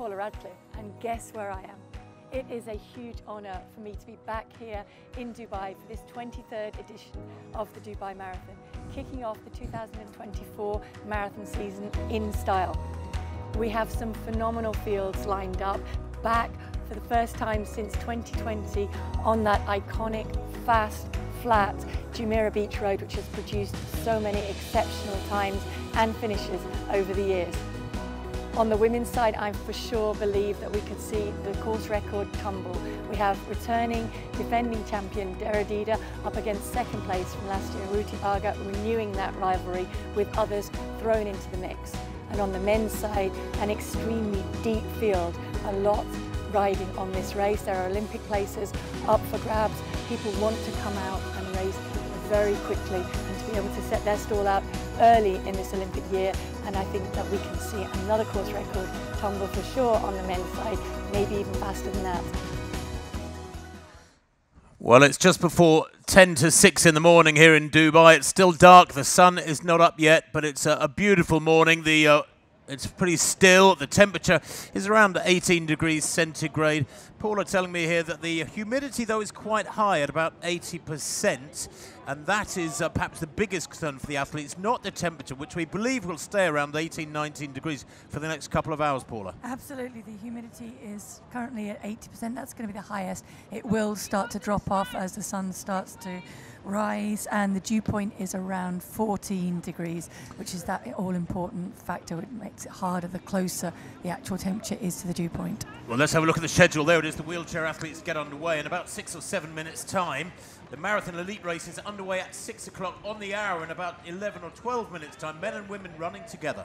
Paula Radcliffe, and guess where I am? It is a huge honour for me to be back here in Dubai for this 23rd edition of the Dubai Marathon, kicking off the 2024 marathon season in style. We have some phenomenal fields lined up, back for the first time since 2020 on that iconic, fast, flat Jumeirah Beach Road, which has produced so many exceptional times and finishes over the years. On the women's side, I for sure believe that we could see the course record tumble. We have returning defending champion Dera Dida up against second place from last year, Ruti Aga, renewing that rivalry with others thrown into the mix. And on the men's side, an extremely deep field, a lot riding on this race. There are Olympic places up for grabs. People want to come out and race very quickly and to be able to set their stall out early in this Olympic year and I think that we can see another course record tumble for sure on the men's side, maybe even faster than that. Well, it's just before 10 to 6 in the morning here in Dubai. It's still dark. The sun is not up yet, but it's a, a beautiful morning. The uh, it's pretty still. The temperature is around 18 degrees centigrade. Paula telling me here that the humidity, though, is quite high at about 80%. And that is uh, perhaps the biggest concern for the athletes, not the temperature, which we believe will stay around 18, 19 degrees for the next couple of hours, Paula. Absolutely. The humidity is currently at 80%. That's going to be the highest. It will start to drop off as the sun starts to rise and the dew point is around 14 degrees, which is that all important factor. It makes it harder the closer the actual temperature is to the dew point. Well, let's have a look at the schedule. There it is. The wheelchair athletes get underway in about six or seven minutes' time. The marathon elite race is underway at six o'clock on the hour in about 11 or 12 minutes' time. Men and women running together.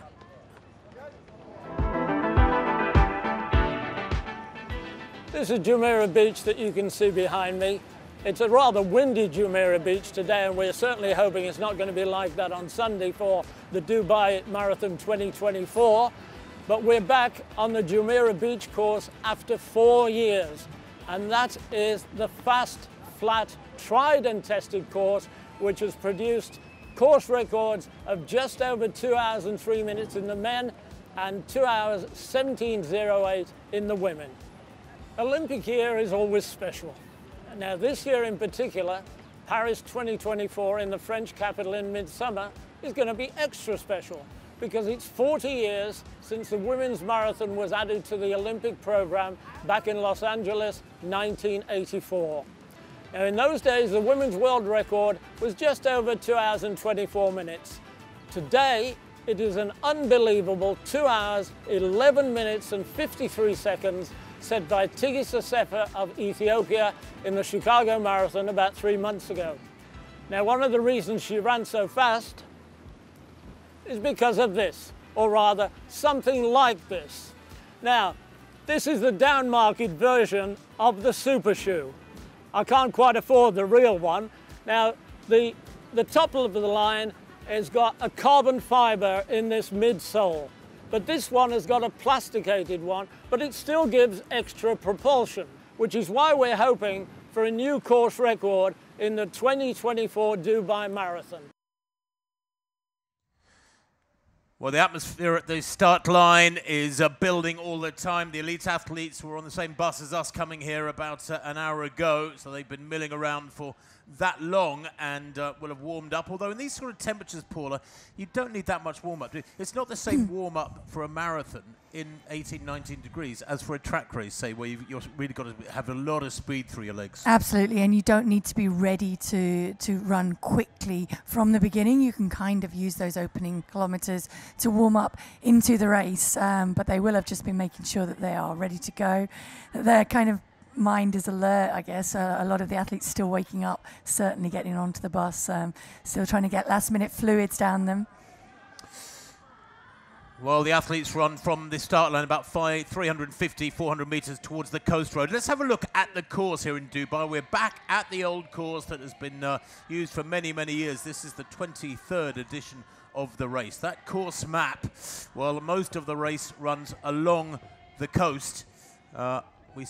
This is Jumeirah Beach that you can see behind me. It's a rather windy Jumeirah Beach today, and we're certainly hoping it's not going to be like that on Sunday for the Dubai Marathon 2024. But we're back on the Jumeirah Beach course after four years, and that is the fast, flat, tried and tested course, which has produced course records of just over two hours and three minutes in the men and two hours 17.08 in the women. Olympic year is always special. Now this year in particular, Paris 2024 in the French capital in midsummer is going to be extra special because it's 40 years since the women's marathon was added to the Olympic program back in Los Angeles 1984. Now in those days the women's world record was just over 2 hours and 24 minutes. Today it is an unbelievable 2 hours 11 minutes and 53 seconds set by Tigist Assefa of Ethiopia in the Chicago Marathon about three months ago. Now, one of the reasons she ran so fast is because of this, or rather, something like this. Now, this is the down-market version of the Super Shoe. I can't quite afford the real one. Now, the, the top of the line has got a carbon fiber in this midsole. But this one has got a plasticated one, but it still gives extra propulsion, which is why we're hoping for a new course record in the 2024 Dubai Marathon. Well, the atmosphere at the start line is uh, building all the time. The elite athletes were on the same bus as us coming here about uh, an hour ago, so they've been milling around for that long and uh, will have warmed up. Although in these sort of temperatures, Paula, you don't need that much warm up. It's not the same warm up for a marathon in 18, 19 degrees as for a track race, say, where you've, you've really got to have a lot of speed through your legs. Absolutely, and you don't need to be ready to to run quickly from the beginning. You can kind of use those opening kilometres to warm up into the race, um, but they will have just been making sure that they are ready to go, that they're kind of mind is alert, I guess. Uh, a lot of the athletes still waking up, certainly getting onto the bus, um, still trying to get last minute fluids down them. Well, the athletes run from the start line about five, 350, 400 metres towards the coast road. Let's have a look at the course here in Dubai. We're back at the old course that has been uh, used for many, many years. This is the 23rd edition of the race. That course map, well, most of the race runs along the coast. Uh, we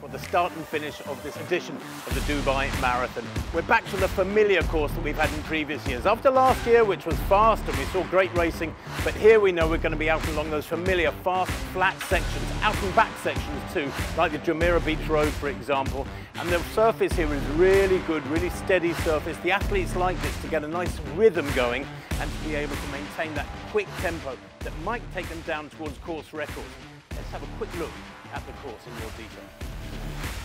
for the start and finish of this edition of the Dubai Marathon. We're back to the familiar course that we've had in previous years. After last year, which was fast and we saw great racing, but here we know we're going to be out along those familiar fast, flat sections, out and back sections too, like the Jumeirah Beach Road, for example. And the surface here is really good, really steady surface. The athletes like this to get a nice rhythm going and to be able to maintain that quick tempo that might take them down towards course records. Let's have a quick look at the course in more detail. The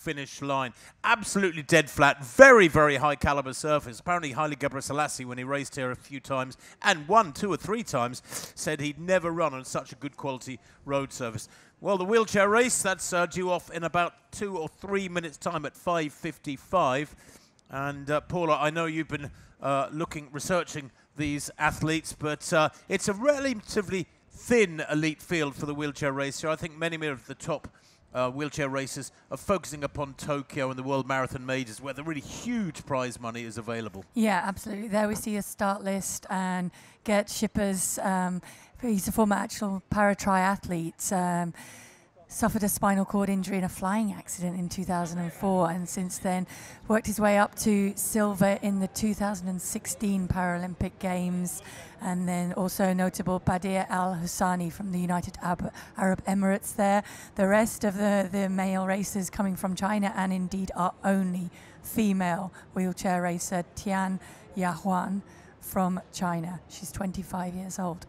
finish line. Absolutely dead flat, very, very high caliber surface. Apparently, Haile Gebrselassie, when he raced here a few times and won two or three times, said he'd never run on such a good quality road surface. Well, the wheelchair race, that's uh, due off in about two or three minutes' time at 5.55. And uh, Paula, I know you've been uh, looking, researching these athletes, but uh, it's a relatively thin elite field for the wheelchair race. Here. I think many of the top uh, wheelchair racers are focusing upon Tokyo and the World Marathon Majors, where the really huge prize money is available. Yeah, absolutely. There we see a start list, and Geert Schippers, um, he's a former actual para triathlete. Um, suffered a spinal cord injury in a flying accident in 2004 and since then worked his way up to silver in the 2016 Paralympic Games and then also notable Badir Al Husani from the United Arab, Emirates there. The rest of the, the male racers coming from China and indeed our only female wheelchair racer Tian Yahuan from China. She's 25 years old.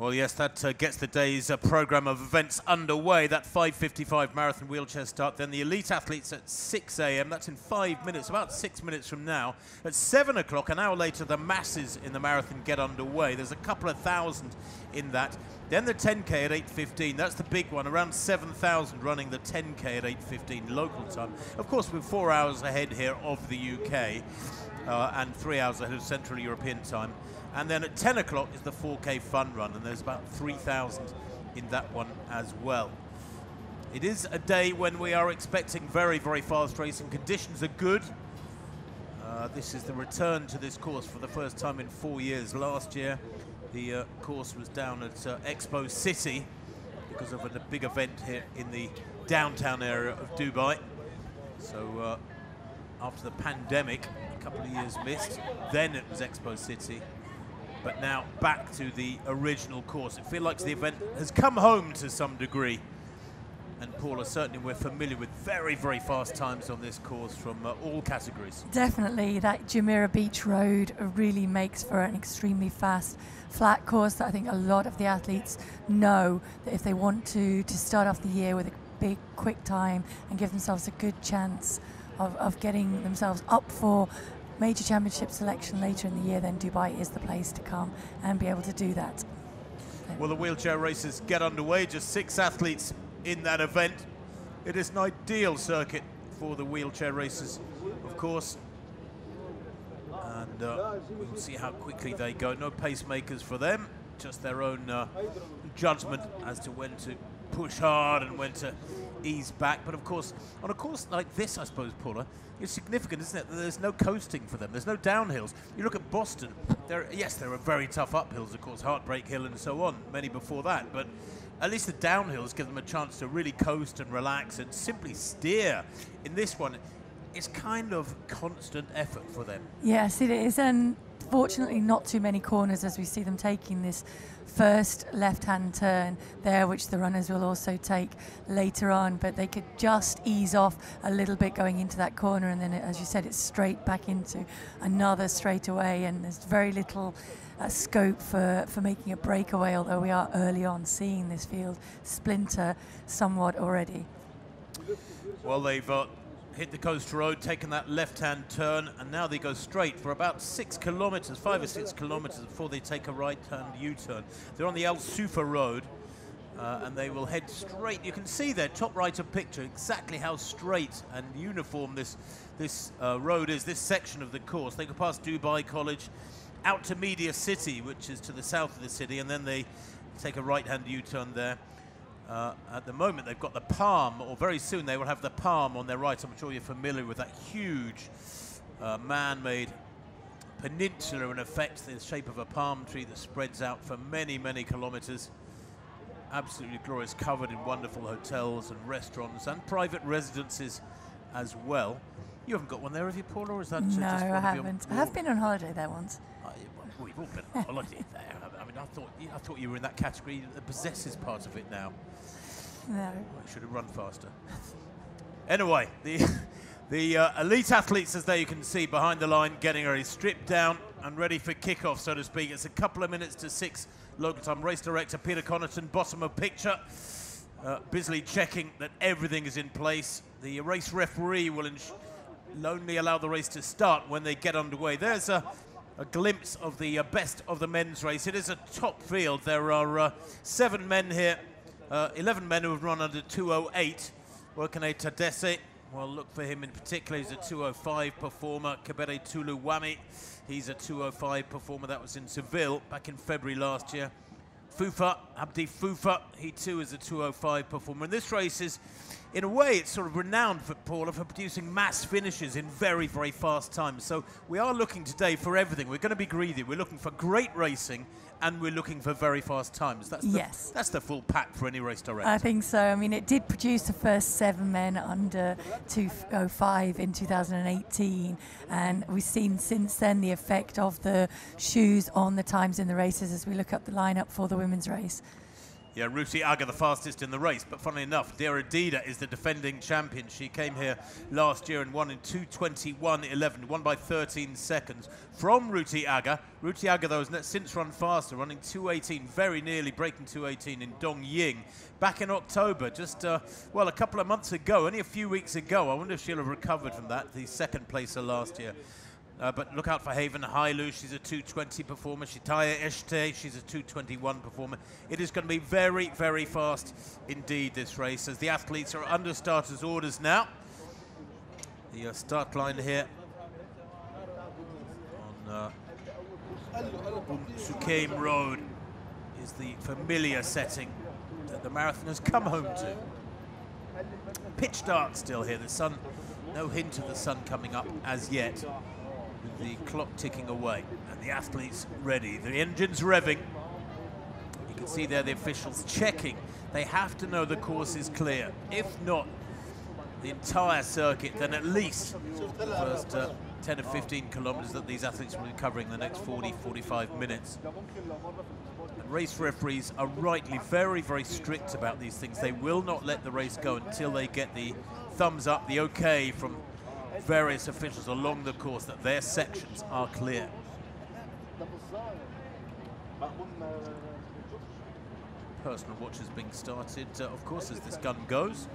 Well, yes, that uh, gets the day's uh, program of events underway. That 5:55 marathon wheelchair start. Then the elite athletes at 6 a.m. That's in five minutes, about six minutes from now. At seven o'clock, an hour later, the masses in the marathon get underway. There's a couple of thousand in that. Then the 10k at 8:15. That's the big one. Around 7,000 running the 10k at 8:15 local time. Of course, we're four hours ahead here of the UK uh, and three hours ahead of Central European time. And then at 10 o'clock is the 4K fun run, and there's about 3,000 in that one as well. It is a day when we are expecting very, very fast racing. Conditions are good. Uh, this is the return to this course for the first time in four years. Last year, the uh, course was down at uh, Expo City because of a, big event here in the downtown area of Dubai. So uh, after the pandemic, a couple of years missed, then it was Expo City but now back to the original course. It feels like the event has come home to some degree. And Paula, certainly we're familiar with very, very fast times on this course from uh, all categories. Definitely, that Jumeirah Beach Road really makes for an extremely fast, flat course that I think a lot of the athletes know that if they want to, to start off the year with a big, quick time and give themselves a good chance of, of getting themselves up for major championship selection later in the year, then Dubai is the place to come and be able to do that. Well, the wheelchair races get underway. Just six athletes in that event. It is an ideal circuit for the wheelchair races, of course. And uh, we'll see how quickly they go. No pacemakers for them, just their own uh, judgment as to when to push hard and when to ease back. But of course, on a course like this, I suppose, Paula, it's significant, isn't it? That there's no coasting for them. There's no downhills. You look at Boston. There, yes, there are very tough uphills, of course, Heartbreak Hill and so on. Many before that, but at least the downhills give them a chance to really coast and relax and simply steer. In this one, it's kind of constant effort for them. Yes, it is, and fortunately, not too many corners as we see them taking this first left-hand turn there, which the runners will also take later on. But they could just ease off a little bit going into that corner, and then, as you said, it's straight back into another straightaway, and there's very little uh, scope for, for making a breakaway, although we are early on seeing this field splinter somewhat already. Well, they've uh, hit the coast road, taken that left-hand turn, and now they go straight for about six kilometres, five or six kilometres before they take a right-hand U-turn. They're on the Al Sufouh road, uh, and they will head straight. You can see there, top right of picture, exactly how straight and uniform this this uh, road is, this section of the course. They go past Dubai College, out to Media City, which is to the south of the city, and then they take a right-hand U-turn there. Uh, at the moment, they've got the palm, or very soon they will have the palm on their right. I'm sure you're familiar with that huge uh, man-made peninsula, in effect, the shape of a palm tree that spreads out for many, many kilometres. Absolutely glorious, covered in wonderful hotels and restaurants and private residences as well. You haven't got one there, have you, Paula, or is that no, just I haven't. I have been on holiday there once. Uh, we've all been on holiday there. I mean, I thought I thought you were in that category that possesses part of it now. No. I should have run faster. Anyway, the the uh, elite athletes, as there you can see behind the line, getting ready, stripped down and ready for kickoff, so to speak. It's a couple of minutes to six local time. Race director Peter Connerton, bottom of picture, uh, busily checking that everything is in place. The race referee will only allow the race to start when they get underway. There's a a glimpse of the uh, best of the men's race. It is a top field. There are uh, seven men here uh, 11 men who have run under 208. Workane Tadesse, well, look for him in particular. He's a 205 performer. Kebede Tuluwami, he's a 205 performer. That was in Seville back in February last year. Fufa, Abdi Fufa, he too is a 205 performer. And this race is, in a way, it's sort of renowned for Paula for producing mass finishes in very, very fast times. So we are looking today for everything. We're going to be greedy. We're looking for great racing and we're looking for very fast times. That's the, yes. That's the full pack for any race director. I think so. I mean, it did produce the first seven men under 205 in 2018, and we've seen since then the effect of the shoes on the times in the races as we look up the lineup for the women's race. Yeah, Ruti Aga the fastest in the race, but funnily enough, Dera Dida is the defending champion. She came here last year and won in 221.11, won by 13 seconds from Ruti Aga. Ruti Aga, though, has since run faster, running 218, very nearly breaking 218 in Dongying back in October, just, uh, well, a couple of months ago, only a few weeks ago. I wonder if she'll have recovered from that, the second placer last year. Uh, but look out for Haven Hailu. She's a 220 performer. Shitaya Eshte, she's a 221 performer. It is going to be very, very fast indeed, this race, as the athletes are under starters' orders now. The uh, start line here on uh, Suqeim Road is the familiar setting that the marathon has come home to. Pitch dark still here. The sun, no hint of the sun coming up as yet with the clock ticking away and the athletes ready. The engine's revving. You can see there the officials checking. They have to know the course is clear. If not the entire circuit, then at least the first uh, 10 or 15 kilometers that these athletes will be covering the next 40, 45 minutes. And race referees are rightly very, very strict about these things. They will not let the race go until they get the thumbs up, the okay from various officials along the course that their sections are clear. Personal watch is being started, uh, of course, as this gun goes.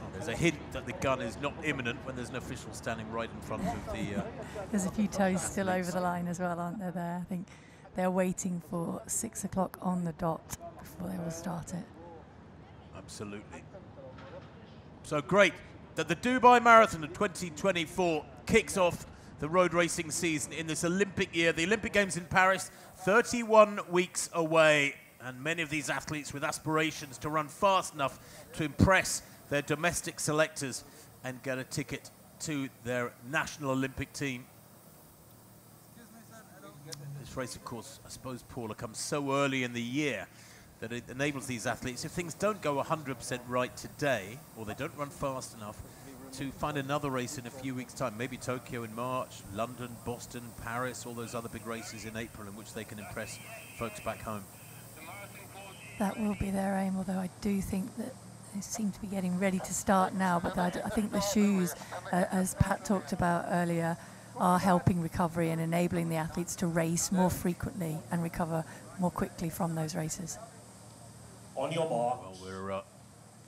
Oh, there's a hint that the gun is not imminent when there's an official standing right in front of the. Uh, there's a few toes still over the line as well, aren't there? There, I think they're waiting for six o'clock on the dot before they will start it. Absolutely. So great that the Dubai Marathon of 2024 kicks off the road racing season in this Olympic year. The Olympic Games in Paris, 31 weeks away, and many of these athletes with aspirations to run fast enough to impress their domestic selectors and get a ticket to their national Olympic team. This race, of course, I suppose, Paula, comes so early in the year that enables these athletes, if things don't go 100% right today, or they don't run fast enough, to find another race in a few weeks' time. Maybe Tokyo in March, London, Boston, Paris, all those other big races in April in which they can impress folks back home. That will be their aim, although I do think that they seem to be getting ready to start now. But I, I think the shoes, uh, as Pat talked about earlier, are helping recovery and enabling the athletes to race more frequently and recover more quickly from those races. On your mark. Well, we're uh,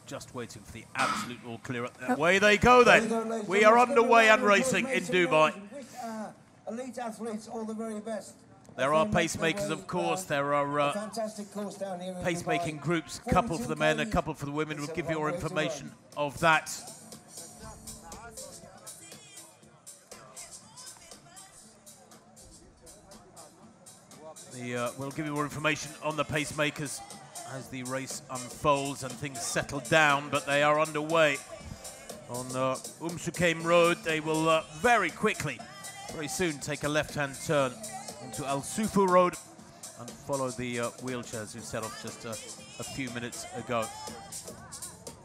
just waiting for the absolute all clear. Up away they go then. We are underway and racing in Dubai. uh, Elite athletes, all the very best. There are pacemakers, of course. There are uh, Fantastic course down here. in pacemaking groups, a couple for the men, a couple for the women. We'll give you more information of that. The, uh, we'll give you more information on the pacemakers as the race unfolds and things settle down, but they are underway on uh, Road. They will uh, very quickly, very soon, take a left-hand turn into Al Sufouh Road and follow the uh, wheelchairs who set off just uh, a few minutes ago.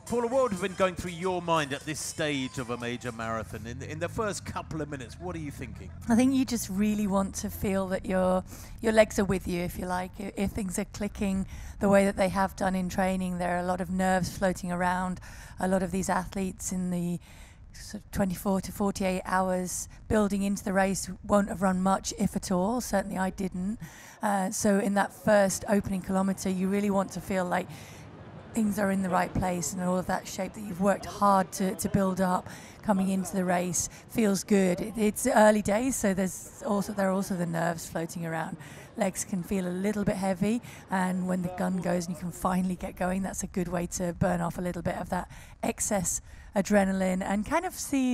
Paula, what would have been going through your mind at this stage of a major marathon? In the, in the first couple of minutes, what are you thinking? I think you just really want to feel that your your legs are with you, if you like. I- If things are clicking the way that they have done in training, there are a lot of nerves floating around. A lot of these athletes in the sort of 24 to 48 hours building into the race won't have run much, if at all. Certainly, I didn't. Uh, so, in that first opening kilometre, you really want to feel like things are in the right place and all of that shape that you've worked hard to, to build up coming into the race feels good. It, it's early days, so there's also there are also the nerves floating around. Legs can feel a little bit heavy, and when the gun goes and you can finally get going, that's a good way to burn off a little bit of that excess adrenaline and kind of see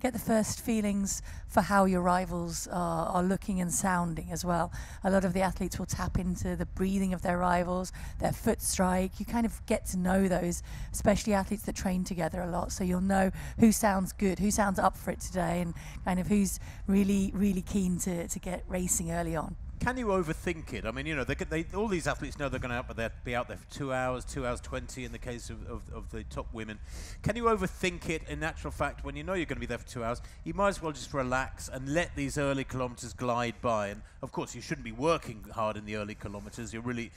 get the first feelings for how your rivals are, are looking and sounding as well. A lot of the athletes will tap into the breathing of their rivals, their foot strike. You kind of get to know those, especially athletes that train together a lot. So you'll know who sounds good, who sounds up for it today, and kind of who's really, really keen to, to get racing early on. Can you overthink it? I mean, you know, they, they, all these athletes know they're going to be out there for two hours, two hours 20 in the case of, of, of the top women. Can you overthink it in actual fact when you know you're going to be there for two hours? You might as well just relax and let these early kilometres glide by. And of course, you shouldn't be working hard in the early kilometres. You're really,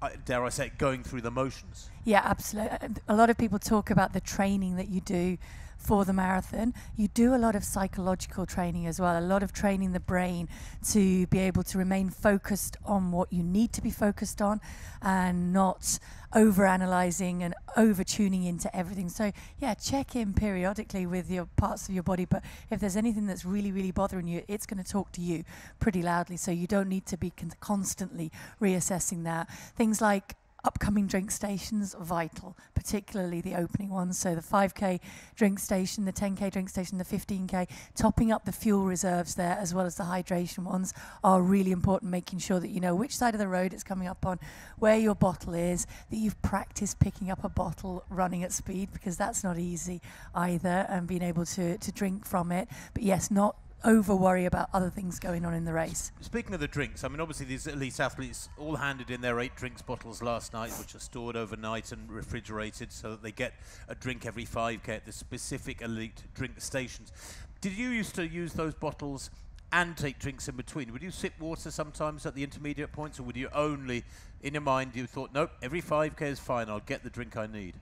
uh, dare I say, going through the motions. Yeah, absolutely. A lot of people talk about the training that you do for the marathon. You do a lot of psychological training as well, a lot of training the brain to be able to remain focused on what you need to be focused on and not over analyzing and over tuning into everything. So, yeah, check in periodically with your parts of your body, but if there's anything that's really, really bothering you, it's going to talk to you pretty loudly. So, you don't need to be con- constantly reassessing that. Things like upcoming drink stations vital, particularly the opening ones. So the 5k drink station, the 10k drink station, the 15k, topping up the fuel reserves there as well as the hydration ones are really important. Making sure that you know which side of the road it's coming up on, where your bottle is, that you've practiced picking up a bottle running at speed because that's not easy either, and being able to to drink from it. But yes, not over worry about other things going on in the race. Speaking of the drinks, I mean, obviously these elite athletes all handed in their eight drinks bottles last night, which are stored overnight and refrigerated so that they get a drink every 5k at the specific elite drink stations. Did you used to use those bottles and take drinks in between? Would you sip water sometimes at the intermediate points, or would you only, in your mind, you thought, nope, every 5k is fine, I'll get the drink I need?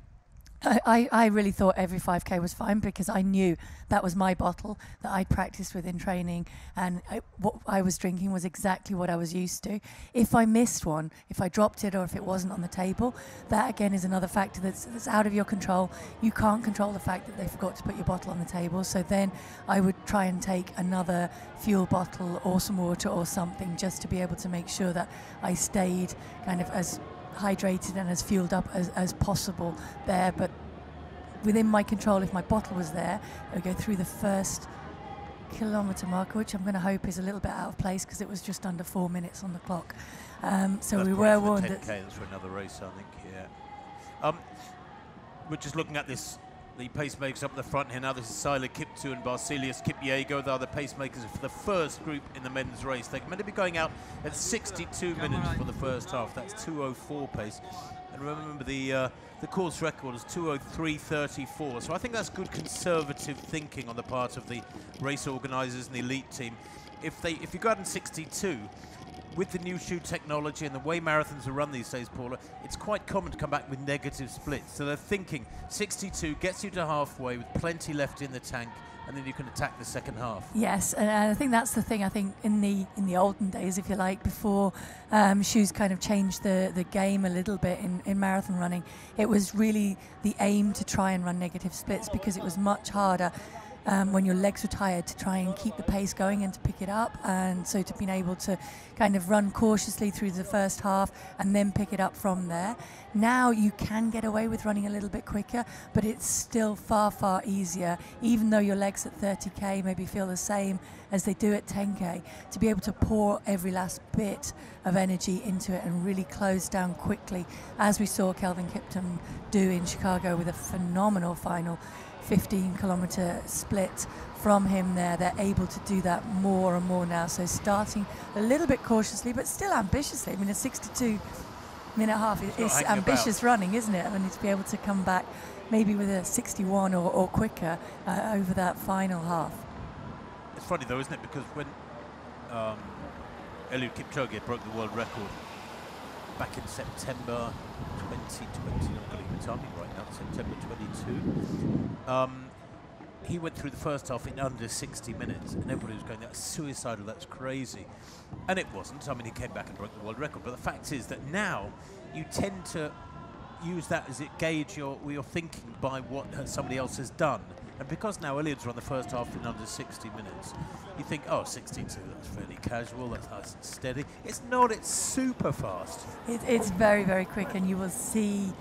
I, I, really thought every 5k was fine because I knew that was my bottle that I practiced with in training, and I, what I was drinking was exactly what I was used to. If I missed one, if I dropped it, or if it wasn't on the table, that again is another factor that's, that's out of your control. You can't control the fact that they forgot to put your bottle on the table. So then I would try and take another fuel bottle or some water or something just to be able to make sure that I stayed kind of as hydrated and as fueled up as, as possible there. But within my control, if my bottle was there, I would go through the first kilometre marker, which I'm going to hope is a little bit out of place because it was just under four minutes on the clock. Um, so That's we were warned 10K, that's for another race, I think, yeah. Um, we're just looking at this, the pacemakers up the front here now. This is Sila Kiptu and Barselius Kipyego. They are the pacemakers for the first group in the men's race. They're meant to be going out at 62 minutes for the first half. That's 2.04 pace. And remember the uh, the course record is 203.34. So I think that's good conservative thinking on the part of the race organisers and the elite team. If they if you go out in 62, with the new shoe technology and the way marathons are run these days, Paula, it's quite common to come back with negative splits. So they're thinking 62 gets you to halfway with plenty left in the tank and then you can attack the second half. Yes, and I think that's the thing. I think in the in the olden days, if you like, before um, shoes kind of changed the, the game a little bit in, in marathon running, it was really the aim to try and run negative splits because it was much harder um, when your legs were tired to try and keep the pace going and to pick it up. And so to being able to kind of run cautiously through the first half and then pick it up from there. Now you can get away with running a little bit quicker, but it's still far, far easier, even though your legs at 30k maybe feel the same as they do at 10k, to be able to pour every last bit of energy into it and really close down quickly, as we saw Kelvin Kiptum do in Chicago with a phenomenal final 15 kilometer split from him there. They're able to do that more and more now. So starting a little bit cautiously, but still ambitiously. I mean, a 62 minute half is, ambitious about. running, isn't it? I mean, to be able to come back maybe with a 61 or, or quicker uh, over that final half. It's funny though, isn't it? Because when um, Eliud Kipchoge broke the world record back in September 2020, I'm going to me right September 22. Um, he went through the first half in under 60 minutes, and everybody was going, that's suicidal, that's crazy. And it wasn't. I mean, he came back and broke the world record. But the fact is that now you tend to use that as it gauge your, your thinking by what somebody else has done. And because now Eliud's run the first half in under 60 minutes, you think, oh, 62, that's fairly casual, that's nice and steady. It's not, it's super fast. It, it's very, very quick, and you will see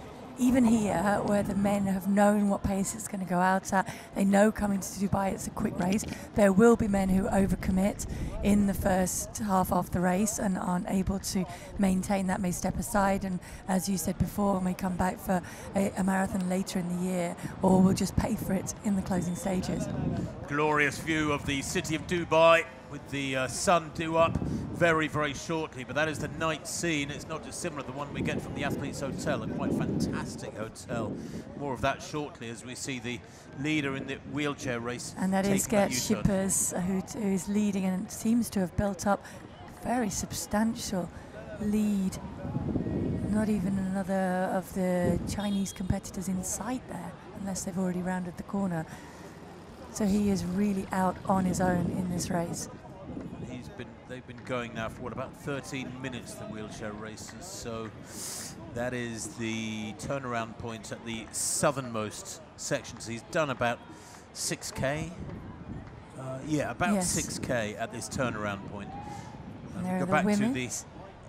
even here, where the men have known what pace it's going to go out at, they know coming to Dubai it's a quick race. There will be men who overcommit in the first half of the race and aren't able to maintain that, may step aside, and as you said before, may come back for a, a marathon later in the year, or will just pay for it in the closing stages. Glorious view of the city of Dubai with the uh, sun due up very, very shortly. But that is the night scene. It's not dissimilar to the one we get from the Athletes Hotel, a quite fantastic hotel. More of that shortly as we see the leader in the wheelchair race. And that is Geert Schippers, who, who is leading and seems to have built up a very substantial lead. Not even another of the Chinese competitors in sight there, unless they've already rounded the corner. So he is really out on his own in this race they've been going now for what about 13 minutes the wheelchair races so that is the turnaround point at the southernmost section. So he's done about 6k uh, yeah about yes. 6k at this turnaround point um, go back to the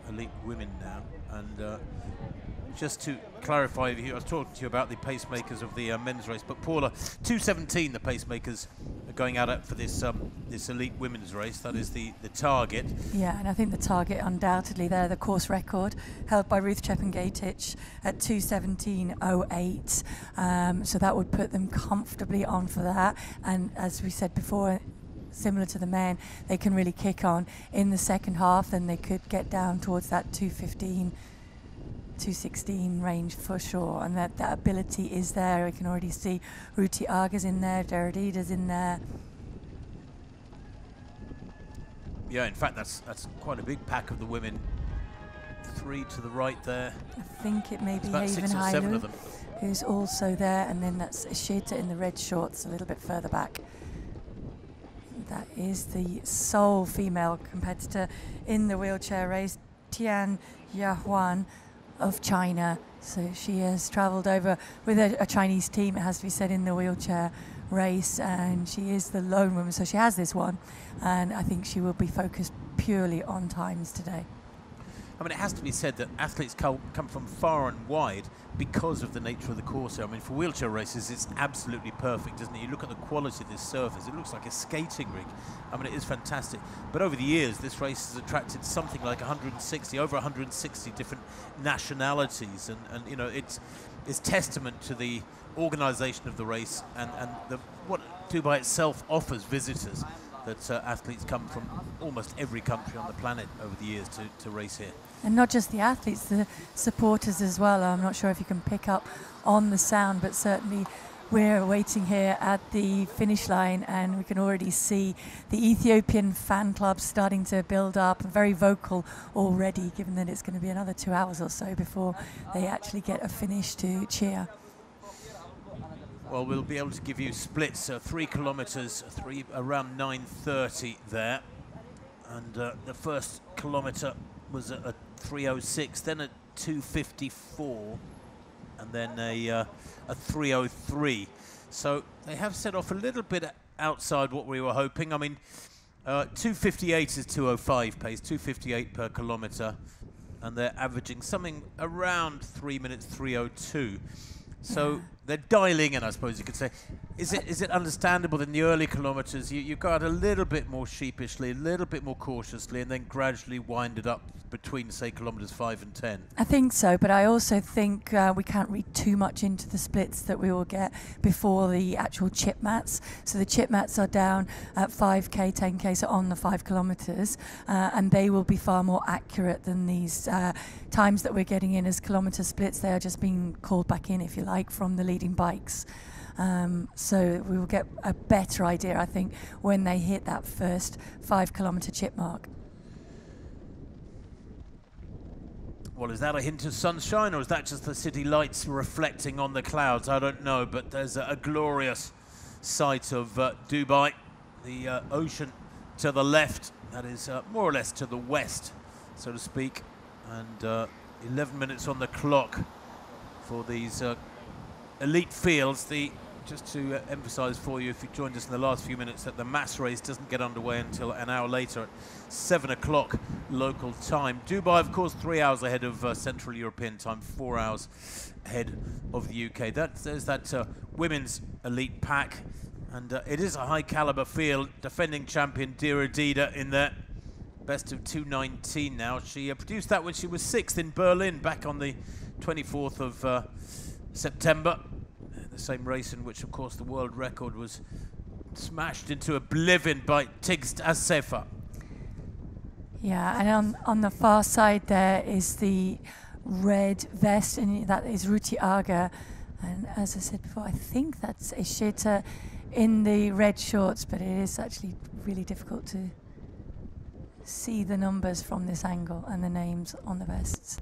elite women now and uh, just to clarify, I was talking to you about the pacemakers of the uh, men's race, but Paula, 217 the pacemakers going out for this um, this elite women's race. That is the, the target. Yeah, and I think the target undoubtedly there, the course record held by Ruth Chepngetich at 217.08. Um, so that would put them comfortably on for that. And as we said before, similar to the men, they can really kick on in the second half, and they could get down towards that 215 216 range for sure, and that, that ability is there. We can already see Ruti Aga's in there, Derrida's in there. Yeah, in fact, that's that's quite a big pack of the women. Three to the right there. I think it may be Haven Hailu, who's also there, and then that's Shita in the red shorts a little bit further back. That is the sole female competitor in the wheelchair race, Tian Yahuan of China. So she has travelled over with a, a, Chinese team, it has to be said, in the wheelchair race, and she is the lone woman. So she has this one, and I think she will be focused purely on times today. I mean, it has to be said that athletes come, from far and wide because of the nature of the course. I mean, for wheelchair races, it's absolutely perfect, isn't it? You look at the quality of this surface, it looks like a skating rink. I mean, it is fantastic. But over the years, this race has attracted something like 160, over 160 different nationalities. And, and you know, it's, it's testament to the organisation of the race and, and the, what Dubai itself offers visitors. That uh, athletes come from almost every country on the planet over the years to, to race here. And not just the athletes, the supporters as well. I'm not sure if you can pick up on the sound, but certainly we're waiting here at the finish line and we can already see the Ethiopian fan club starting to build up, very vocal already, given that it's going to be another two hours or so before they actually get a finish to cheer. Well, we'll be able to give you splits, so three kilometres, three around 9.30 there. And uh, the first kilometre was at, at 306, then at 254, and then a, uh, a 303. So they have set off a little bit outside what we were hoping. I mean, uh, 258 is 205 pace, 258 per kilometre, and they're averaging something around 3 minutes 302. So yeah. They're dialing in, I suppose you could say. Is it is it understandable that in the early kilometres you, you go out a little bit more sheepishly, a little bit more cautiously, and then gradually wind it up between, say, kilometres 5 and 10? I think so, but I also think uh, we can't read too much into the splits that we will get before the actual chip mats. So the chip mats are down at 5k, 10k, so on the 5 kilometres, uh, and they will be far more accurate than these uh, times that we're getting in as kilometre splits. They are just being called back in, if you like, from the leading bikes. Um, so we will get a better idea, I think, when they hit that first five kilometre chip mark. Well, is that a hint of sunshine, or is that just the city lights reflecting on the clouds? I don't know, but there's a, a glorious sight of uh, Dubai, the uh, ocean to the left, that is uh, more or less to the west, so to speak, and uh, 11 minutes on the clock for these uh, elite fields. The just to uh, emphasise for you, if you joined us in the last few minutes, that the mass race doesn't get underway until an hour later at 7 o'clock local time. Dubai, of course, three hours ahead of uh, Central European time, four hours ahead of the UK. That, there's that uh, women's elite pack, and uh, it is a high caliber field. Defending champion Dera Dida in there. Best of 219 now. She uh, produced that when she was sixth in Berlin back on the 24th of uh, September the same race in which, of course, the world record was smashed into oblivion by Tigist Assefa. Yeah, and on, on the far side there is the red vest, and that is Ruti Aga. And as I said before, I think that's Ishita in the red shorts, but it is actually really difficult to see the numbers from this angle and the names on the vests.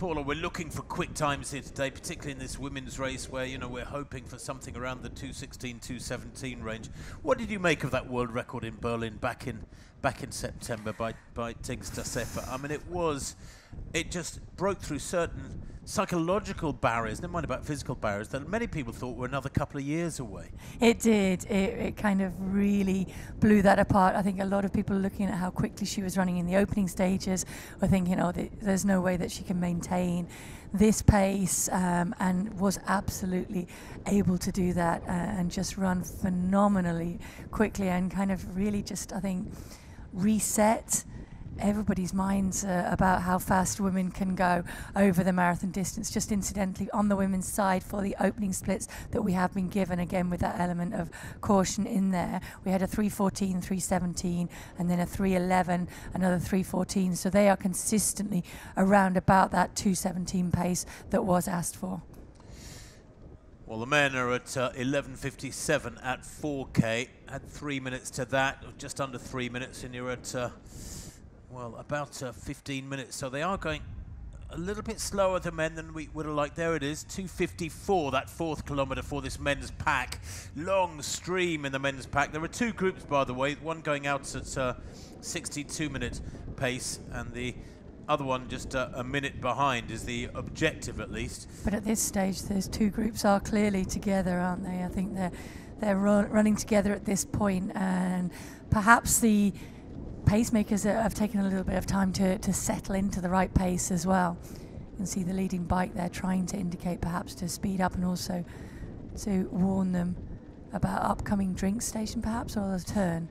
Paula, we're looking for quick times here today, particularly in this women's race where, you know, we're hoping for something around the 216, 217 range. What did you make of that world record in Berlin back in back in September by, by Assefa? I mean, it was, it just broke through certain psychological barriers, never mind about physical barriers, that many people thought were another couple of years away. It did. It, it kind of really blew that apart. I think a lot of people looking at how quickly she was running in the opening stages were thinking, oh, th- there's no way that she can maintain this pace um, and was absolutely able to do that uh, and just run phenomenally quickly and kind of really just, I think, reset everybody's minds uh, about how fast women can go over the marathon distance. Just incidentally, on the women's side for the opening splits that we have been given, again with that element of caution in there, we had a 314, 317, and then a 311, another 314. So they are consistently around about that 217 pace that was asked for. Well, the men are at uh, 11.57 at 4K. Had three minutes to that, just under three minutes, and you're at uh, well, about uh, 15 minutes. So they are going a little bit slower than men than we would have liked. There it is, 254, that fourth kilometre for this men's pack. Long stream in the men's pack. There are two groups, by the way, one going out at uh, 62 minute pace and the other one just uh, a minute behind is the objective at least. But at this stage, those two groups are clearly together, aren't they? I think they're, they're running together at this point and perhaps the pacemakers have taken a little bit of time to, to settle into the right pace as well. You can see the leading bike there trying to indicate perhaps to speed up and also to warn them about upcoming drink station perhaps or the turn.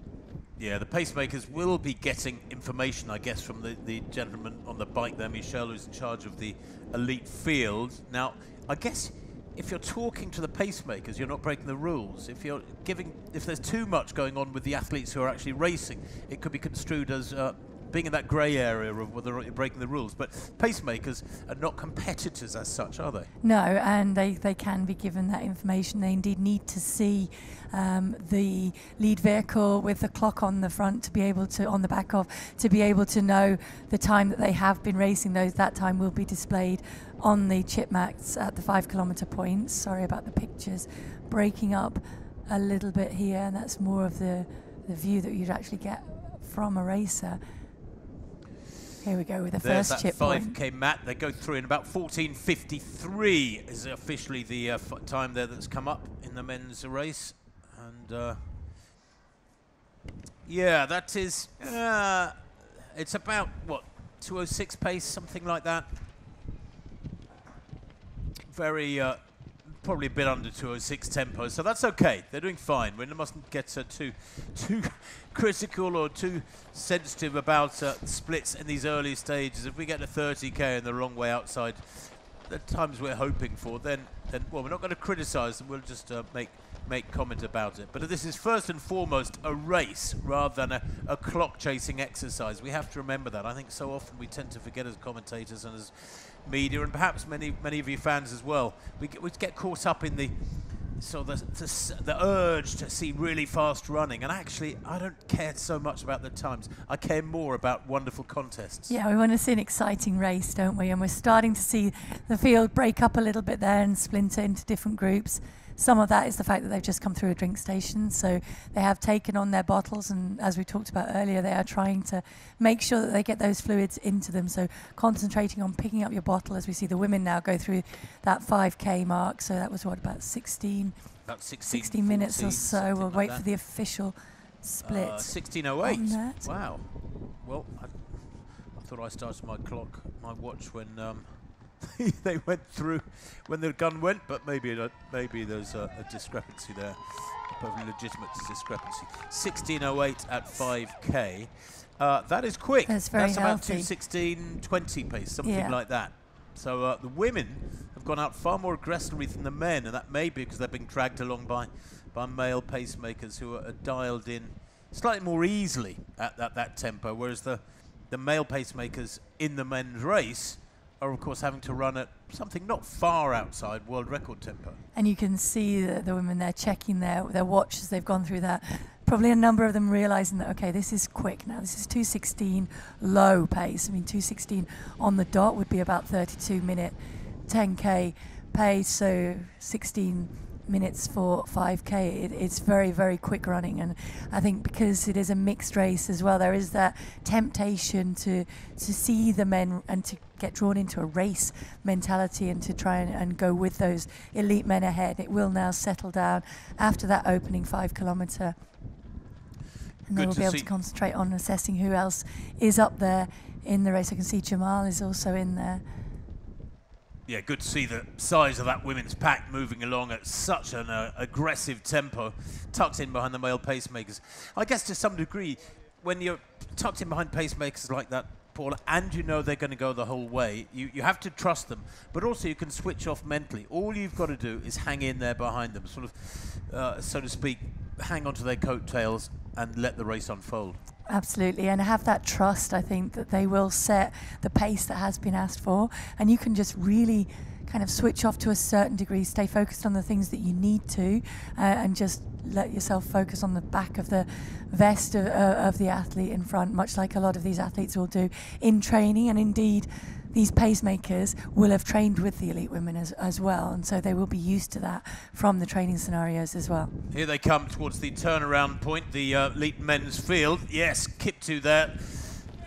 Yeah, the pacemakers will be getting information, I guess, from the, the gentleman on the bike there, Michel, who's in charge of the elite field. Now, I guess if you're talking to the pacemakers, you're not breaking the rules. If you're giving, if there's too much going on with the athletes who are actually racing, it could be construed as uh, being in that grey area of whether you're breaking the rules. But pacemakers are not competitors as such, are they? No, and they, they can be given that information. They indeed need to see um, the lead vehicle with the clock on the front to be able to, on the back of, to be able to know the time that they have been racing. Those that time will be displayed on the chip mats at the five kilometre points. Sorry about the pictures, breaking up a little bit here, and that's more of the the view that you'd actually get from a racer. Here we go with the There's first chip 5k point. mat. They go through in about 14.53 is officially the uh, time there that's come up in the men's race. And uh, yeah, that is, uh, it's about, what, 206 pace, something like that. Very, uh, probably a bit under 206 tempo, so that's okay. They're doing fine. We mustn't get uh, too, too critical or too sensitive about uh, splits in these early stages. If we get to 30k and the wrong way outside, the times we're hoping for, then, then well, we're not going to criticise them. We'll just uh, make make comment about it. But this is first and foremost a race rather than a, a clock chasing exercise. We have to remember that. I think so often we tend to forget as commentators and as media, and perhaps many many of you fans as well. We get, we get caught up in the so the, the, the urge to see really fast running, and actually, I don't care so much about the times. I care more about wonderful contests. Yeah, we want to see an exciting race, don't we? And we're starting to see the field break up a little bit there and splinter into different groups. Some of that is the fact that they've just come through a drink station, so they have taken on their bottles, and as we talked about earlier, they are trying to make sure that they get those fluids into them. So concentrating on picking up your bottle, as we see the women now go through that 5k mark. So that was what about 16, About 16, 16 minutes or so. We'll like wait that. for the official split. Uh, 1608. on. Wow. Well, I, I thought I started my clock, my watch when um, they went through, when the gun went, but maybe maybe there's a, a discrepancy there, a perfectly legitimate discrepancy. 1608 at 5k. Uh, that is quick. That's very That's about healthy. 216.20 pace, something Yeah. like that. So uh, the women have gone out far more aggressively than the men, and that may be because they're being dragged along by, by male pacemakers who are dialed in slightly more easily at that, that tempo, whereas the, the male pacemakers in the men's race are, of course, having to run at something not far outside world record tempo. and you can see the, the women there checking their their watch as they've gone through that. Probably a number of them realizing that okay, this is quick now. This is 216 low pace. I mean, 216 on the dot would be about 32 minute 10k pace. So 16 minutes for 5k. It, it's very very quick running, and I think because it is a mixed race as well, there is that temptation to to see the men and to get drawn into a race mentality and to try and, and go with those elite men ahead. It will now settle down after that opening five kilometre. And they Good will be able to concentrate on assessing who else is up there in the race. I can see Jamal is also in there. Yeah, good to see the size of that women's pack moving along at such an uh, aggressive tempo, tucked in behind the male pacemakers. I guess to some degree, when you're tucked in behind pacemakers like that, Paul, and you know they're going to go the whole way, you, you have to trust them, but also you can switch off mentally. All you've got to do is hang in there behind them, sort of, uh, so to speak, hang onto their coattails and let the race unfold. Absolutely, and have that trust. I think that they will set the pace that has been asked for, and you can just really kind of switch off to a certain degree, stay focused on the things that you need to, uh, and just let yourself focus on the back of the vest of, uh, of the athlete in front, much like a lot of these athletes will do in training, and indeed. These pacemakers will have trained with the elite women as, as well, and so they will be used to that from the training scenarios as well. Here they come towards the turnaround point, the uh, elite men's field. Yes, Kiptoo there.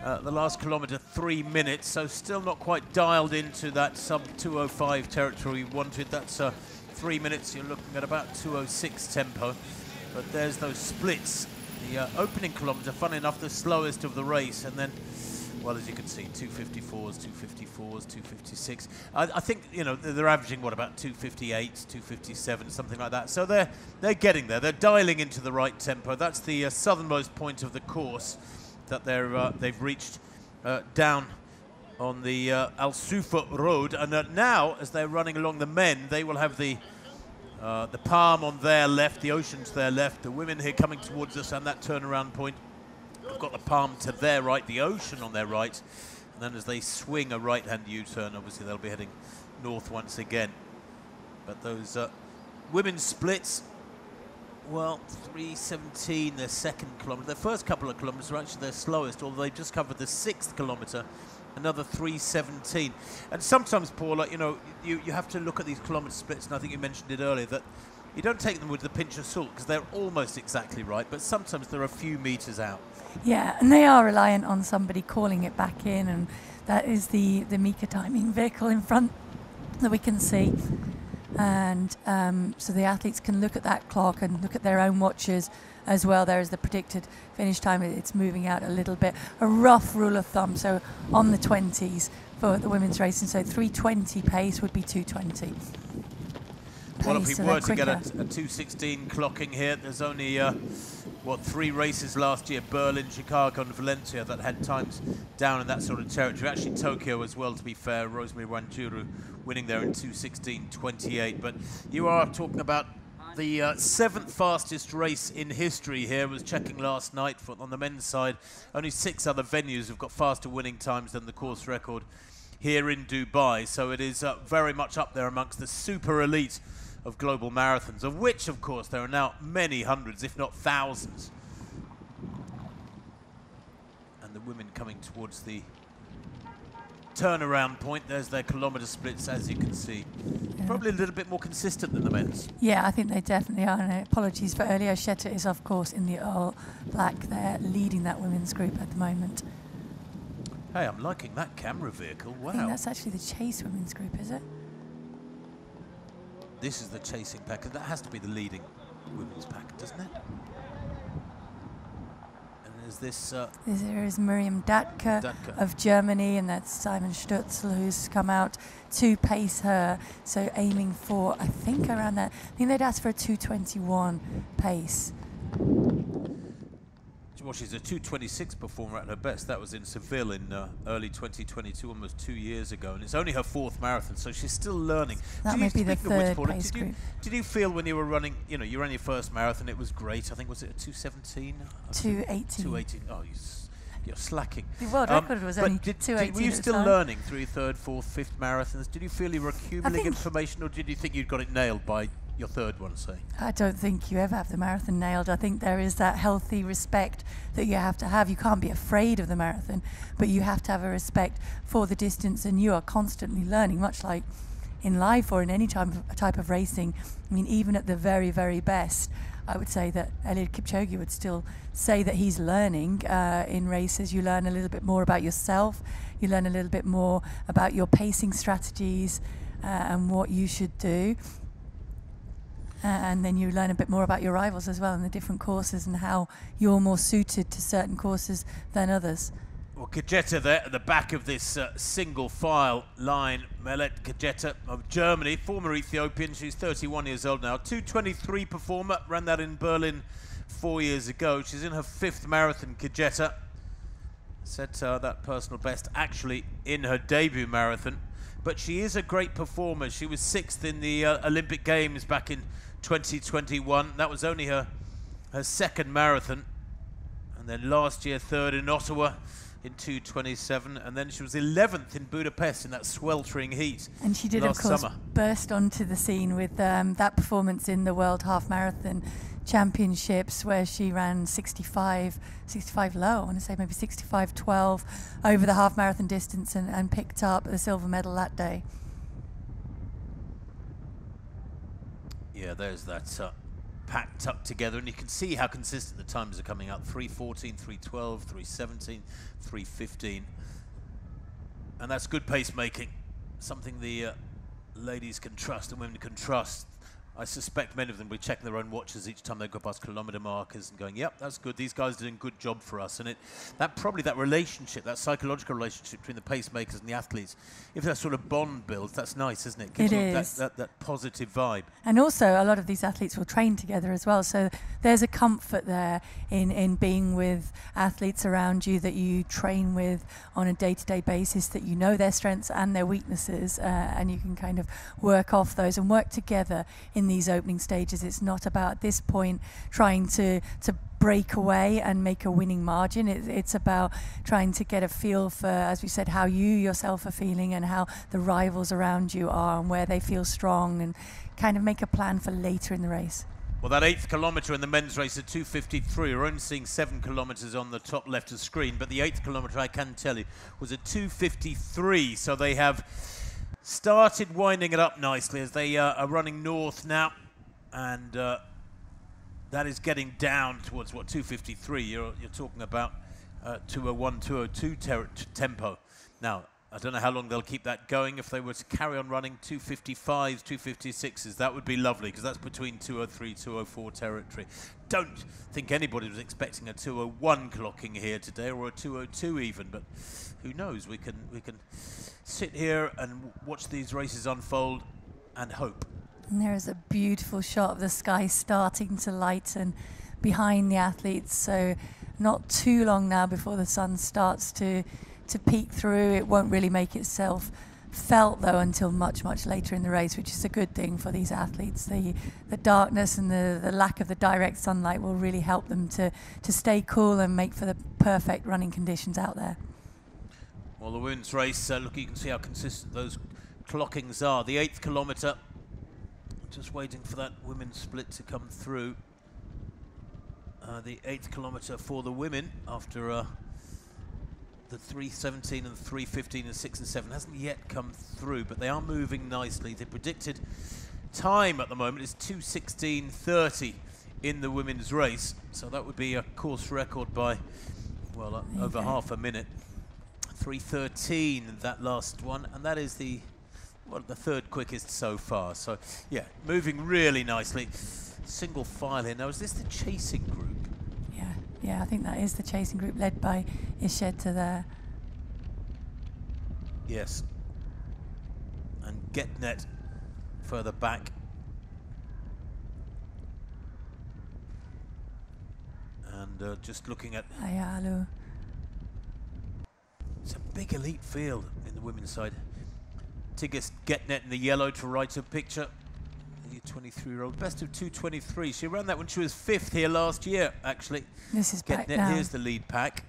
Uh, the last kilometre, three minutes, so still not quite dialed into that sub 205 territory we wanted. That's uh, three minutes, you're looking at about 206 tempo. But there's those splits. The uh, opening kilometre, fun enough, the slowest of the race, and then well, as you can see, 254s, 254s, 256. I, I think you know they're, averaging what about 258, 257, something like that. So they're they're getting there. They're dialing into the right tempo. That's the uh, southernmost point of the course that they're uh, they've reached uh, down on the uh, Al Sufouh Road. And uh, now, as they're running along the men, they will have the uh, the palm on their left, the ocean to their left, the women here coming towards us, and that turnaround point. They've got the palm to their right, the ocean on their right. And then as they swing a right-hand U-turn, obviously they'll be heading north once again. But those uh, women's splits, well, 317 their second kilometre. Their first couple of kilometres are actually their slowest, although they've just covered the sixth kilometre another 317. And sometimes, Paula, you know, you, you have to look at these kilometre splits, and I think you mentioned it earlier, that you don't take them with a pinch of salt because they're almost exactly right, but sometimes they're a few metres out. Yeah, and they are reliant on somebody calling it back in, and that is the, the Meeka timing vehicle in front that we can see. And um, so the athletes can look at that clock and look at their own watches as well. There is the predicted finish time. It's moving out a little bit. A rough rule of thumb, so on the 20s for the women's racing. So 320 pace would be 220. Well, if we were to get a, a 216 clocking here, there's only, uh, what, three races last year, Berlin, Chicago and Valencia that had times down in that sort of territory. Actually, Tokyo as well, to be fair, Rosemary Wanjiru winning there in 216.28. But you are talking about the uh, seventh fastest race in history here was checking last night for, on the men's side. Only six other venues have got faster winning times than the course record here in Dubai. So it is uh, very much up there amongst the super elite of global marathons, of which, of course, there are now many hundreds, if not thousands. And the women coming towards the turnaround point. There's their kilometre splits, as you can see. Yeah. Probably a little bit more consistent than the men's. Yeah, I think they definitely are. And apologies for earlier. Shetta is, of course, in the all black there, leading that women's group at the moment. Hey, I'm liking that camera vehicle. Wow. I think that's actually the Chase women's group, is it? This is the chasing pack. Because that has to be the leading women's pack, doesn't it? is this? Uh, there is Miriam Dattke, of Germany, and that's Simon Stützel who's come out to pace her. So aiming for, I think around that. I think they'd ask for a 221 pace well, she's a 226 performer at her best. That was in Seville in uh, early 2022, almost two years ago, and it's only her fourth marathon, so she's still learning. That may be the third pace did group. You, did you feel when you were running, you know, you ran your first marathon, it was great. I think was it a 217? 218. 218. Oh, you you're slacking. The world um, record was only did, 218. were you still learning through third, fourth, fifth marathons? Did you feel you were accumulating information, or did you think you'd got it nailed by your third one, say? I don't think you ever have the marathon nailed. I think there is that healthy respect that you have to have. You can't be afraid of the marathon, but you have to have a respect for the distance, and you are constantly learning, much like in life or in any type of, type of racing. I mean, even at the very, very best, I would say that Eliud Kipchoge would still say that he's learning uh, in races. You learn a little bit more about yourself, you learn a little bit more about your pacing strategies uh, and what you should do. Uh, and then you learn a bit more about your rivals as well and the different courses and how you're more suited to certain courses than others. Well, Kejeta there at the back of this uh, single file line. Melat Kejeta of Germany, former Ethiopian. She's 31 years old now. 223 performer, ran that in Berlin four years ago. She's in her fifth marathon, Kejeta. Set uh, that personal best actually in her debut marathon. But she is a great performer. She was sixth in the uh, Olympic Games back in 2021. That was only her, her second marathon. And then last year, third in Ottawa in 227, and then she was 11th in Budapest in that sweltering heat. And she did, of course, summer. burst onto the scene with um, that performance in the World Half Marathon Championships, where she ran 65, 65 low, I want to say maybe 65 12 over the half marathon distance and, and picked up the silver medal that day. Yeah, there's that uh, pack tucked together, and you can see how consistent the times are coming up 314, 312, 317, 315. And that's good pacemaking, something the uh, ladies can trust and women can trust. I suspect many of them will be checking their own watches each time they go past kilometre markers and going, "Yep, that's good. These guys are doing a good job for us." And it, that probably that relationship, that psychological relationship between the pacemakers and the athletes, if that sort of bond builds, that's nice, isn't it? Gives It you that- is. That, that, positive vibe. And also, a lot of these athletes will train together as well. So there's a comfort there in, in being with athletes around you that you train with on a day to day basis, that you know their strengths and their weaknesses, uh, and you can kind of work off those and work together in these opening stages. It's not about this point trying to, to break away and make a winning margin. It, it's about trying to get a feel for, as we said, how you yourself are feeling and how the rivals around you are and where they feel strong and kind of make a plan for later in the race. Well, that eighth kilometre in the men's race at 2.53, we're only seeing seven kilometres on the top left of screen, but the eighth kilometre, I can tell you, was at 2.53. So they have started winding it up nicely as they uh, are running north now, and uh, that is getting down towards what 2.53. You're, you're talking about uh, 201, 202 ter- t- tempo. Now, I don't know how long they'll keep that going. If they were to carry on running 255s, 256s, that would be lovely because that's between 203, 204 territory. Don't think anybody was expecting a 201 clocking here today or a 202 even, but who knows? We can we can sit here and watch these races unfold and hope. And there is a beautiful shot of the sky starting to lighten behind the athletes. So, not too long now before the sun starts to, to peek through. It won't really make itself felt though until much, much later in the race, which is a good thing for these athletes. The, the darkness and the, the lack of the direct sunlight will really help them to, to stay cool and make for the perfect running conditions out there. Well, the women's race, uh, look, you can see how consistent those clockings are. The eighth kilometre, just waiting for that women's split to come through. Uh, the eighth kilometre for the women after uh, the 317 and 315 and 6 and 7 hasn't yet come through, but they are moving nicely. The predicted time at the moment is 216.30 in the women's race, so that would be a course record by, well, uh, over half a minute. 313 that last one and that is the well the third quickest so far. So yeah moving really nicely. Single file here. Now is this the chasing group Yeah, I think that is the chasing group led by Isheta there. yes and getnet further back and uh, just looking at Ayalu. It's a big elite field in the women's side. Tigist Getnet in the yellow to right of picture. The 23-year-old, best of 223. She ran that when she was fifth here last year, actually. This is back Getnet, now. here's the lead pack.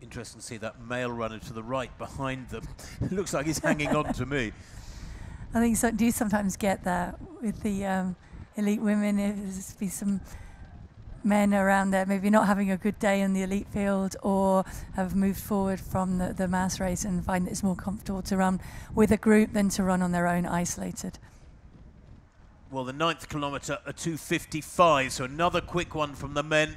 Interesting to see that male runner to the right behind them. Looks like he's hanging on to me. I think so. Do you sometimes get that with the um, elite women? There's be some men around there, maybe not having a good day in the elite field, or have moved forward from the, the mass race and find that it's more comfortable to run with a group than to run on their own, isolated. Well, the ninth kilometre, a 255, so another quick one from the men.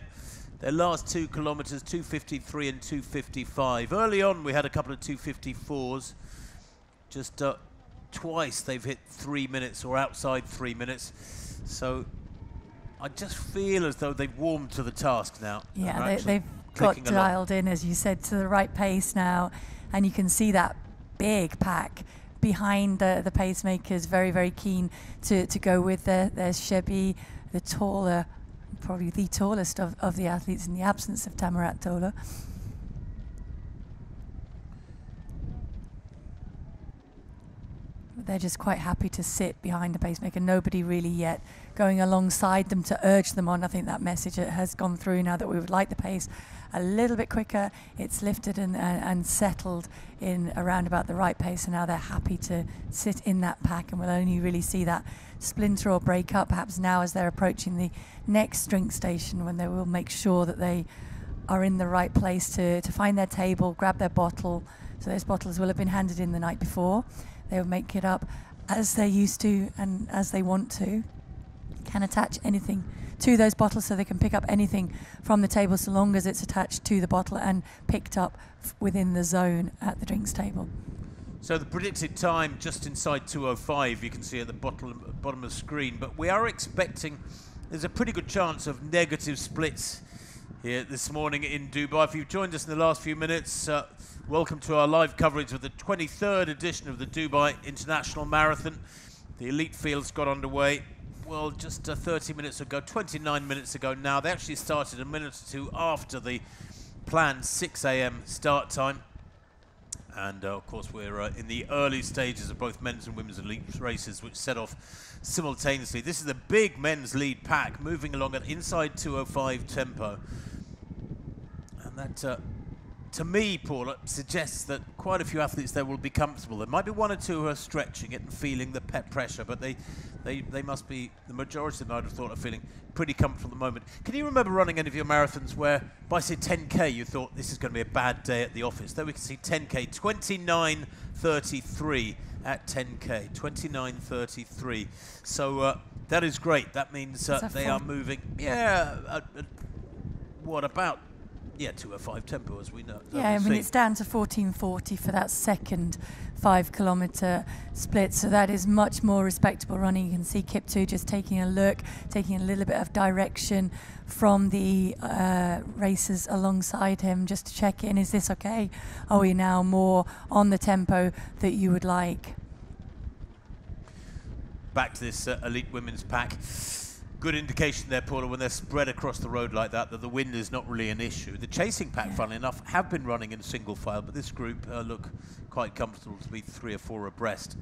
Their last two kilometres, 253 and 255. Early on, we had a couple of 254s. Just uh, twice they've hit three minutes or outside three minutes. So I just feel as though they've warmed to the task now. Yeah, they, they've got along. dialed in, as you said, to the right pace now, and you can see that big pack behind the, the pacemakers, very, very keen to, to go with their, their Shebi, the taller, probably the tallest of, of the athletes in the absence of Tamirat Tola. They're just quite happy to sit behind the pacemaker. Nobody really yet going alongside them to urge them on. I think that message has gone through now that we would like the pace a little bit quicker. It's lifted and, and, and settled in around about the right pace, and now they're happy to sit in that pack, and we'll only really see that splinter or break up perhaps now as they're approaching the next drink station when they will make sure that they are in the right place to, to find their table, grab their bottle. So those bottles will have been handed in the night before. They'll make it up as they're used to and as they want to. Can attach anything to those bottles so they can pick up anything from the table so long as it's attached to the bottle and picked up within the zone at the drinks table. So the predicted time just inside 205 you can see at the bottom, bottom of the screen, but we are expecting there's a pretty good chance of negative splits here this morning in Dubai. If you've joined us in the last few minutes, uh, welcome to our live coverage of the 23rd edition of the Dubai International Marathon. The elite fields got underway, well, just uh, 30 minutes ago, 29 minutes ago now. They actually started a minute or two after the planned 6 a.m. start time. And uh, of course, we're uh, in the early stages of both men's and women's elite races, which set off simultaneously. This is the big men's lead pack moving along at inside 205 tempo. And that, uh, to me, Paula, suggests that quite a few athletes there will be comfortable. There might be one or two who are stretching it and feeling the pet pressure, but they, they, they must be, the majority of them I'd have thought are feeling pretty comfortable at the moment. Can you remember running any of your marathons where, by say 10k, you thought this is going to be a bad day at the office? There we can see 10k, 29.33 at 10k, 29.33. So uh, that is great. That means uh, they are moving, yeah, uh, uh, what about yeah, 205 tempo as we know. Yeah, I mean, it's down to 1440 for that second five kilometre split. So that is much more respectable running. You can see Kip Kiptoo just taking a look, taking a little bit of direction from the uh, racers alongside him just to check in. Is this okay? Are we now more on the tempo that you would like? Back to this uh, elite women's pack good indication there, Paula, when they're spread across the road like that, that the wind is not really an issue. The chasing pack, yeah. funnily enough, have been running in single file, but this group uh, look quite comfortable to be three or four abreast.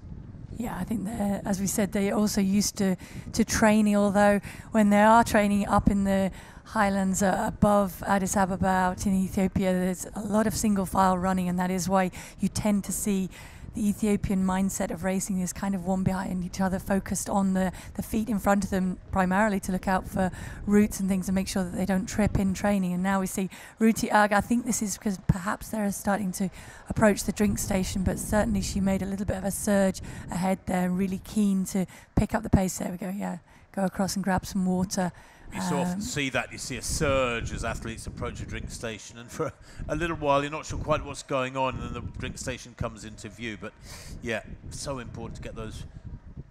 Yeah, I think they're, as we said, they're also used to, to training, although when they are training up in the highlands uh, above Addis Ababa out in Ethiopia, there's a lot of single file running, and that is why you tend to see the Ethiopian mindset of racing is kind of one behind each other, focused on the, the feet in front of them primarily to look out for roots and things and make sure that they don't trip in training. And now we see Ruti Aga. I think this is because perhaps they're starting to approach the drink station, but certainly she made a little bit of a surge ahead there, really keen to pick up the pace. There we go, yeah. Go across and grab some water. You so often um, see that. You see a surge as athletes approach a drink station, and for a little while you're not sure quite what's going on, and then the drink station comes into view. But yeah, so important to get those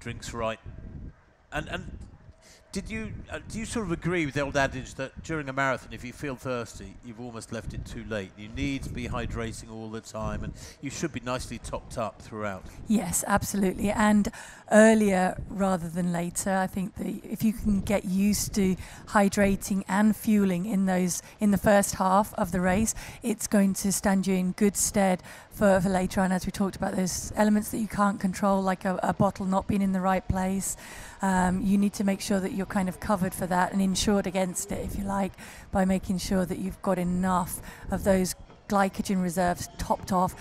drinks right. And and did you uh, do you sort of agree with the old adage that during a marathon, if you feel thirsty, you've almost left it too late? You need to be hydrating all the time, and you should be nicely topped up throughout. Yes, absolutely, and earlier rather than later. I think that if you can get used to hydrating and fueling in those in the first half of the race, it's going to stand you in good stead for, for later on. As we talked about, those elements that you can't control, like a, a bottle not being in the right place. Um, you need to make sure that you're kind of covered for that and insured against it, if you like, by making sure that you've got enough of those glycogen reserves topped off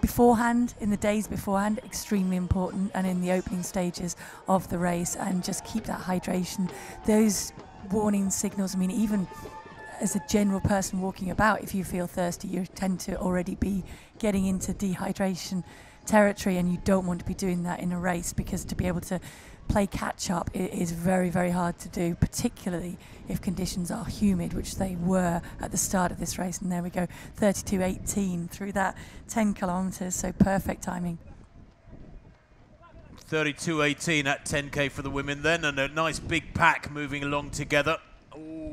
beforehand, in the days beforehand, extremely important, and in the opening stages of the race, and just keep that hydration. Those warning signals, I mean, even as a general person walking about, if you feel thirsty, you tend to already be getting into dehydration territory, and you don't want to be doing that in a race because to be able to play catch up is very, very hard to do, particularly if conditions are humid, which they were at the start of this race. And there we go, 32.18 through that 10 kilometres, so perfect timing. 32.18 at 10k for the women then, and a nice big pack moving along together.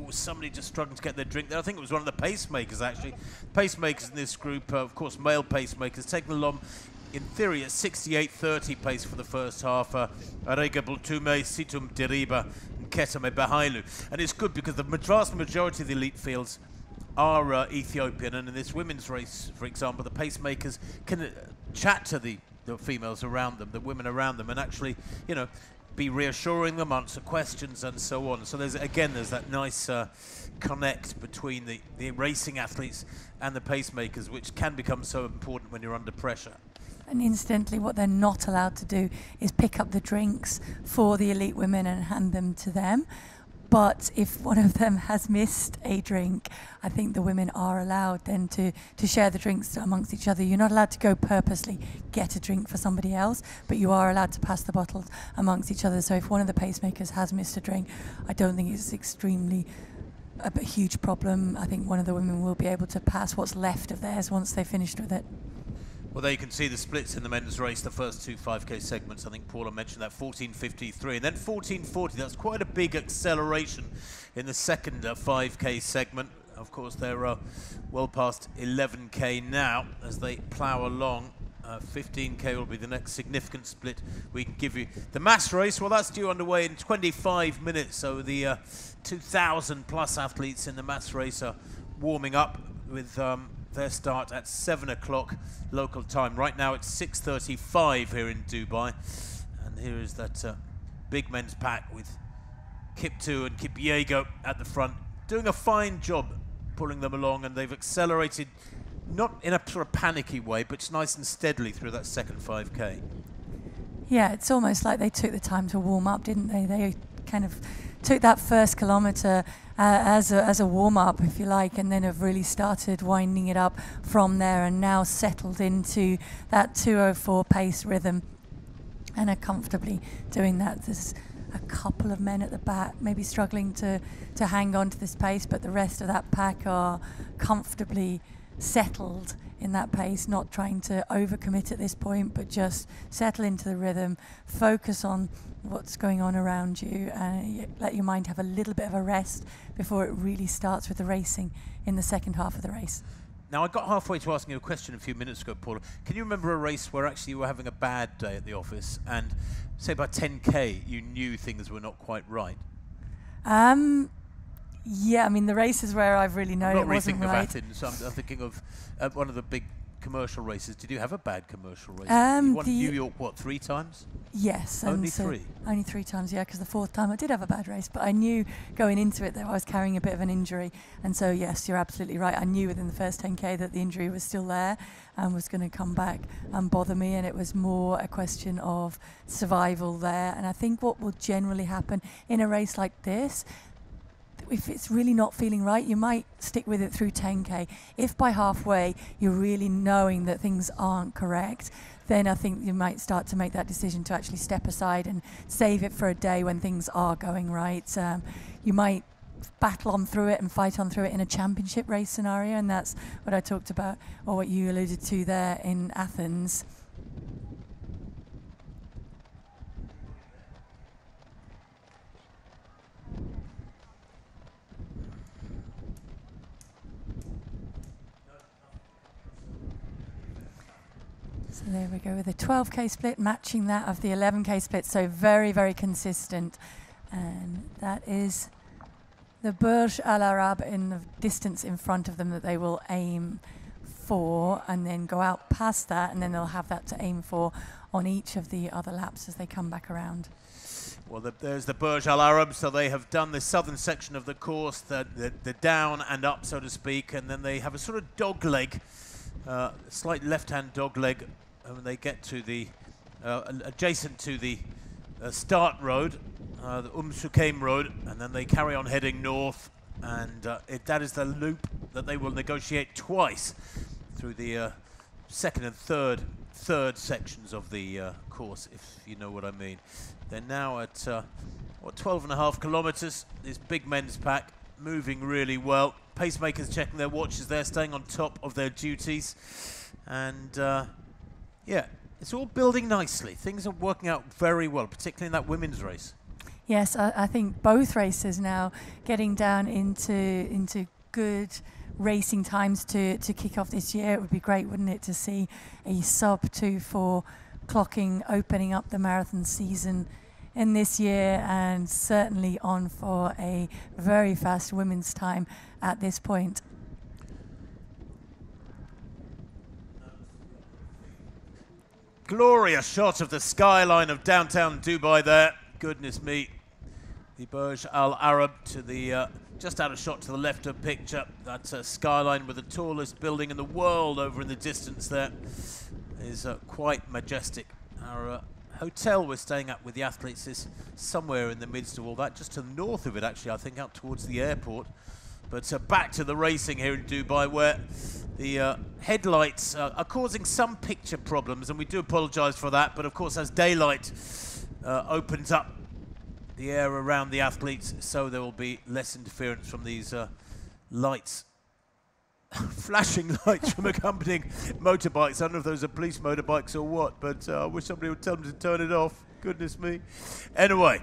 Oh, somebody just struggling to get their drink there. I think it was one of the pacemakers, actually. Pacemakers in this group, uh, of course, male pacemakers, taking along in theory at 68.30 pace for the first half. Uh, Arega Bultume, Situm Diriba, and Ketame Bahailu. And it's good because the vast majority of the elite fields are uh, Ethiopian, and in this women's race, for example, the pacemakers can uh, chat to the, the females around them, the women around them, and actually, you know, be reassuring them, answer questions, and so on. So there's again, there's that nice uh, connect between the, the racing athletes and the pacemakers, which can become so important when you're under pressure. And incidentally, what they're not allowed to do is pick up the drinks for the elite women and hand them to them. But if one of them has missed a drink, I think the women are allowed then to, to share the drinks amongst each other. You're not allowed to go purposely get a drink for somebody else, but you are allowed to pass the bottles amongst each other. So if one of the pacemakers has missed a drink, I don't think it's extremely a, huge problem. I think one of the women will be able to pass what's left of theirs once they've finished with it. Well, there you can see the splits in the men's race, the first two 5K segments. I think Paula mentioned that 14.53 and then 14.40. That's quite a big acceleration in the second uh, 5K segment. Of course, they're uh, well past 11K now as they plough along. Uh, 15k will be the next significant split we can give you. The mass race, well, that's due underway in 25 minutes. So the uh, 2,000 plus athletes in the mass race are warming up with um, their start at 7 o'clock local time. Right now it's 6.35 here in Dubai. And here is that uh, big men's pack with Kiptoo and Kipyego at the front, doing a fine job pulling them along, and they've accelerated, not in a sort of panicky way, but nice and steadily through that second 5K. Yeah, it's almost like they took the time to warm up, didn't they? They kind of took that first kilometre Uh, as a, as a warm up, if you like, and then have really started winding it up from there and now settled into that 204 pace rhythm and are comfortably doing that. There's a couple of men at the back maybe struggling to, to hang on to this pace, but the rest of that pack are comfortably settled in that pace, not trying to overcommit at this point, but just settle into the rhythm, focus on what's going on around you, and let your mind have a little bit of a rest before it really starts with the racing in the second half of the race. Now, I got halfway to asking you a question a few minutes ago, Paula. Can you remember a race where actually you were having a bad day at the office and, say, by 10k, you knew things were not quite right? Um, yeah, I mean, the races where I've really known I'm not it wasn't thinking right. of Athens. I'm, I'm thinking of uh, one of the big commercial races. Did you have a bad commercial race? Um, you won New York, what, three times? Yes, Only so three? Only three times, yeah. Because the fourth time I did have a bad race, but I knew going into it that I was carrying a bit of an injury, and so yes, you're absolutely right. I knew within the first 10k that the injury was still there and was going to come back and bother me, and it was more a question of survival there. And I think what will generally happen in a race like this if it's really not feeling right, you might stick with it through 10k. If by halfway you're really knowing that things aren't correct, then I think you might start to make that decision to actually step aside and save it for a day when things are going right. Um, you might battle on through it and fight on through it in a championship race scenario, and that's what I talked about, or what you alluded to there in Athens. So there we go with a 12k split matching that of the 11k split. So very, very consistent. And that is the Burj Al Arab in the distance in front of them that they will aim for and then go out past that and then they'll have that to aim for on each of the other laps as they come back around. Well, the, there's the Burj Al Arab, so they have done the southern section of the course, the, the, the down and up, so to speak, and then they have a sort of dog leg, uh, slight left-hand dog leg, and when they get to the, uh, adjacent to the uh, start road, uh, the Suqeim road, and then they carry on heading north, and uh, it, that is the loop that they will negotiate twice through the uh, second and third third sections of the uh, course, if you know what I mean. They're now at what 12 and a half kilometres. This big men's pack moving really well. Pacemakers checking their watches. They're staying on top of their duties, and yeah, it's all building nicely. Things are working out very well, particularly in that women's race. Yes, I, I think both races now getting down into into good racing times to, to kick off this year. It would be great, wouldn't it, to see a sub two four clocking opening up the marathon season in this year and certainly on for a very fast women's time at this point. Glorious shot of the skyline of downtown Dubai there. Goodness me. The Burj Al Arab to the uh, just out of shot to the left of picture. That uh, skyline with the tallest building in the world over in the distance there is uh, quite majestic. Our uh, hotel we're staying at with the athletes is somewhere in the midst of all that, just to the north of it actually, I think, out towards the airport. But uh, back to the racing here in Dubai, where the uh, headlights uh, are causing some picture problems, and we do apologise for that. But of course, as daylight uh, opens up the air around the athletes, so there will be less interference from these uh, lights flashing lights from accompanying motorbikes. I don't know if those are police motorbikes or what, but uh, I wish somebody would tell them to turn it off. Goodness me. Anyway,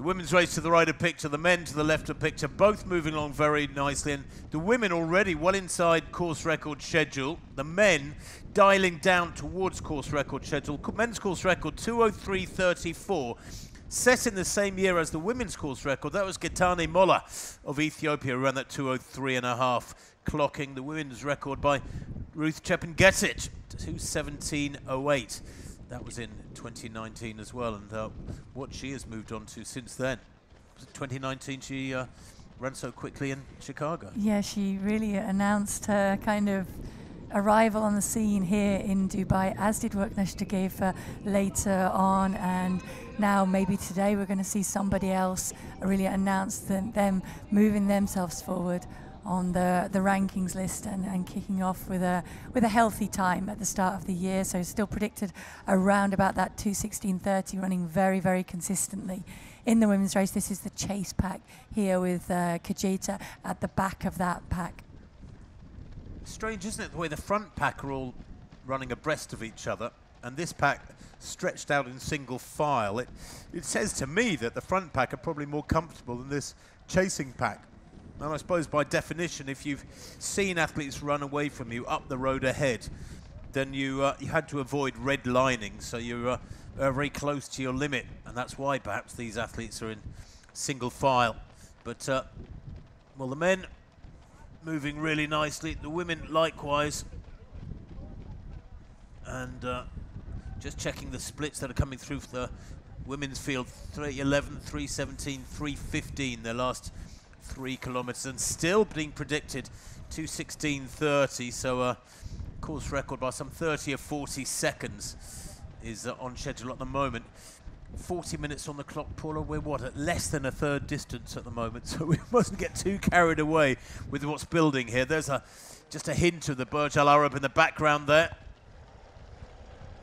the women's race to the right of picture, the men to the left of picture, both moving along very nicely. And the women already well inside course record schedule. The men dialing down towards course record schedule. Men's course record 203.34 set in the same year as the women's course record. That was Getaneh Molla of Ethiopia, around that 203 and a half, clocking the women's record by Ruth Chepngetich, 217.08. That was in 2019 as well, and uh, what she has moved on to since then. 2019 she uh, ran so quickly in Chicago. Yeah, she really announced her kind of arrival on the scene here in Dubai, as did Workneshta later on. And now, maybe today, we're going to see somebody else really announce them moving themselves forward on the, the rankings list and, and kicking off with a with a healthy time at the start of the year. So still predicted around about that 216.30, running very very consistently in the women's race. This is the chase pack here with uh, Kejeta at the back of that pack strange, isn't it, the way the front pack are all running abreast of each other, and this pack stretched out in single file. It, it says to me that the front pack are probably more comfortable than this chasing pack. And I suppose by definition, if you've seen athletes run away from you up the road ahead, then you uh, you had to avoid red lining, so you're uh, very close to your limit, and that's why perhaps these athletes are in single file. But uh, well, the men moving really nicely. The women likewise. And uh, just checking the splits that are coming through for the women's field. 311, 317, 315, their last three kilometres. And still being predicted 216.30. So a uh, course record by some 30 or 40 seconds is uh, on schedule at the moment. 40 minutes on the clock, Paula. We're what, at less than a third distance at the moment, so we mustn't get too carried away with what's building here. There's a just a hint of the Burj Al Arab in the background there.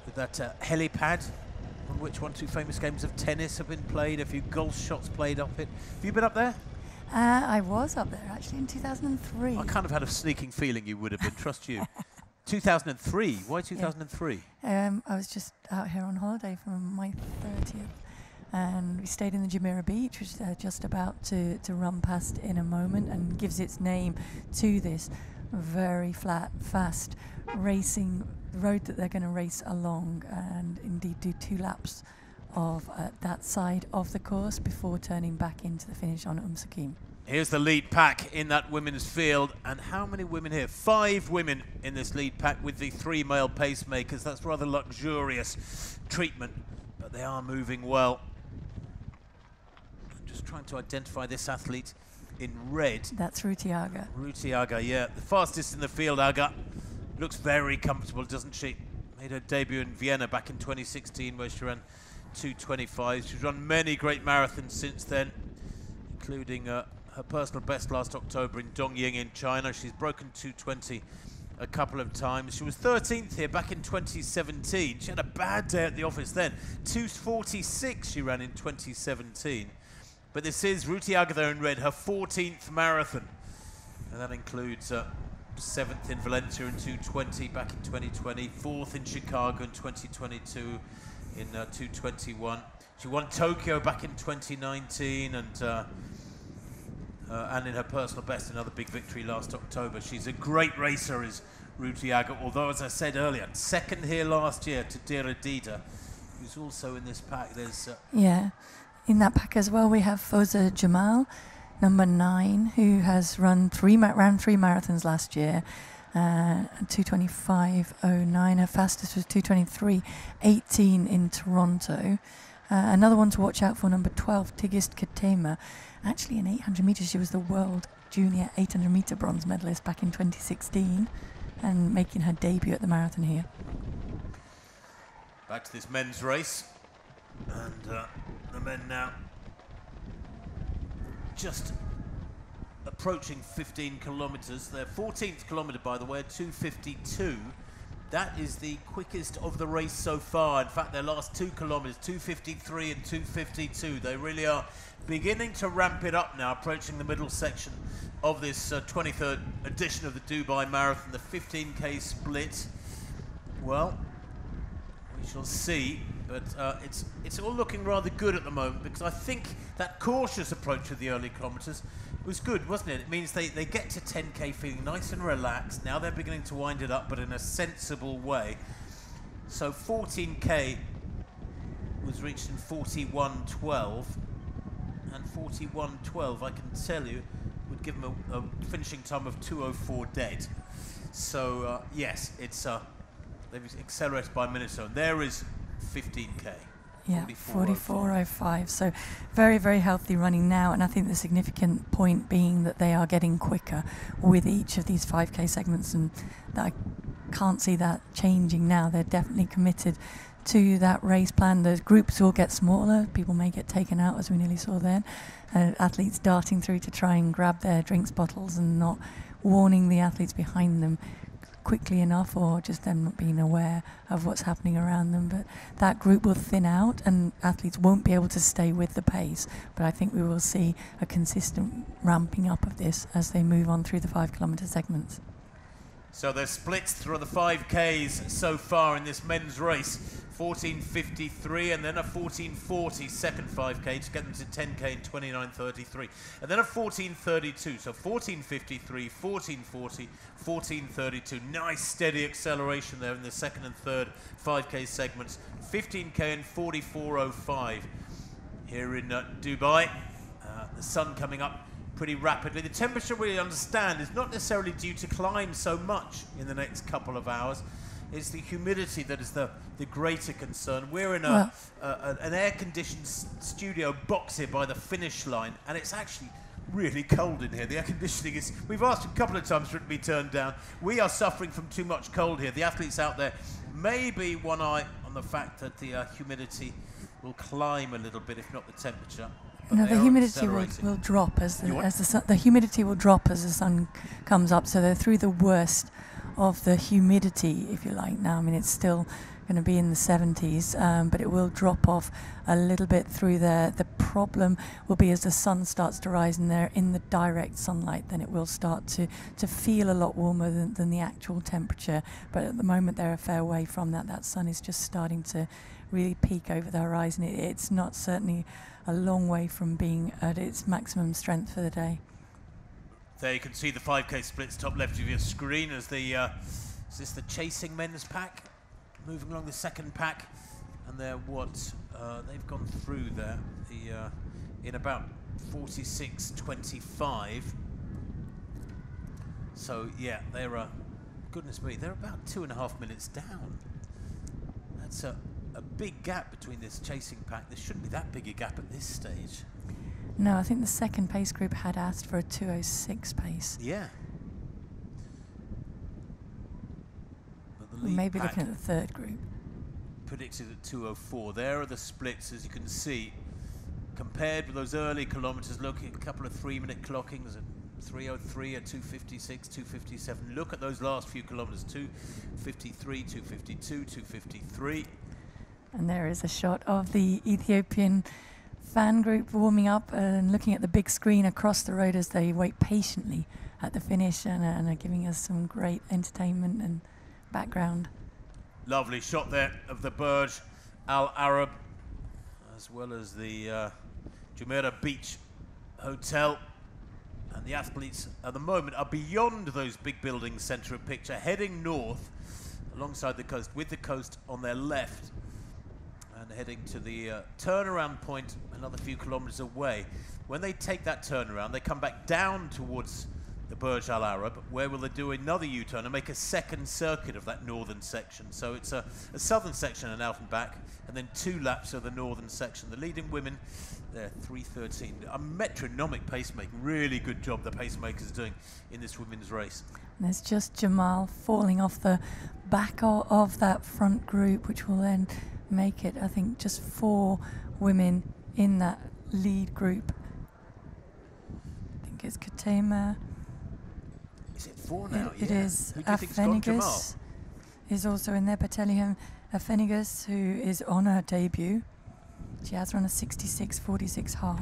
With that uh, helipad on which one two famous games of tennis have been played, a few golf shots played off it. Have you been up there? Uh, I was up there actually in 2003. I kind of had a sneaking feeling you would have been, trust you. 2003. Why 2003? Yeah. Um, I was just out here on holiday for my 30th. And we stayed in the Jumeirah Beach, which they're just about to, to run past in a moment, and gives its name to this very flat, fast racing road that they're going to race along and indeed do two laps of uh, that side of the course before turning back into the finish on Umm Suqeim. Here's the lead pack in that women's field. And how many women here? Five women in this lead pack with the three male pacemakers. That's rather luxurious treatment, but they are moving well. I'm just trying to identify this athlete in red. That's Ruti Aga. Ruti Aga, yeah. The fastest in the field, Aga. Looks very comfortable, doesn't she? Made her debut in Vienna back in 2016 where she ran 225. She's run many great marathons since then, including uh, her personal best last October in Dongying in China. She's broken 220 a couple of times. She was 13th here back in 2017. She had a bad day at the office then. 246 she ran in 2017. But this is Ruti Agatha in red, her 14th marathon. And that includes uh, 7th in Valencia in 220 back in 2020, 4th in Chicago in 2022 in uh, 221. She won Tokyo back in 2019 and uh, uh, and in her personal best, another big victory last October. She's a great racer, is Ruti Aga, although, as I said earlier, second here last year to Dera Dida, who's also in this pack. There's uh, Yeah, in that pack as well, we have Foza Jamal, number nine, who has run three, ran three marathons last year. Uh, 225.09. Her fastest was 223.18 in Toronto. Uh, another one to watch out for, number 12, Tigist Ketema. Actually, in 800 metres, she was the world junior 800 metre bronze medalist back in 2016 and making her debut at the marathon here. Back to this men's race. And uh, the men now just approaching 15 kilometres. Their 14th kilometre, by the way, 252. That is the quickest of the race so far. In fact, their last two kilometres, 253 and 252. They really are beginning to ramp it up now, approaching the middle section of this uh, 23rd edition of the Dubai Marathon, the 15k split. Well, we shall see, but uh, it's it's all looking rather good at the moment because I think that cautious approach of the early kilometres was good, wasn't it? It means they, they get to 10k feeling nice and relaxed. Now they're beginning to wind it up, but in a sensible way. So 14k was reached in 41.12, and 41.12, I can tell you, would give them a, a finishing time of 204 dead. So uh, yes, it's uh, they've accelerated by a minute. So there is 15k. Yeah, 44.05. So very, very healthy running now. And I think the significant point being that they are getting quicker with each of these 5K segments. And that I can't see that changing now. They're definitely committed to that race plan. The groups will get smaller. People may get taken out, as we nearly saw then. Uh, athletes darting through to try and grab their drinks bottles and not warning the athletes behind them quickly enough or just them not being aware of what's happening around them. But that group will thin out and athletes won't be able to stay with the pace. But I think we will see a consistent ramping up of this as they move on through the five kilometre segments. So they're split through the 5Ks so far in this men's race. 14.53 and then a 14.40 second 5k to get them to 10k in 29.33 and then a 14.32 so 14.53 14.40 14.32 nice steady acceleration there in the second and third 5k segments. 15k and 44.05 here in uh, Dubai. Uh, the sun coming up pretty rapidly. The temperature we understand is not necessarily due to climb so much in the next couple of hours it's the humidity that is the, the greater concern. We're in a, well, an air conditioned studio box here by the finish line, and it's actually really cold in here. The air conditioning is. We've asked a couple of times for it to be turned down. We are suffering from too much cold here. The athletes out there, maybe one eye on the fact that the uh, humidity will climb a little bit, if not the temperature. No, the humidity will, will drop as the, as the sun, the humidity will drop as the sun comes up. So they're through the worst of the humidity, if you like. Now, I mean, it's still going to be in the 70s, um, but it will drop off a little bit through there. The problem will be as the sun starts to rise and they're in the direct sunlight, then it will start to, to feel a lot warmer than, than the actual temperature. But at the moment, they're a fair way from that. That sun is just starting to really peak over the horizon. It, it's not certainly a long way from being at its maximum strength for the day. There you can see the 5k splits top left of your screen as the, uh, is this the chasing men's pack? Moving along the second pack, and they're what, uh, they've gone through there, the, uh, in about 46.25. So yeah, they're, uh, goodness me, they're about two and a half minutes down. That's a, a big gap between this chasing pack. There shouldn't be that big a gap at this stage. No, I think the second pace group had asked for a 206 pace. Yeah. Maybe looking at the third group. Predicted at 204. There are the splits, as you can see. Compared with those early kilometres, looking a couple of three-minute clockings at 303, at 256, 257. Look at those last few kilometres, 253, 252, 253. And there is a shot of the Ethiopian fan group warming up and looking at the big screen across the road as they wait patiently at the finish and, uh, and are giving us some great entertainment and background. Lovely shot there of the Burj Al Arab as well as the uh, Jumeirah Beach Hotel. And the athletes at the moment are beyond those big buildings, centre of picture, heading north alongside the coast, with the coast on their left and heading to the uh, turnaround point another few kilometres away. When they take that turnaround, they come back down towards the Burj Al Arab, where will they do another U-turn and make a second circuit of that northern section. So it's a, a, southern section and out and back, and then two laps of the northern section. The leading women, they're 3.13. A metronomic pacemaker. really good job the pacemakers doing in this women's race. And there's just Jamal falling off the back of that front group, which will then make it, I think, just four women in that lead group. I think it's Ketema. Is it four now? It, yeah. it is. Afenigus is also in there. Betelium Afenigus, who is on her debut. She has run a 66 46 half.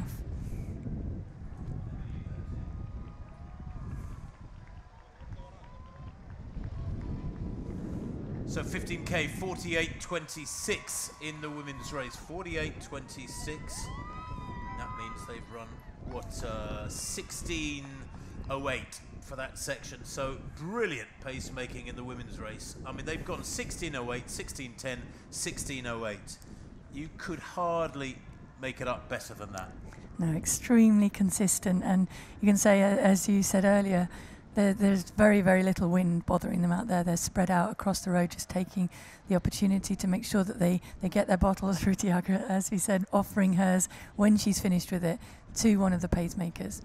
So 15k 48.26 in the women's race. 48.26. That means they've run what 16.08 uh, oh for that section. So brilliant pace making in the women's race. I mean they've gone 16.08, 16.10, 16.08. You could hardly make it up better than that. No, extremely consistent. And you can say, as you said earlier, there, there's very, very little wind bothering them out there. They're spread out across the road, just taking the opportunity to make sure that they, they get their bottles. Ruti Aga, as we said, offering hers when she's finished with it to one of the pacemakers.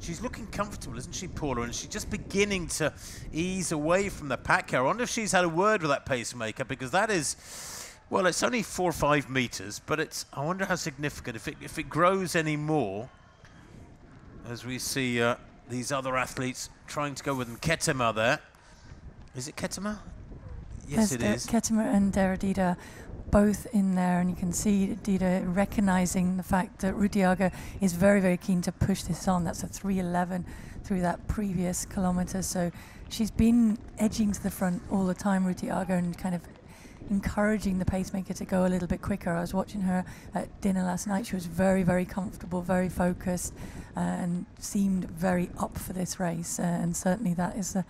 She's looking comfortable, isn't she, Paula? And she's just beginning to ease away from the pack car. I wonder if she's had a word with that pacemaker because that is, well, it's only four or five meters, but it's. I wonder how significant. If it if it grows any more, as we see uh, these other athletes trying to go with them. Ketema there. Is it Ketema? Yes, There's it is. Ketema and Dera Dida both in there, and you can see Dida recognizing the fact that Ruti Aga is very, very keen to push this on. That's a 311 through that previous kilometer. So she's been edging to the front all the time, Ruti Aga, and kind of encouraging the pacemaker to go a little bit quicker. I was watching her at dinner last night. She was very, very comfortable, very focused, uh, and seemed very up for this race. Uh, and certainly that is the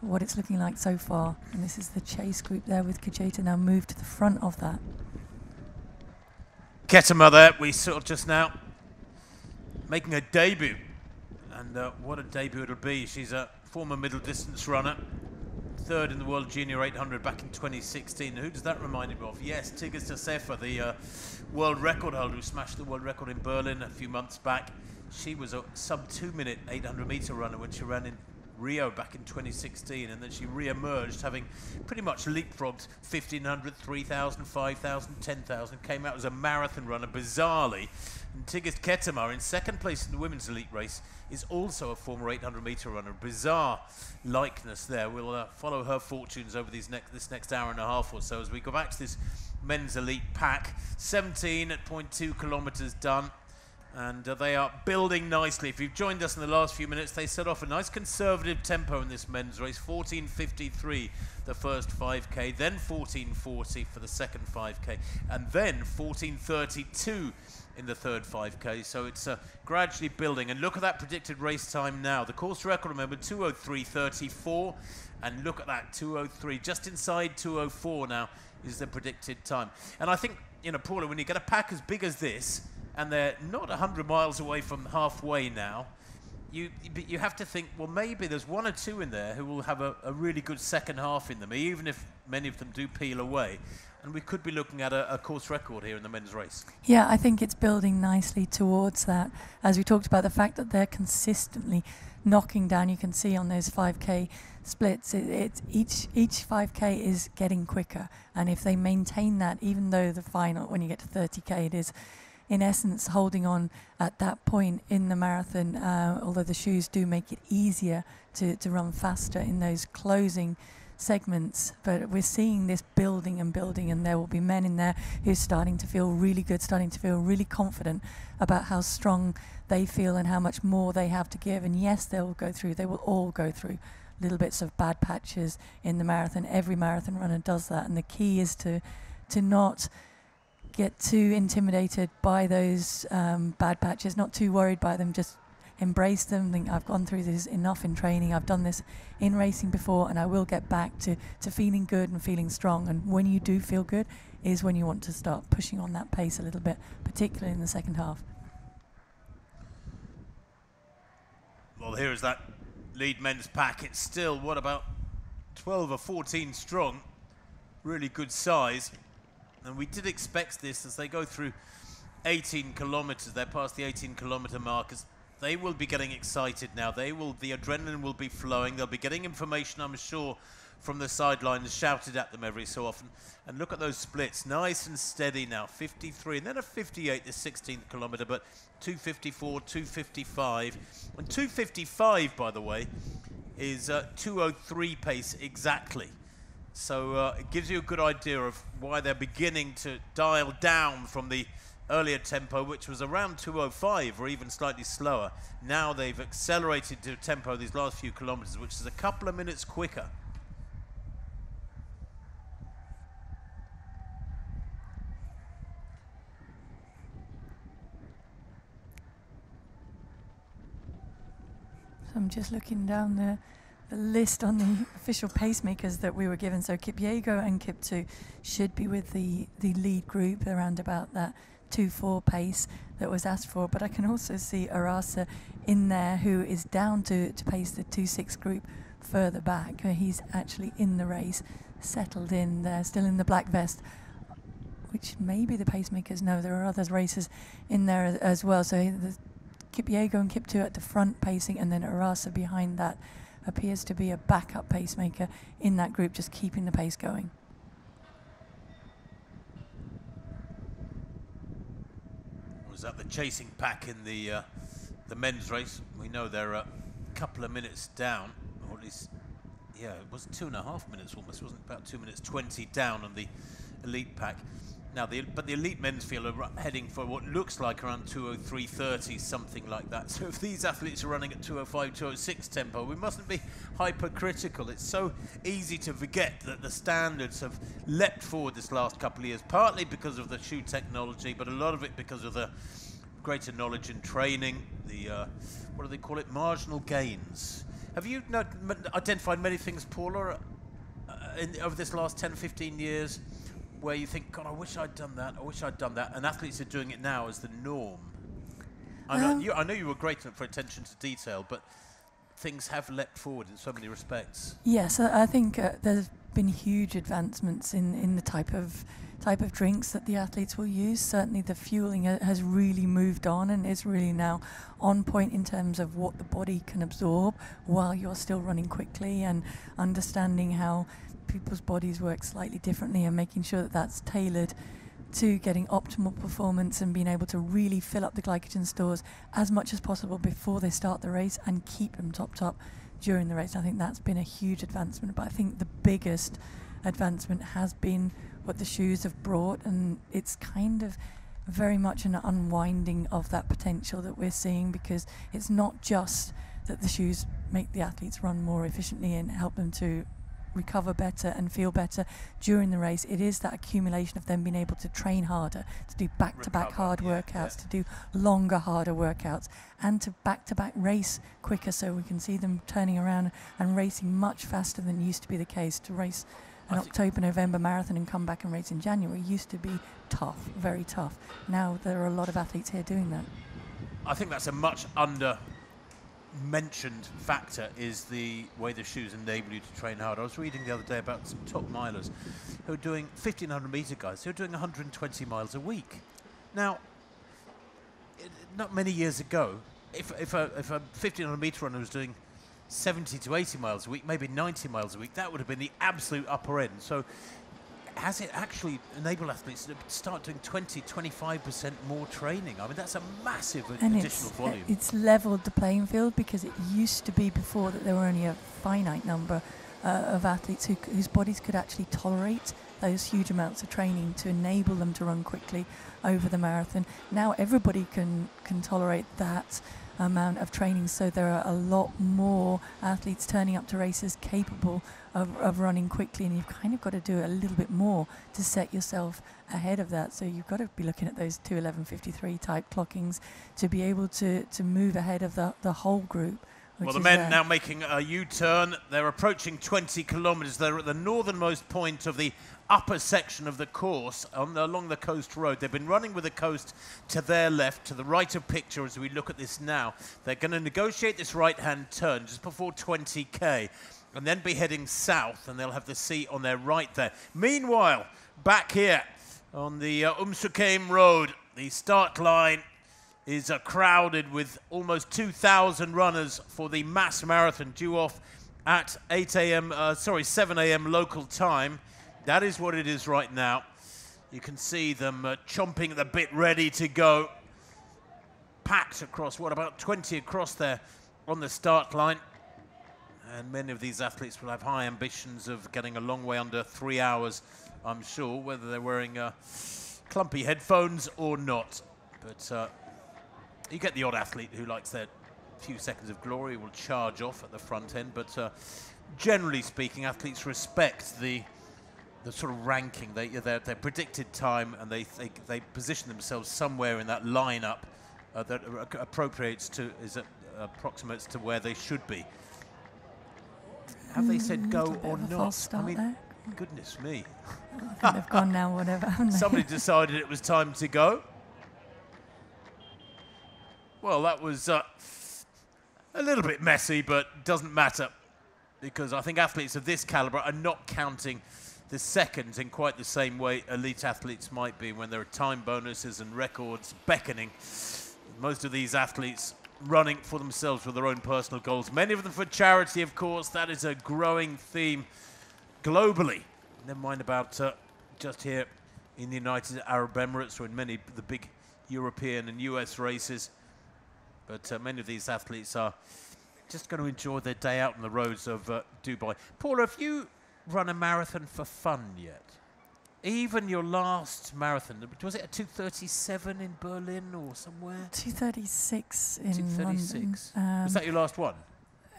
what it's looking like so far. And this is the chase group there with Kejeta now moved to the front of that. Ketema there, we saw just now, making her debut. And uh, what a debut it'll be. She's a former middle distance runner, third in the World Junior 800 back in 2016. Who does that remind me of? Yes, Tigist Assefa, the uh, world record holder who smashed the world record in Berlin a few months back. She was a sub two minute 800 meter runner when she ran in Rio back in 2016, and then she re-emerged, having pretty much leapfrogged 1500, 3000, 5000, 10,000. Came out as a marathon runner, bizarrely. And Tigist Ketema, in second place in the women's elite race, is also a former 800 meter runner. Bizarre likeness there. We'll uh, follow her fortunes over these next this next hour and a half or so as we go back to this men's elite pack. 17.2 kilometers done and uh, they are building nicely. If you've joined us in the last few minutes, they set off a nice conservative tempo in this men's race 14.53 the first 5k, then 14.40 for the second 5k, and then 14.32 in the third 5k. So it's uh, gradually building. And look at that predicted race time now. The course record, remember, 203.34, and look at that 203, just inside 204 now is the predicted time. And I think, you know, Paula, when you get a pack as big as this, and they're not 100 miles away from halfway now, you you have to think, well, maybe there's one or two in there who will have a, a really good second half in them, even if many of them do peel away. And we could be looking at a, a course record here in the men's race. Yeah, I think it's building nicely towards that. As we talked about, the fact that they're consistently knocking down, you can see on those 5k splits, it, it's each each 5k is getting quicker, and if they maintain that, even though the final, when you get to 30k, it is in essence holding on at that point in the marathon, uh, although the shoes do make it easier to, to run faster in those closing segments. But we're seeing this building and building, and there will be men in there who's starting to feel really good, starting to feel really confident about how strong they feel and how much more they have to give. And yes, they will go through, they will all go through little bits of bad patches in the marathon. Every marathon runner does that, and the key is to to not get too intimidated by those um, bad patches, not too worried by them, just embrace them. Think I've gone through this enough in training. I've done this in racing before, and I will get back to, to feeling good and feeling strong. And when you do feel good, is when you want to start pushing on that pace a little bit, particularly in the second half. Well, here is that lead men's pack. It's still, what, about 12 or 14 strong. Really good size. And we did expect this as they go through 18 kilometers. They're past the 18 kilometer markers. They will be getting excited now. They will, the adrenaline will be flowing. They'll be getting information, I'm sure, from the sidelines shouted at them every so often. And look at those splits, nice and steady now. 53 and then a 58 the 16th kilometer, but 254, 255. And 255, by the way, is uh, 203 pace exactly. So uh, it gives you a good idea of why they're beginning to dial down from the earlier tempo, which was around 205 or even slightly slower. Now they've accelerated to tempo these last few kilometres, which is a couple of minutes quicker. So I'm just looking down the, the list on the official pacemakers that we were given. So Kipyego and Kiptoo should be with the, the lead group around about that 2-4 pace that was asked for. But I can also see Arasa in there who is down to, to pace the 2-6 group further back. Uh, he's actually in the race, settled in there, still in the black vest which maybe the pacemakers know. There are other races in there as, as well. So the Kipyego and Kiptoo at the front pacing, and then Arasa behind that appears to be a backup pacemaker in that group, just keeping the pace going. Was that the chasing pack in the uh, the men's race? We know they're a couple of minutes down, or at least, yeah, it was two and a half minutes almost, wasn't it? About two minutes twenty down on the elite pack. Now, the, but the elite men's field are heading for what looks like around 203.30, something like that. So if these athletes are running at 205, 206 tempo, we mustn't be hypercritical. It's so easy to forget that the standards have leapt forward this last couple of years, partly because of the shoe technology, but a lot of it because of the greater knowledge and training, the, uh, what do they call it, marginal gains. Have you identified many things, Paula, uh, in, over this last 10, 15 years? Where you think, God, I wish I'd done that. I wish I'd done that. And athletes are doing it now as the norm. I know, um, you, I know you were great for attention to detail, but things have leapt forward in so many respects. Yes, I, I think uh, there's been huge advancements in, in the type of type of drinks that the athletes will use. Certainly, the fueling has really moved on and is really now on point in terms of what the body can absorb while you're still running quickly and understanding how people's bodies work slightly differently and making sure that that's tailored to getting optimal performance and being able to really fill up the glycogen stores as much as possible before they start the race and keep them topped up during the race. I think that's been a huge advancement, but I think the biggest advancement has been what the shoes have brought, and it's kind of very much an unwinding of that potential that we're seeing because it's not just that the shoes make the athletes run more efficiently and help them to recover better and feel better during the race. It is that accumulation of them being able to train harder, to do back to back hard yeah, workouts, yeah. to do longer, harder workouts, and to back to back race quicker so we can see them turning around and racing much faster than used to be the case. To race an October, November marathon and come back and race in January used to be tough, very tough. Now there are a lot of athletes here doing that. I think that's a much under mentioned factor is the way the shoes enable you to train hard. I was reading the other day about some top milers who are doing 1500 meter guys who are doing 120 miles a week. Now, not many years ago, if, if, a, if a 1500 meter runner was doing 70 to 80 miles a week, maybe 90 miles a week, that would have been the absolute upper end. So has it actually enabled athletes to start doing 20, 25% more training? I mean, that's a massive and additional it's, volume. It's leveled the playing field because it used to be before that there were only a finite number uh, of athletes who, whose bodies could actually tolerate those huge amounts of training to enable them to run quickly over the marathon. Now everybody can can tolerate that amount of training, so there are a lot more athletes turning up to races capable of, of running quickly, and you've kind of got to do a little bit more to set yourself ahead of that. So you've got to be looking at those 211.53 type clockings to be able to, to move ahead of the, the whole group. Well, the men uh, now making a U-turn. They're approaching 20 kilometres. They're at the northernmost point of the upper section of the course on the, along the coast road. They've been running with the coast to their left, to the right of picture as we look at this now. They're going to negotiate this right-hand turn just before 20k and then be heading south, and they'll have the sea on their right there. Meanwhile, back here on the uh, Road, the start line is uh, crowded with almost 2,000 runners for the mass marathon due off at 8 a.m., uh, sorry, 7 a.m. local time. That is what it is right now. You can see them uh, chomping at the bit, ready to go. Packed across, what, about 20 across there on the start line. And many of these athletes will have high ambitions of getting a long way under three hours, I'm sure, whether they're wearing uh, clumpy headphones or not. But uh, you get the odd athlete who likes their few seconds of glory, will charge off at the front end. But uh, generally speaking, athletes respect the the sort of ranking, they, their, their predicted time, and they, they, they position themselves somewhere in that lineup uh, that appropriates to is approximates to where they should be. Have they said Mm, go or not? I mean, there. goodness me. I think they've gone now, whatever. Somebody decided it was time to go. Well, that was uh, a little bit messy, but doesn't matter because I think athletes of this caliber are not counting the seconds in quite the same way elite athletes might be when there are time bonuses and records beckoning. Most of these athletes running for themselves with their own personal goals, many of them for charity, of course. That is a growing theme globally. Never mind about uh, just here in the United Arab Emirates or in many of the big European and US races. But uh, many of these athletes are just going to enjoy their day out on the roads of uh, Dubai. Paula, have you run a marathon for fun yet? Even your last marathon, was it a 237 in Berlin or somewhere? 236 in 236. London. was that your last one?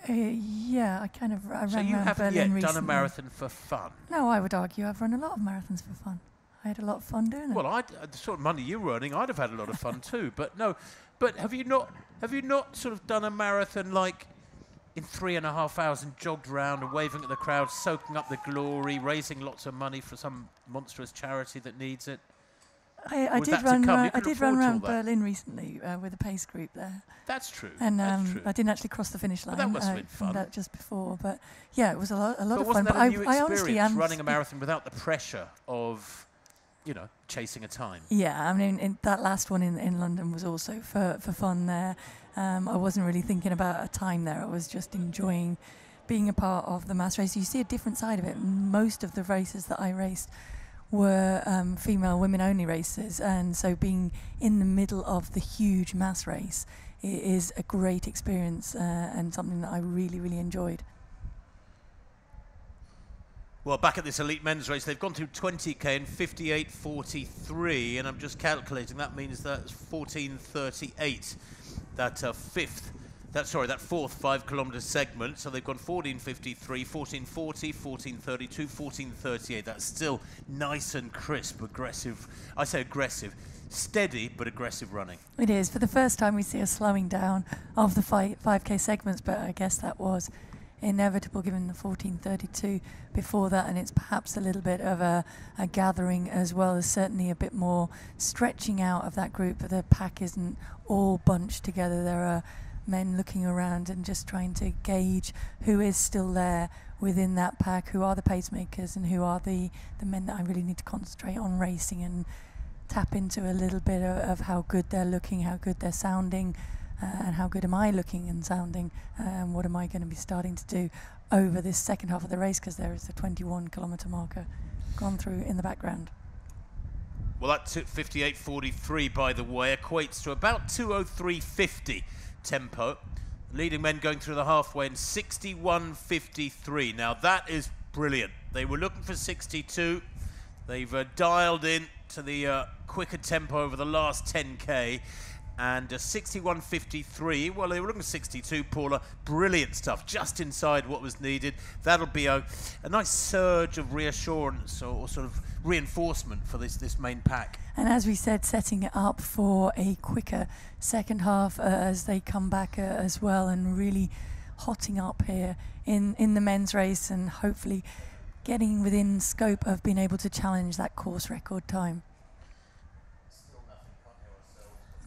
Uh, yeah, I kind of I So ran you haven't Berlin yet done a marathon for fun? No, I would argue I've run a lot of marathons for fun. I had a lot of fun doing it. Well, I'd, uh, the sort of money you're earning, I'd have had a lot of fun too. But no, but have you not? Have you not sort of done a marathon like in three and a half hours and jogged around and waving at the crowd, soaking up the glory, raising lots of money for some monstrous charity that needs it? I, I did run. ra- I did run afford to all around. Berlin recently uh, with a pace group there, That's true. and that's um, true. I didn't actually cross the finish line. Well, that must have uh, been fun. that just before, but yeah, it was a lot, a lot but of wasn't fun. that but a I, new I honestly experience am running a marathon without the pressure of, you know, chasing a time? Yeah, I mean, in, that last one in, in London was also for, for fun there. Um, I wasn't really thinking about a time there. I was just enjoying being a part of the mass race. You see a different side of it. Most of the races that I raced were um, female, women only races. And so being in the middle of the huge mass race is a great experience uh, and something that I really, really enjoyed. Well, back at this elite men's race, they've gone through 20k in 58.43, and I'm just calculating that means that's 14.38. That uh, fifth, that sorry, that fourth five-kilometre segment. So they've gone 14.53, 14.40, 14.32, 14.38. That's still nice and crisp, aggressive. I say aggressive, steady but aggressive running. It is. For the first time, we see a slowing down of the fi- 5k segments, but I guess that was inevitable given the 1432 before that, and it's perhaps a little bit of a, a gathering as well as certainly a bit more stretching out of that group. The pack isn't all bunched together. There are men looking around and just trying to gauge who is still there within that pack, who are the pacemakers, and who are the, the men that I really need to concentrate on racing and tap into a little bit of, of how good they're looking, how good they're sounding, and how good am I looking and sounding, uh, and what am I going to be starting to do over this second half of the race because there is the 21 kilometre marker gone through in the background. Well, that took 58.43, by the way, equates to about 203.50 tempo. Leading men going through the halfway in 61.53. Now, that is brilliant. They were looking for 62. They've uh, dialed in to the uh, quicker tempo over the last 10k. And uh, 61.53, well, they were looking for 62, Paula. Brilliant stuff, just inside what was needed. That'll be a, a nice surge of reassurance or, or sort of reinforcement for this, this main pack. And as we said, setting it up for a quicker second half uh, as they come back uh, as well and really hotting up here in, in the men's race and hopefully getting within scope of being able to challenge that course record time.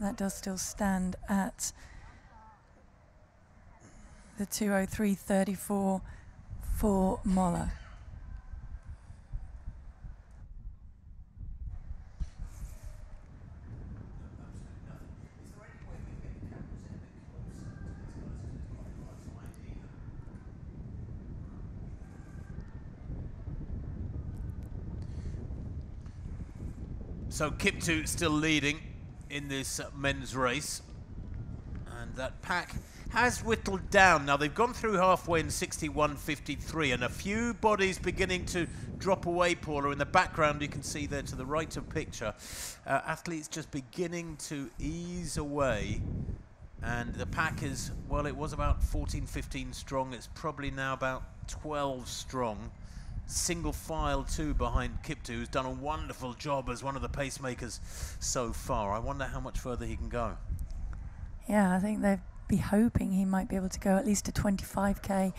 That does still stand at the 203.34 for Molla. So Kiptoo still leading in this men's race. And that pack has whittled down. Now they've gone through halfway in 61.53 and a few bodies beginning to drop away, Paula. In the background you can see there to the right of picture, uh, athletes just beginning to ease away. And the pack is, well, it was about 14, 15 strong. It's probably now about 12 strong single file too behind Kiptoo, who's done a wonderful job as one of the pacemakers so far. I wonder how much further he can go. Yeah, I think they'd be hoping he might be able to go at least to 25k,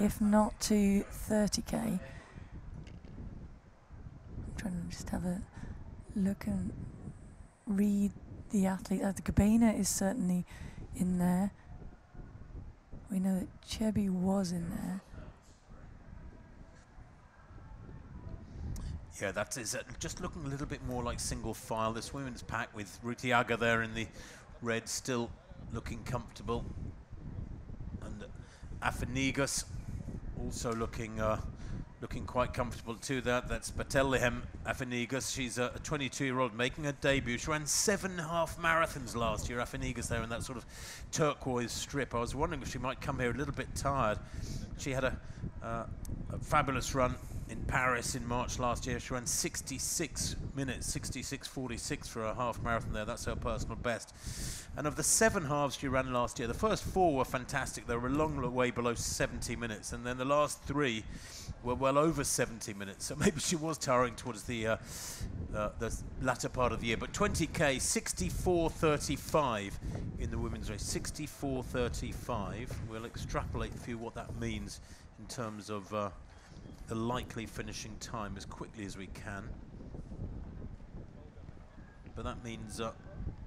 if not to 30k. I'm trying to just have a look and read the athlete. Uh, the Gobena is certainly in there. We know that Chebby was in there. Yeah, that is uh, just looking a little bit more like single file. This women's pack with Ruti Aga there in the red, still looking comfortable. And Afenigas also looking uh, looking quite comfortable too. That that's Bethlehem Afenigas. She's a 22-year-old making her debut. She ran seven half marathons last year. Afenigas there in that sort of turquoise strip. I was wondering if she might come here a little bit tired. She had a, uh, a fabulous run in Paris in March last year. She ran 66 minutes, 66.46 for a half marathon there. That's her personal best. And of the seven halves she ran last year, the first four were fantastic. They were a long way below 70 minutes. And then the last three were well over 70 minutes. So maybe she was tiring towards the, uh, uh, the latter part of the year. But 20K, 64.35 in the women's race. 64.35. We'll extrapolate for you what that means in terms of uh, the likely finishing time as quickly as we can. But that means, uh,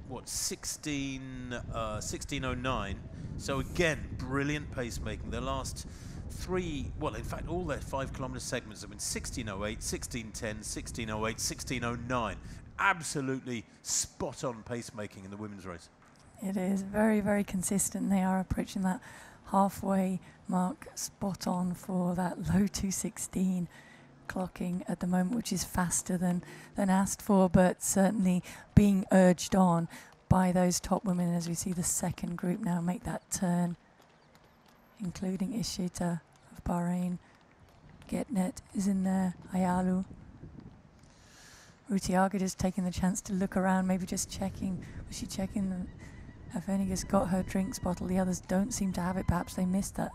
what, 16, uh, 1609. So again, brilliant pacemaking. The last three, well, in fact, all their five kilometre segments have been 1608, 1610, 1608, 1609. Absolutely spot on pacemaking in the women's race. It is very, very consistent. They are approaching that halfway mark spot on for that low 216 clocking at the moment, which is faster than, than asked for, but certainly being urged on by those top women as we see the second group now make that turn, including Ishita of Bahrain. Getnet is in there, Ayalu. Ruti Aga just taking the chance to look around, maybe just checking. Was she checking the Afenigas got her drinks bottle. The others don't seem to have it. Perhaps they missed that.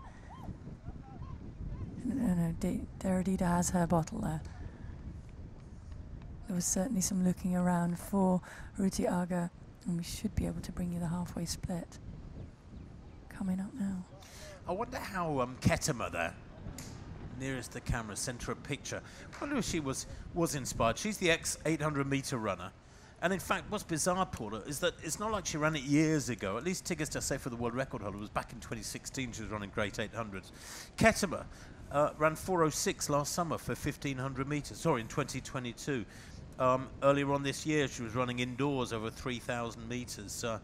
No, no, Dera Dida has her bottle there. There was certainly some looking around for Ruti Rutiaga, and we should be able to bring you the halfway split. Coming up now. I wonder how um, Ketema there, nearest the camera, centre of picture. I wonder if she was was inspired. She's the ex 800 meter runner. And in fact, what's bizarre, Paula, is that it's not like she ran it years ago. At least Tigist Assefa the world record holder was back in 2016. She was running great 800s. Ketema uh, ran 406 last summer for 1500 meters. Sorry, in 2022. Um, earlier on this year, she was running indoors over 3,000 meters. Uh,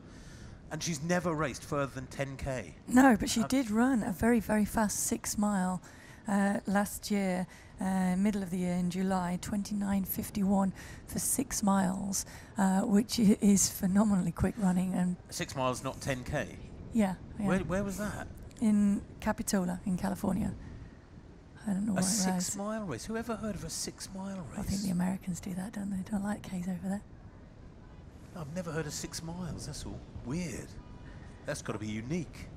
and she's never raced further than 10k. No, but she uh, did run a very, very fast six mile uh, last year uh, middle of the year in July, 29.51 for six miles, uh, which is phenomenally quick running. And six miles, not 10k. Yeah. yeah. Where, where was that? In Capitola, in California. I don't know a six mile race. Who ever heard of a six mile race? I think the Americans do that, don't they? Don't like K's over there. I've never heard of six miles. That's all weird. That's got to be unique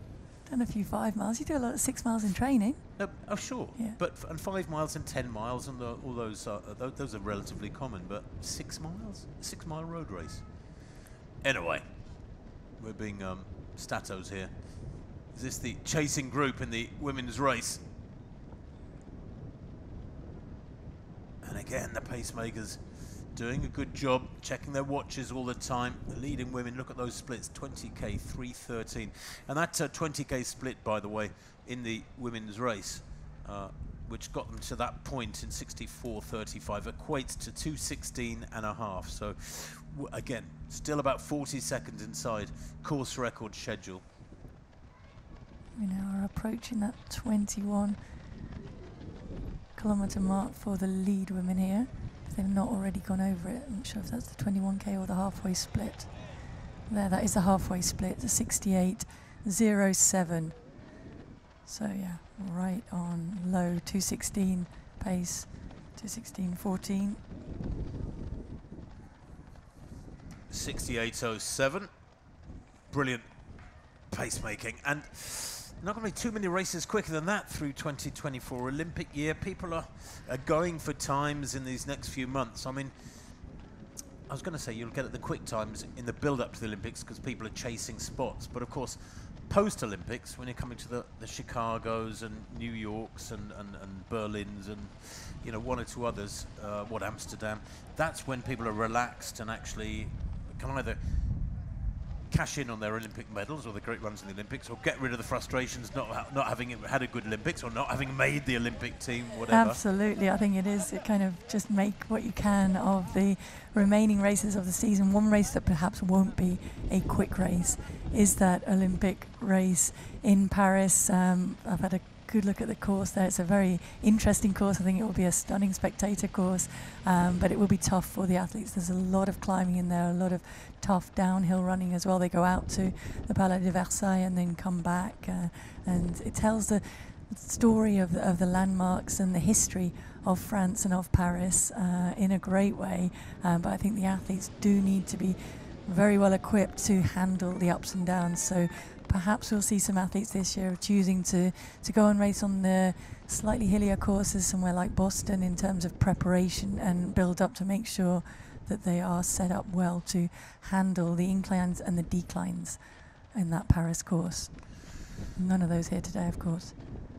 done a few five miles. You do a lot of six miles in training. No, oh, sure. Yeah. But and five miles and ten miles and the, all those uh, th those are relatively common. But six miles, six mile road race. Anyway, we're being um, statos here. Is this the chasing group in the women's race? And again, the pacemakers doing a good job, checking their watches all the time. The leading women, look at those splits, 20k, 313. And that's a 20k split, by the way, in the women's race, uh, which got them to that point in 64.35, equates to 216 and a half. So again, still about 40 seconds inside course record schedule. We now are approaching that 21 kilometre mark for the lead women here they've not already gone over it. I'm not sure if that's the 21k or the halfway split. There, that is the halfway split, the 68.07. So yeah, right on low 216 pace, 216.14. 68.07. Brilliant pacemaking. And not going to be too many races quicker than that through 2024 Olympic year. People are, are going for times in these next few months. I mean, I was going to say you'll get at the quick times in the build-up to the Olympics because people are chasing spots. But of course, post-Olympics, when you're coming to the, the Chicagos and New Yorks and, and, and Berlins and you know one or two others, uh, what Amsterdam, that's when people are relaxed and actually can either cash in on their Olympic medals or the great runs in the Olympics, or get rid of the frustrations not ha- not having had a good Olympics or not having made the Olympic team, whatever. Absolutely, I think it is. It kind of just make what you can of the remaining races of the season. One race that perhaps won't be a quick race is that Olympic race in Paris. Um, I've had a good look at the course there. It's a very interesting course. I think it will be a stunning spectator course, um, but it will be tough for the athletes. There's a lot of climbing in there, a lot of tough downhill running as well. They go out to the Palais de Versailles and then come back, uh, and it tells the story of the, of the landmarks and the history of France and of Paris uh, in a great way. Um, but I think the athletes do need to be very well equipped to handle the ups and downs. So perhaps we'll see some athletes this year choosing to, to go and race on the slightly hillier courses somewhere like Boston in terms of preparation and build up to make sure that they are set up well to handle the inclines and the declines in that Paris course. None of those here today, of course.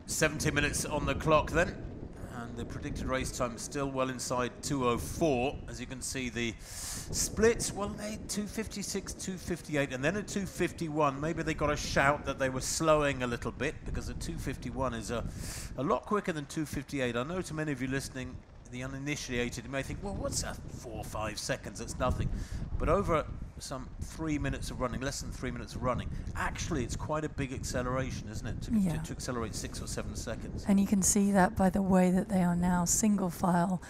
70 minutes on the clock then. And the predicted race time is still well inside 204. As you can see, the splits, well, they 256, 258, and then a 251. Maybe they got a shout that they were slowing a little bit because a 251 is a, a lot quicker than 258. I know to many of you listening, the uninitiated, may think, well, what's that? Four or five seconds, that's nothing. But over some three minutes of running, less than three minutes of running, actually it's quite a big acceleration, isn't it? To, Yeah. to, to accelerate six or seven seconds. And you can see that by the way that they are now single file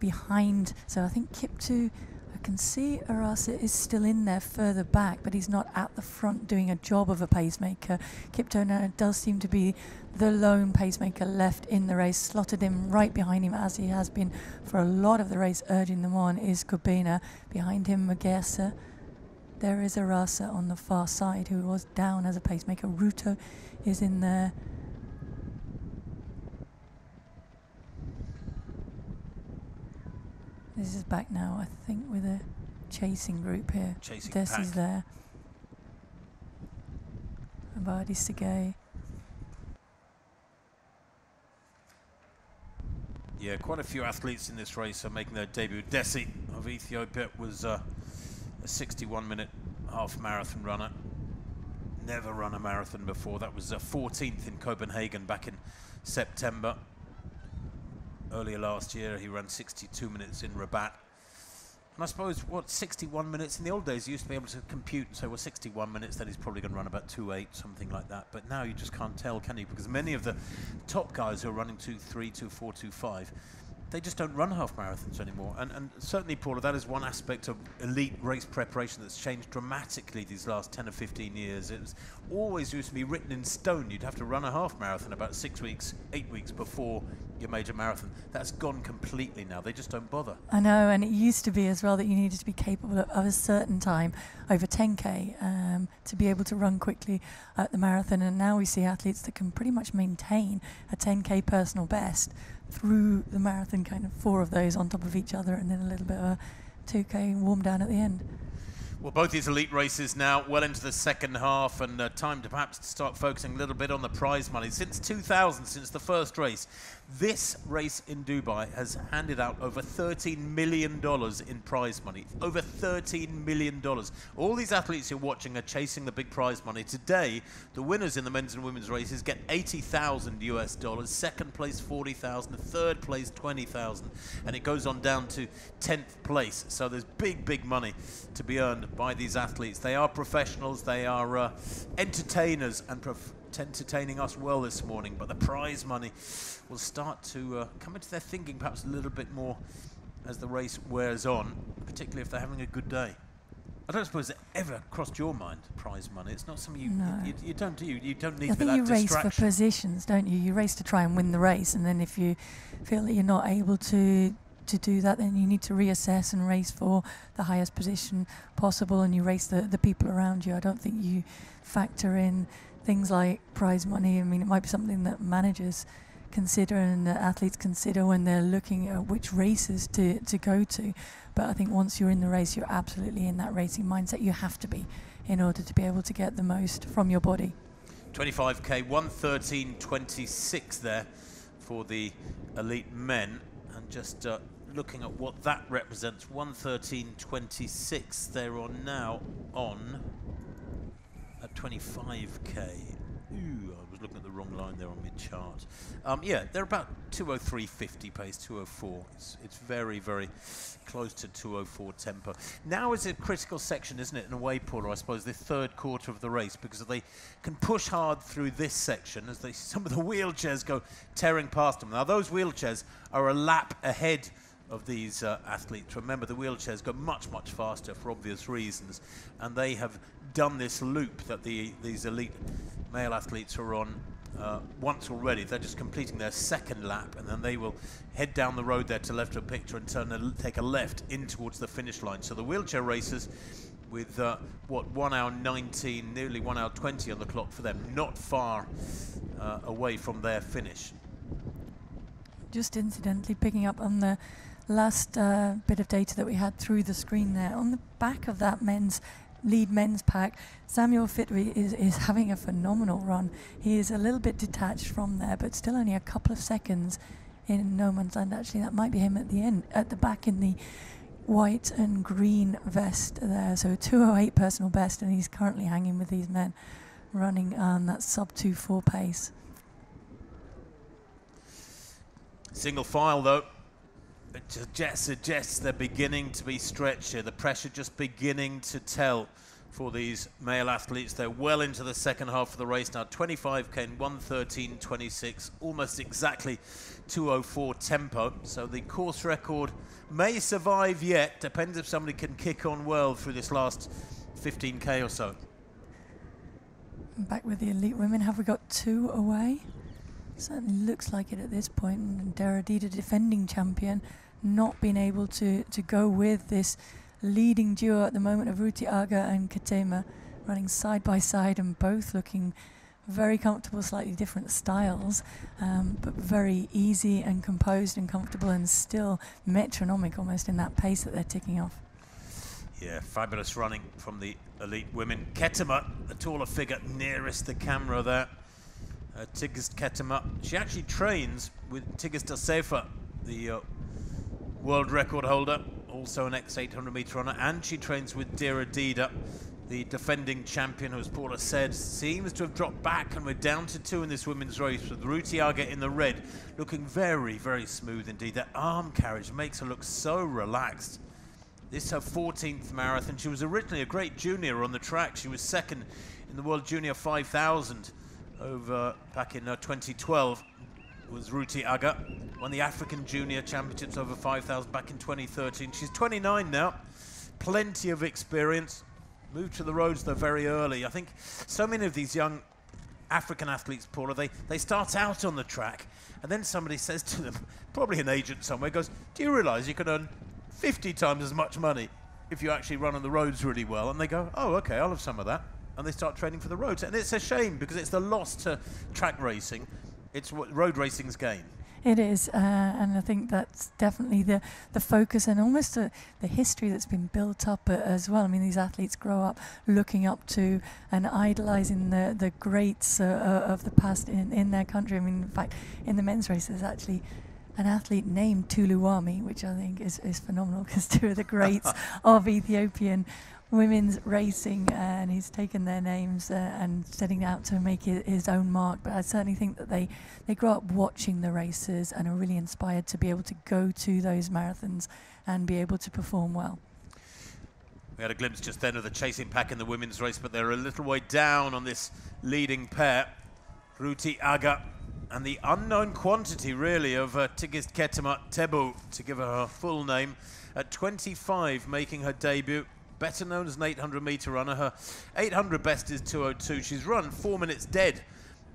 behind. So I think Kiptoo, I can see Arasa is still in there further back, but he's not at the front doing a job of a pacemaker. Kiptoo now does seem to be the lone pacemaker left in the race, slotted him right behind him as he has been for a lot of the race, urging them on is Kubina. Behind him, Magessa. There is Arasa on the far side who was down as a pacemaker. Ruto is in there. This is back now, I think, with a chasing group here. Chasing is there. Abadi Segay. Yeah, quite a few athletes in this race are making their debut. Desi of Ethiopia was uh, a 61-minute half marathon runner. Never run a marathon before. That was uh, 14th in Copenhagen back in September. Earlier last year, he ran 62 minutes in Rabat. And I suppose, what, 61 minutes? In the old days, you used to be able to compute and say, well, 61 minutes, then he's probably going to run about 2.8, something like that. But now you just can't tell, can you? Because many of the top guys who are running 2.3, 2.4, 2.5, they just don't run half marathons anymore. And, and certainly, Paula, that is one aspect of elite race preparation that's changed dramatically these last 10 or 15 years. It was always used to be written in stone. You'd have to run a half marathon about six weeks, eight weeks before your major marathon. That's gone completely now. They just don't bother. I know, and it used to be as well that you needed to be capable of, a certain time over 10k um, to be able to run quickly at the marathon. And now we see athletes that can pretty much maintain a 10k personal best through the marathon, kind of four of those on top of each other, and then a little bit of a 2k warm down at the end. Well, both these elite races now well into the second half, and uh, time to perhaps start focusing a little bit on the prize money. Since 2000, since the first race, this race in Dubai has handed out over $13 million in prize money. Over $13 million. All these athletes you're watching are chasing the big prize money. Today, the winners in the men's and women's races get 80,000 US dollars, second place 40,000, third place 20,000, and it goes on down to 10th place. So there's big, big money to be earned by these athletes. They are professionals, they are uh, entertainers and entertaining us well this morning, but the prize money will start to uh, come into their thinking perhaps a little bit more as the race wears on, particularly if they're having a good day. I don't suppose it ever crossed your mind, prize money. It's not something you, No. you, you don't do. You, you don't need I think you race for positions, don't you? You race to try and win the race, and then if you feel that you're not able to to do that, then you need to reassess and race for the highest position possible, and you race the, the people around you. I don't think you factor in things like prize money. I mean, it might be something that managers consider and athletes consider when they're looking at which races to, to go to. But I think once you're in the race, you're absolutely in that racing mindset. You have to be in order to be able to get the most from your body. 25k, 113.26 there for the elite men. And just uh, looking at what that represents, 113.26 they're on now on at 25k. Ooh, I was looking at the wrong line there on mid chart. Um, yeah, they're about 203.50 pace, 204. It's, it's very, very close to 204 tempo. Now is a critical section, isn't it, in a way, I suppose, the third quarter of the race, because they can push hard through this section as they some of the wheelchairs go tearing past them. Now, those wheelchairs are a lap ahead of these uh, athletes. Remember, the wheelchairs go much, much faster for obvious reasons, and they have done this loop that the, these elite male athletes are on uh, once already. They're just completing their second lap, and then they will head down the road there to left of picture and turn and take a left in towards the finish line. So the wheelchair racers with uh, what 1 hour 19 nearly 1 hour 20 on the clock for them not far uh, away from their finish just incidentally picking up on the last uh, bit of data that we had through the screen there on the back of that men's lead men's pack. Samuel Fitwi is, is having a phenomenal run. He is a little bit detached from there, but still only a couple of seconds in no man's land. Actually, that might be him at the end, at the back in the white and green vest there. So 208 personal best, and he's currently hanging with these men running on that sub 2-4 pace. Single file though. Just suggests they're beginning to be stretched here. The pressure just beginning to tell for these male athletes. They're well into the second half of the race now. 25k in 113.26, almost exactly 204 tempo. So the course record may survive yet. Depends if somebody can kick on well through this last 15k or so. Back with the elite women, have we got two away? Certainly looks like it at this point. And Dera defending champion, not been able to, to go with this leading duo at the moment of Ruti Aga and Ketema running side by side and both looking very comfortable, slightly different styles, um, but very easy and composed and comfortable and still metronomic almost in that pace that they're ticking off. Yeah, fabulous running from the elite women. Ketema, the taller figure nearest the camera there. Uh, Tigist Ketema. She actually trains with Tigist Assefa, the uh, world record holder, also an ex-800 meter runner, and she trains with Dera Dida, the defending champion, who, as Paula said, seems to have dropped back, and we're down to two in this women's race with Ruti Aga in the red, looking very, very smooth indeed. That arm carriage makes her look so relaxed. This is her 14th marathon. She was originally a great junior on the track. She was second in the World Junior 5000 over back in uh, 2012 was Ruti Aga. Won the African Junior Championships over 5,000 back in 2013. She's 29 now. Plenty of experience. Moved to the roads though very early. I think so many of these young African athletes, Paula, they, they start out on the track and then somebody says to them, probably an agent somewhere, goes, do you realize you can earn 50 times as much money if you actually run on the roads really well? And they go, oh, okay, I'll have some of that. And they start training for the roads. And it's a shame because it's the loss to track racing it's what road racing's game. It is, uh, and I think that's definitely the, the focus and almost the, the history that's been built up uh, as well. I mean, these athletes grow up looking up to and idolizing the, the greats uh, uh of the past in, in their country. I mean, in fact, in the men's race, there's actually an athlete named Tulu Wami, which I think is, is phenomenal because two of the greats of Ethiopian women's racing, uh, and he's taken their names uh, and setting out to make his own mark. But I certainly think that they, they grow up watching the races and are really inspired to be able to go to those marathons and be able to perform well. We had a glimpse just then of the chasing pack in the women's race, but they're a little way down on this leading pair. Ruti Aga and the unknown quantity, really, of uh, Tigist Ketema Tebu, to give her her full name, at 25, making her debut better known as an 800 meter runner. Her 800 best is 202. She's run four minutes dead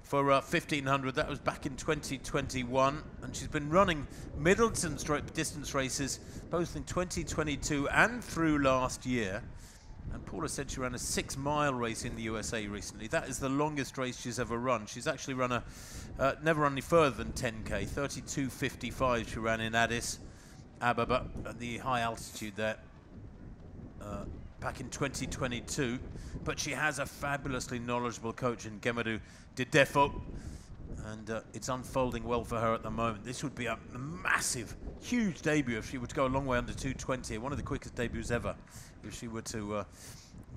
for uh, 1500. That was back in 2021. And she's been running Middleton straight distance races both in 2022 and through last year. And Paula said she ran a six mile race in the USA recently. That is the longest race she's ever run. She's actually run a, uh, never run any further than 10K. 32.55 she ran in Addis Ababa at the high altitude there. Uh, back in 2022. But she has a fabulously knowledgeable coach in Gemedu Dedefo. And uh, it's unfolding well for her at the moment. This would be a massive, huge debut if she were to go a long way under 220. One of the quickest debuts ever if she were to uh,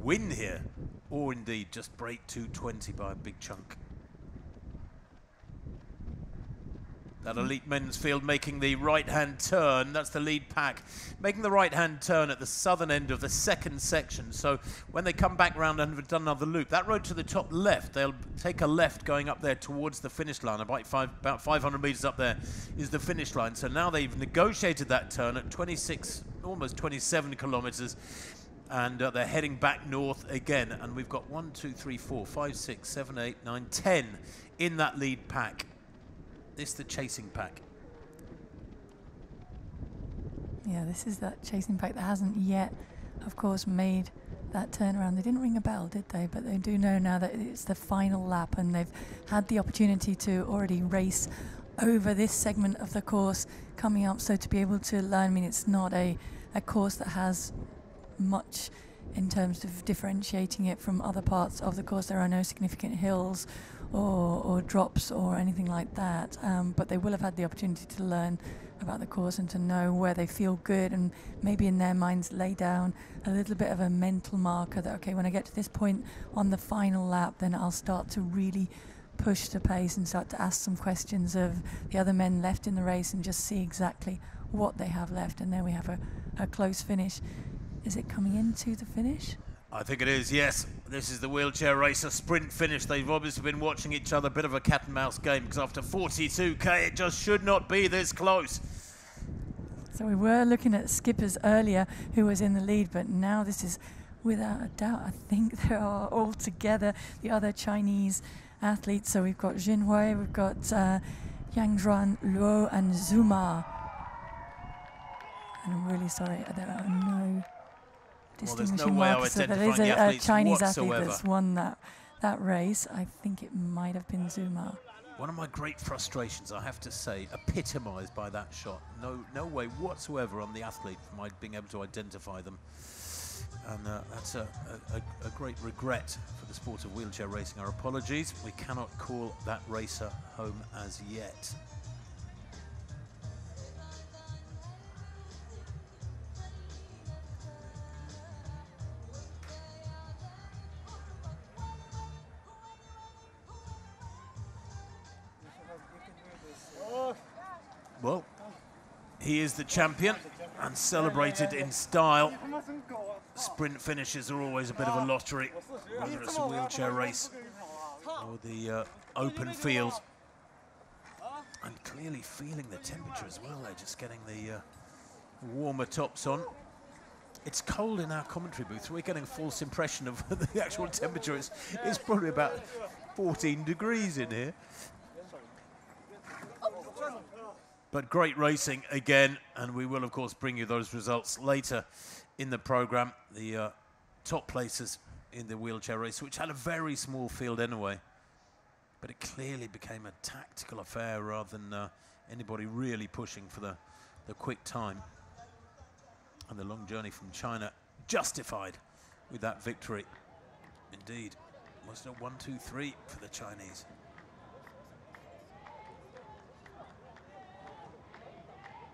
win here. Or indeed just break 220 by a big chunk. That elite men's field making the right-hand turn. That's the lead pack. Making the right-hand turn at the southern end of the second section. So when they come back round and have done another loop, that road to the top left, they'll take a left going up there towards the finish line. About, five, about 500 metres up there is the finish line. So now they've negotiated that turn at 26, almost 27 kilometres. And uh, they're heading back north again. And we've got one, two, three, four, five, six, seven, eight, nine, ten in that lead pack. This the chasing pack. Yeah, this is that chasing pack that hasn't yet, of course, made that turnaround. They didn't ring a bell, did they? But they do know now that it's the final lap and they've had the opportunity to already race over this segment of the course coming up. So to be able to learn, I mean, it's not a, a course that has much in terms of differentiating it from other parts of the course. There are no significant hills or, or drops or anything like that. Um, but they will have had the opportunity to learn about the course and to know where they feel good and maybe in their minds lay down a little bit of a mental marker that, okay, when I get to this point on the final lap, then I'll start to really push the pace and start to ask some questions of the other men left in the race and just see exactly what they have left. And there we have a, a close finish. Is it coming into the finish? I think it is, yes. This is the wheelchair racer sprint finish. They've obviously been watching each other, a bit of a cat and mouse game, because after 42k, it just should not be this close. So we were looking at skippers earlier, who was in the lead, but now this is without a doubt. I think there are all together the other Chinese athletes. So we've got Jin Hui, we've got uh, Yang Zhuan, Luo, and Zuma. And I'm really sorry, there are no distinguishing well, no markers. So there is a, a Chinese whatsoever. athlete that's won that that race. I think it might have been Zuma. One of my great frustrations, I have to say, epitomised by that shot. No, no way whatsoever on the athlete for my being able to identify them. And uh, that's a, a, a, great regret for the sport of wheelchair racing. Our apologies. We cannot call that racer home as yet. Well, he is the champion and celebrated in style. Sprint finishes are always a bit of a lottery, whether it's a wheelchair race or the uh, open field. And clearly feeling the temperature as well. They're just getting the uh, warmer tops on. It's cold in our commentary booth. We're getting a false impression of the actual temperature. It's, it's probably about 14 degrees in here. But great racing again, and we will, of course, bring you those results later in the programme. The uh, top places in the wheelchair race, which had a very small field anyway. But it clearly became a tactical affair rather than uh, anybody really pushing for the, the quick time. And the long journey from China justified with that victory. Indeed. Was it a one, two, three for the Chinese?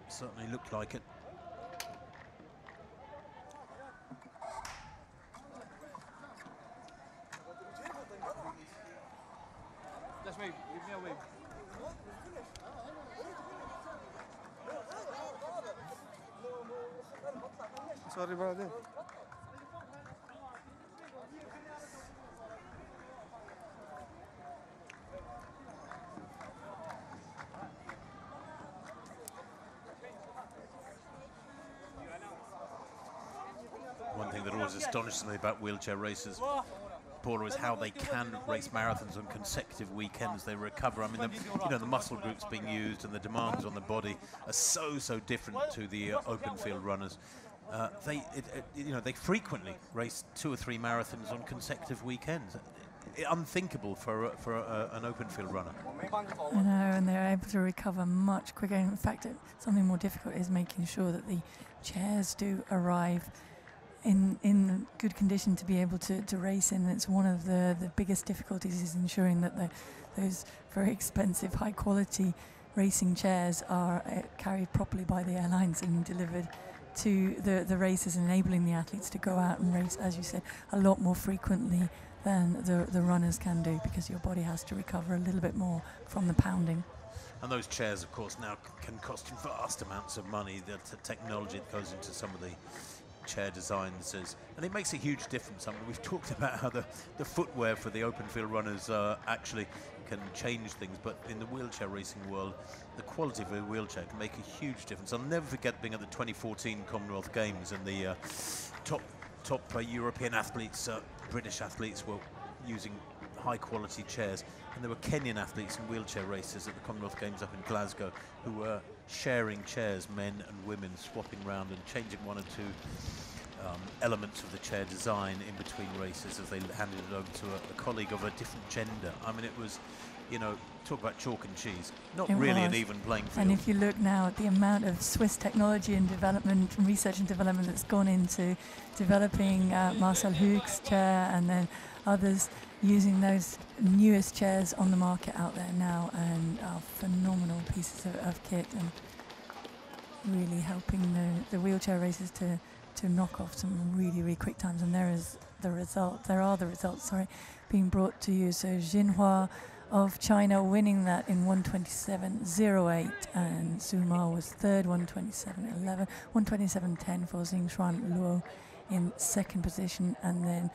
Certainly looked like it. Let's move. Leave me away. Sorry, brother. Astonishes me about wheelchair races, Paula, is how they can race marathons on consecutive weekends. They recover. I mean, the, you know, the muscle groups being used and the demands on the body are so, so different to the uh, open field runners. Uh, they, it, it, you know, they frequently race two or three marathons on consecutive weekends. unthinkable for for a, an open field runner. I know, and they're able to recover much quicker. In fact, it, something more difficult is making sure that the chairs do arrive in in good condition to be able to, to race in. It's one of the, the biggest difficulties is ensuring that the, those very expensive, high quality racing chairs are uh, carried properly by the airlines and delivered to the, the races, enabling the athletes to go out and race, as you said, a lot more frequently than the, the runners can do because your body has to recover a little bit more from the pounding. And those chairs, of course, now can cost vast amounts of money. The, the technology that goes into some of the chair designs and it makes a huge difference. I mean, we've talked about how the, the footwear for the open field runners uh, actually can change things, but in the wheelchair racing world, the quality of a wheelchair can make a huge difference. I'll never forget being at the 2014 Commonwealth Games and the uh, top top uh, European athletes, uh, British athletes were using high quality chairs, and there were Kenyan athletes and wheelchair racers at the Commonwealth Games up in Glasgow who were sharing chairs, men and women, swapping around and changing one or two um, elements of the chair design in between races as they handed it over to a, a, colleague of a different gender. I mean, it was, you know, talk about chalk and cheese. Not it really was. an even playing field. And if you look now at the amount of Swiss technology and development, and research and development that's gone into developing uh, Marcel Hug's chair and then others using those newest chairs on the market out there now and are phenomenal pieces of, of kit and really helping the, the wheelchair racers to to knock off some really, really quick times. And there is the result, there are the results, sorry, being brought to you. So Jinhua of China winning that in 127.08 and Zuma was third, 127.11, 127.10 for Xingxuan Luo in second position. And then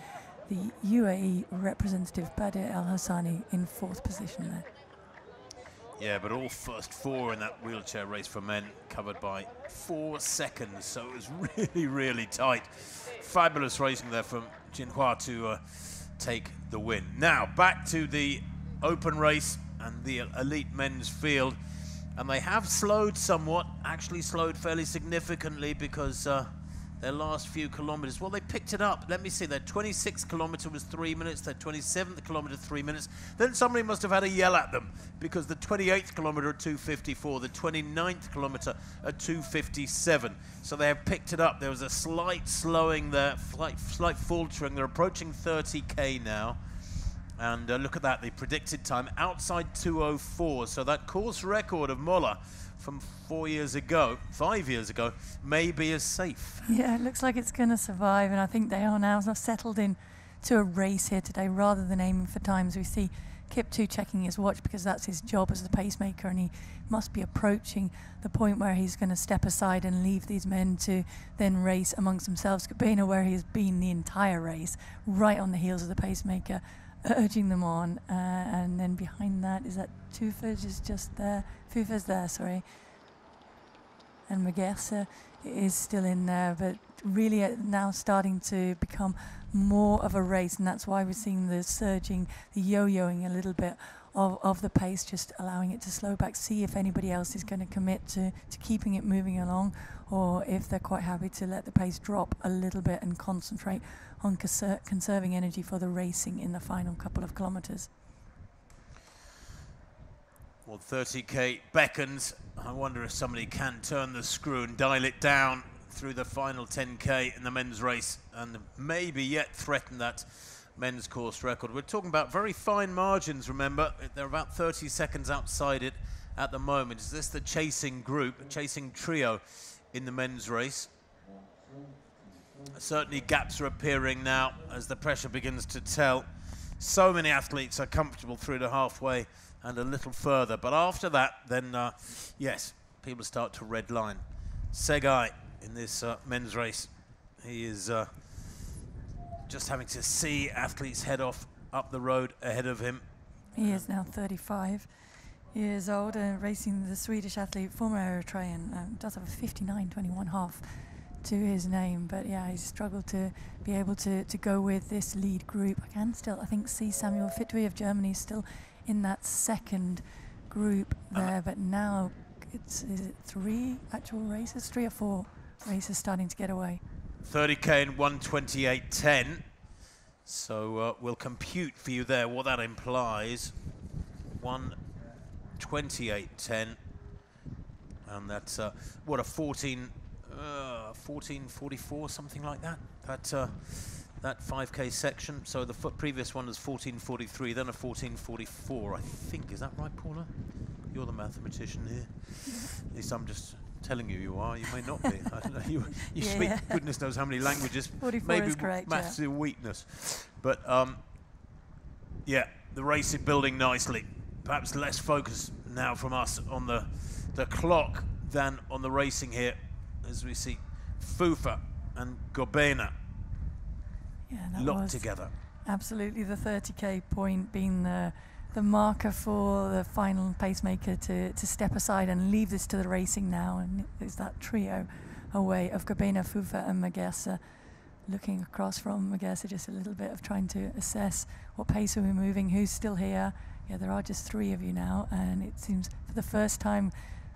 the UAE representative Badir El Hassani in fourth position there. Yeah, but all first four in that wheelchair race for men covered by four seconds, so it was really, really tight. Fabulous racing there from Jinhua to uh, take the win. Now, back to the open race and the elite men's field. And they have slowed somewhat, actually slowed fairly significantly because uh, their last few kilometers. Well, they picked it up. Let me see. Their 26th kilometer was three minutes. Their 27th kilometer, three minutes. Then somebody must have had a yell at them because the 28th kilometer at 254, the 29th kilometer at 257. So they have picked it up. There was a slight slowing there, slight, slight faltering. They're approaching 30k now. And uh, look at that, the predicted time outside 204. So that course record of Molla from four years ago, five years ago, may be as safe. Yeah, it looks like it's going to survive, and I think they are now settled in to a race here today rather than aiming for times. We see Kiptoo checking his watch because that's his job as the pacemaker, and he must be approaching the point where he's going to step aside and leave these men to then race amongst themselves. Gobena, where he has been the entire race, right on the heels of the pacemaker, urging them on. Uh, and then behind that is that Tufaj is just there. Fufa's there, sorry. And Magersa is still in there, but really uh, now starting to become more of a race, and that's why we're seeing the surging, the yo-yoing a little bit of, of the pace, just allowing it to slow back, see if anybody else is going to commit to, to keeping it moving along, or if they're quite happy to let the pace drop a little bit and concentrate on conser- conserving energy for the racing in the final couple of kilometres. Well, 30k beckons. I wonder if somebody can turn the screw and dial it down through the final 10k in the men's race and maybe yet threaten that men's course record. We're talking about very fine margins, remember. They're about 30 seconds outside it at the moment. Is this the chasing group, chasing trio in the men's race? Certainly gaps are appearing now as the pressure begins to tell. So many athletes are comfortable through the halfway and a little further. But after that, then, uh, yes, people start to red line. Tsegay in this uh, men's race, he is uh, just having to see athletes head off up the road ahead of him. He is now 35 years old and racing the Swedish athlete, former Eritrean, um, does have a 59.21 half to his name, but yeah, he struggled to be able to, to go with this lead group. I can still, I think, see Samuel Fitwi of Germany still in that second group there, uh, but now it's is it three actual races, three or four races starting to get away. 30k and 128.10. So uh, we'll compute for you there what that implies. 128.10. And that's uh, what a 14, uh, 14.44, something like that. at uh, that 5k section. So the previous one was 1443, then a 1444, I think. Is that right, Paula? You're the mathematician here. At least I'm just telling you you are. You may not be. I don't know. You, you Yeah, speak goodness knows how many languages. 44 Maybe is correct, maths yeah. is a weakness. But um, yeah, the race is building nicely. Perhaps less focus now from us on the the clock than on the racing here, as we see Fufa and Gobena Yeah, locked together. absolutely the 30k point being the the marker for the final pacemaker to, to step aside and leave this to the racing now. And it's that trio away of Gobena, Fufa, and Magessa. Looking across from Magessa, just a little bit of trying to assess what pace are we moving, who's still here. Yeah, there are just three of you now, and it seems for the first time,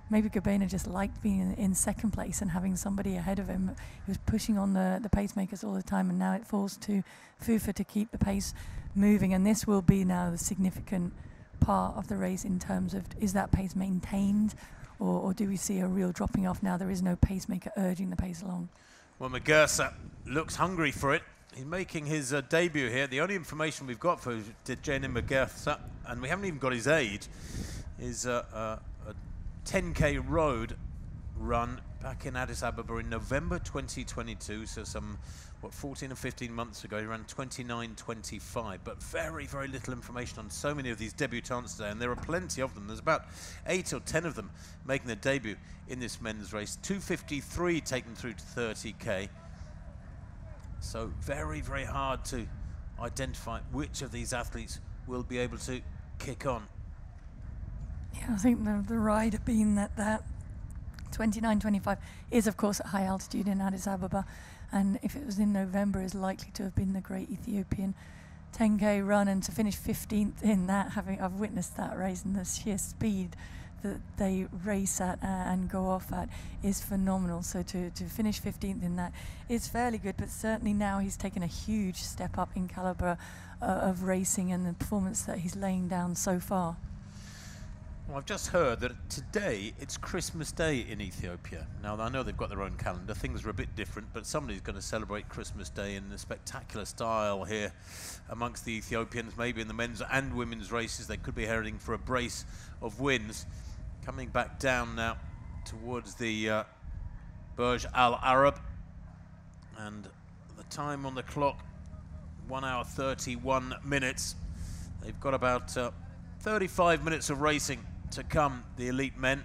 maybe Gobena just liked being in, second place and having somebody ahead of him. He was pushing on the, the pacemakers all the time, and now it falls to Fufa to keep the pace moving. And this will be now the significant part of the race in terms of is that pace maintained, or, or do we see a real dropping off now? There is no pacemaker urging the pace along. Well, Magursa looks hungry for it. He's making his uh, debut here. The only information we've got for Jenny Magursa, and we haven't even got his age, is uh, uh, 10k road run back in Addis Ababa in November 2022. So some what 14 or 15 months ago, he ran 29.25. But very, very little information on so many of these debutants today, and there are plenty of them. There's about eight or ten of them making their debut in this men's race. 253 taken through to 30k. So very, very hard to identify which of these athletes will be able to kick on. Yeah, I think the, the rider being that that 29.25 is of course at high altitude in Addis Ababa, and if it was in November, is likely to have been the Great Ethiopian 10k run, and to finish 15th in that, having I've witnessed that race and the sheer speed that they race at uh, and go off at is phenomenal. So to, to finish 15th in that is fairly good, but certainly now he's taken a huge step up in caliber uh, of racing and the performance that he's laying down so far. Well, I've just heard that today it's Christmas Day in Ethiopia. Now, I know they've got their own calendar, things are a bit different, but somebody's going to celebrate Christmas Day in a spectacular style here amongst the Ethiopians, maybe in the men's and women's races. They could be heading for a brace of wins. Coming back down now towards the uh, Burj Al Arab, and the time on the clock 1 hour 31 minutes. They've got about uh, 35 minutes of racing to come, the elite men.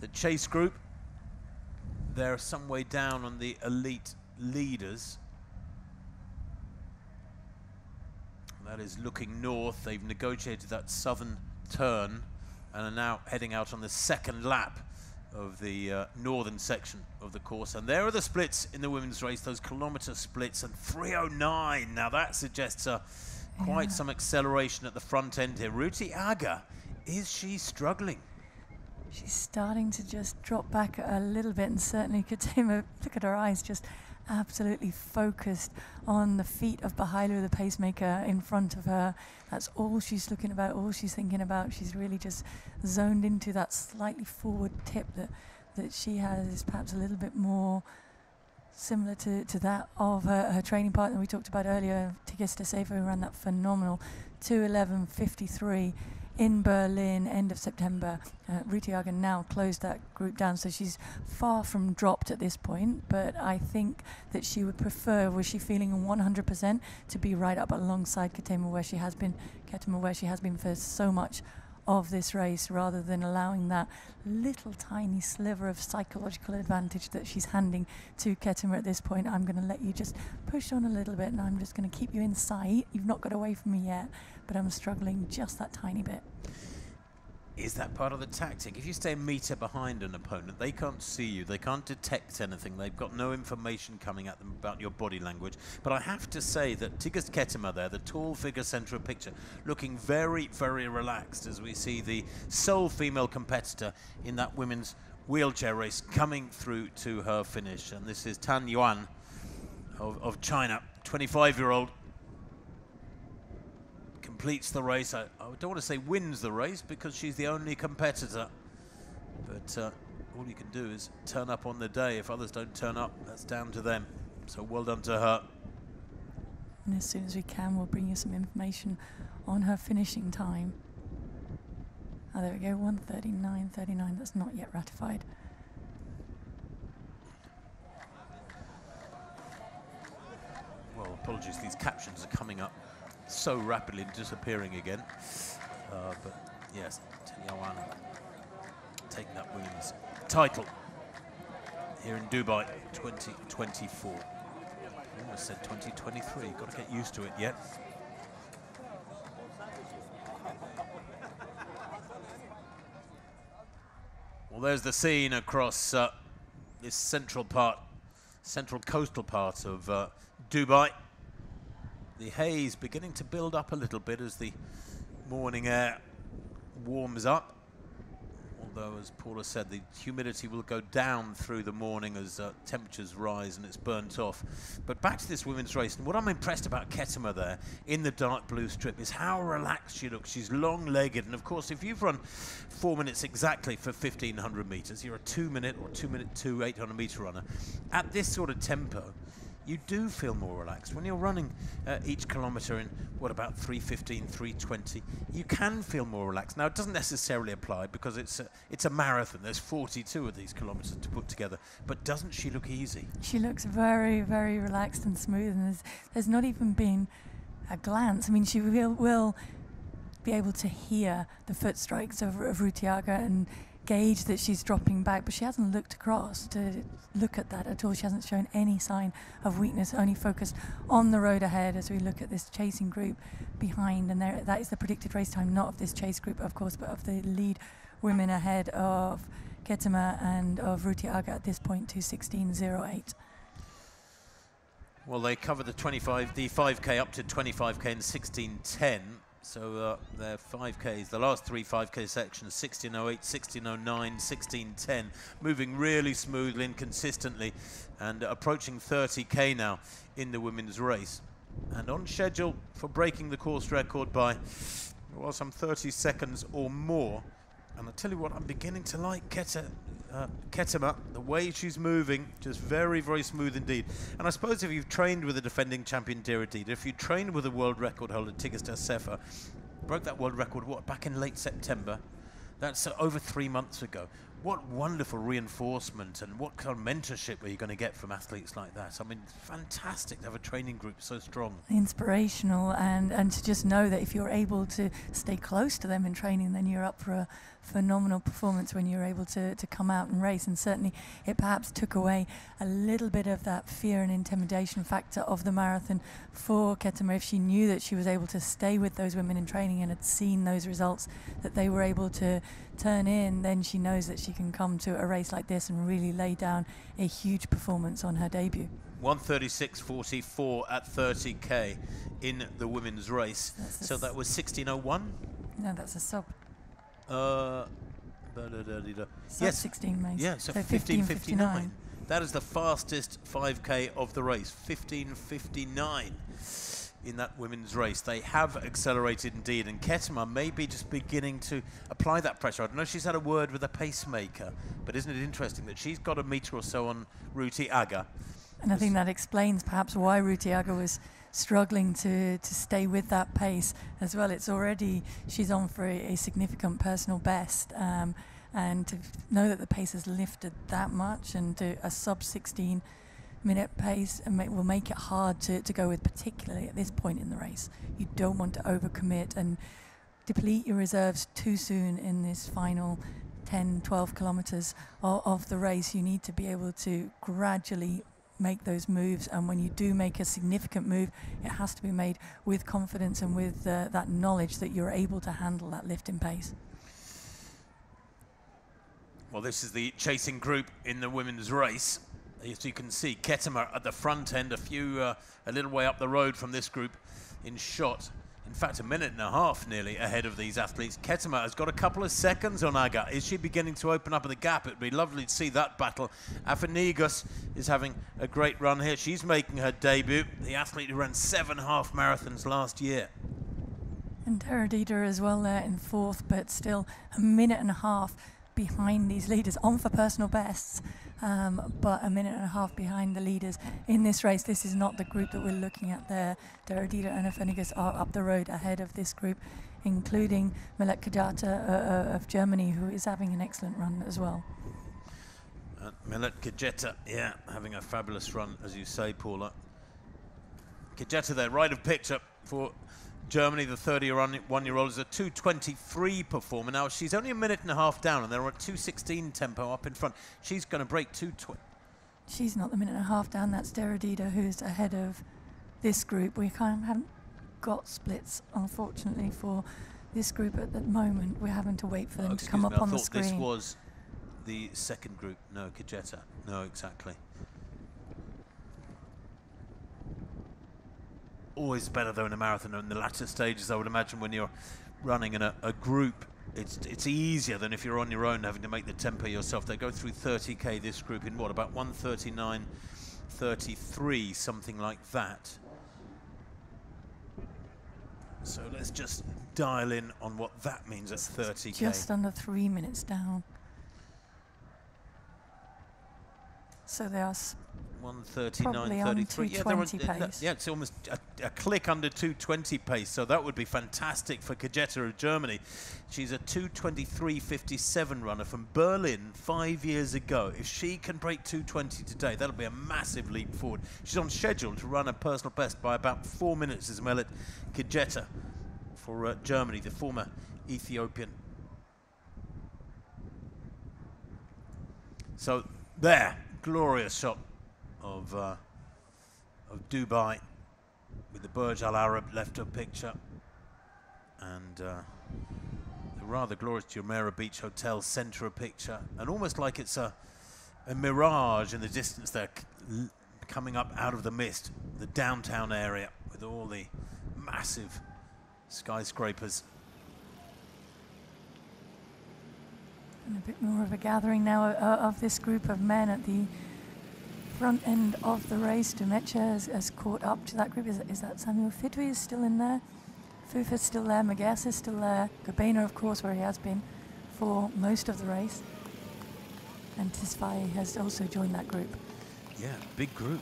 The chase group, they're some way down on the elite leaders. That is looking north. They've negotiated that southern turn and are now heading out on the second lap of the uh, northern section of the course. And there are the splits in the women's race, those kilometre splits, and 309. Now that suggests uh, quite Yeah. some acceleration at the front end here. Ruti Aga, is she struggling? She's starting to just drop back a little bit, and certainly Ketema, look at her eyes, just absolutely focused on the feet of Bahailu, the pacemaker in front of her. That's all she's looking about, all she's thinking about. She's really just zoned into that slightly forward tip that, that she has, is perhaps a little bit more similar to, to that of her, her training partner we talked about earlier, Tigist Assefa, who ran that phenomenal 211.53 in Berlin, end of September. Uh, Ruti Aga now closed that group down, so she's far from dropped at this point. But I think that she would prefer, was she feeling 100%, to be right up alongside Ketema, where she has been, Ketema, where she has been for so much of this race, rather than allowing that little tiny sliver of psychological advantage that she's handing to Ketema at this point. I'm going to let you just push on a little bit, and I'm just going to keep you in sight. You've not got away from me yet, but I'm struggling just that tiny bit. Is that part of the tactic? If you stay a meter behind an opponent, they can't see you, they can't detect anything, they've got no information coming at them about your body language. But I have to say that Tigist Ketema there, the tall figure centre of picture, looking very, very relaxed as we see the sole female competitor in that women's wheelchair race coming through to her finish. And this is Tan Yuan of, of China, 25 year old completes the race. I, I don't want to say wins the race because she's the only competitor. But uh, all you can do is turn up on the day. If others don't turn up, that's down to them. So well done to her. And as soon as we can, we'll bring you some information on her finishing time. Oh, there we go, 139.39. That's not yet ratified. Well, apologies, these captions are coming up so rapidly disappearing again. Uh, but yes, Yawan taking that women's title here in Dubai 2024. I almost said 2023, got to get used to it yet. Well, there's the scene across uh, this central part, central coastal part of uh, Dubai. The haze beginning to build up a little bit as the morning air warms up although, as Paula said, the humidity will go down through the morning as uh, temperatures rise and it's burnt off. But back to this women's race, and what I'm impressed about Ketema there in the dark blue strip is how relaxed she looks. She's long-legged, and of course, if you've run four minutes exactly for 1,500 metres, you're a two-minute or two-minute two 800-metre runner. At this sort of tempo, you do feel more relaxed. When you're running uh, each kilometre in, what, about 315, 320, you can feel more relaxed. Now, it doesn't necessarily apply because it's a, it's a marathon. There's 42 of these kilometres to put together. But doesn't she look easy? She looks very, very relaxed and smooth, and there's, there's not even been a glance. I mean, she will, will be able to hear the foot strikes of, of Ruti Aga and gauge that she's dropping back, but she hasn't looked across to look at that at all. She hasn't shown any sign of weakness, only focused on the road ahead as we look at this chasing group behind. And there, that is the predicted race time, not of this chase group, of course, but of the lead women ahead of Ketema and of Ruti Aga at this point, 216.08. Well, they cover the 25, the 5k up to 25k in 1610. So uh, their 5Ks, the last three 5K sections, 1608, 1609, 1610, moving really smoothly and consistently and approaching 30K now in the women's race. And on schedule for breaking the course record by, well, some 30 seconds or more. And I tell you what, I'm beginning to like Keta, uh, Ketema, the way she's moving, just very, very smooth indeed. And I suppose if you've trained with the defending champion Dera Dida, if you trained with a world record holder Tigist Assefa, broke that world record, what, back in late September? That's uh, over three months ago what wonderful reinforcement and what kind of mentorship are you going to get from athletes like that? I mean, fantastic to have a training group so strong. Inspirational, and, and to just know that if you're able to stay close to them in training, then you're up for a phenomenal performance when you're able to, to come out and race. And certainly, it perhaps took away a little bit of that fear and intimidation factor of the marathon for Ketema if she knew that she was able to stay with those women in training and had seen those results that they were able to turn in, then she knows that she can come to a race like this and really lay down a huge performance on her debut. 136.44 at 30k in the women's race. So that was 1601? No, that's a sub. Uh, da, da, da, yes, 16 mates. Yeah, so, so 1559. That is the fastest 5k of the race. 1559 in that women's race. They have accelerated indeed, and Ketema may be just beginning to apply that pressure. I don't know she's had a word with a pacemaker, but isn't it interesting that she's got a metre or so on Ruti Aga? And I think that explains perhaps why Ruti Aga was struggling to, to stay with that pace as well. It's already, she's on for a, a significant personal best. Um, and to know that the pace has lifted that much and to a sub 16 minute pace and make, will make it hard to, to go with, particularly at this point in the race. You don't want to overcommit and deplete your reserves too soon in this final 10, 12 kilometers of, of the race. You need to be able to gradually make those moves and when you do make a significant move it has to be made with confidence and with uh, that knowledge that you're able to handle that lift in pace. Well this is the chasing group in the women's race as you can see, Ketema at the front end, a few, uh, a little way up the road from this group in shot. In fact, a minute and a half nearly ahead of these athletes. Ketema has got a couple of seconds on Aga. Is she beginning to open up the gap? It'd be lovely to see that battle. Afinigas is having a great run here. She's making her debut. The athlete who ran seven half marathons last year. And Dida as well there in fourth, but still a minute and a half behind these leaders on for personal bests, um, but a minute and a half behind the leaders in this race. This is not the group that we're looking at there. Dera Dida and Afenigas are up the road ahead of this group, including Melat Kejeta uh, uh, of Germany, who is having an excellent run as well. Uh, Kejeta, yeah, having a fabulous run, as you say, Paula. Kejeta there, right of picture for Germany, the 31-year-old, is a 2.23 performer. Now, she's only a minute and a half down, and they're at 2.16 tempo up in front. She's going to break 2.20. She's not the minute and a half down. That's Dera Dida, who's ahead of this group. We kind of haven't got splits, unfortunately, for this group at the moment. We're having to wait for them oh, to come up me, on the screen. this was the second group. No, Kejeta. No, exactly. Always better though in a marathon in the latter stages I would imagine when you're running in a, a, group. It's it's easier than if you're on your own having to make the tempo yourself. They go through 30k this group in what about 139 33 something like that. So let's just dial in on what that means at 30k just under three minutes down so they are 139.33. Yeah, uh, yeah, it's almost a, a, click under 220 pace, so that would be fantastic for Kejeta of Germany. She's a 223.57 runner from Berlin five years ago. If she can break 220 today, that'll be a massive leap forward. She's on schedule to run a personal best by about four minutes as Melat Kejeta for uh, Germany, the former Ethiopian. So there, glorious shot of, uh, of Dubai with the Burj Al Arab left of picture and uh, the rather glorious Jumeirah Beach Hotel centre of picture and almost like it's a, a mirage in the distance there coming up out of the mist, the downtown area with all the massive skyscrapers. And a bit more of a gathering now uh, of this group of men at the front end of the race. Dumecha has, has caught up to that group. Is, is that Samuel Fitwi is still in there? Fufa's still there. Magas is still there. Gobena, of course, where he has been for most of the race. And Tesfaye has also joined that group. Yeah, big group.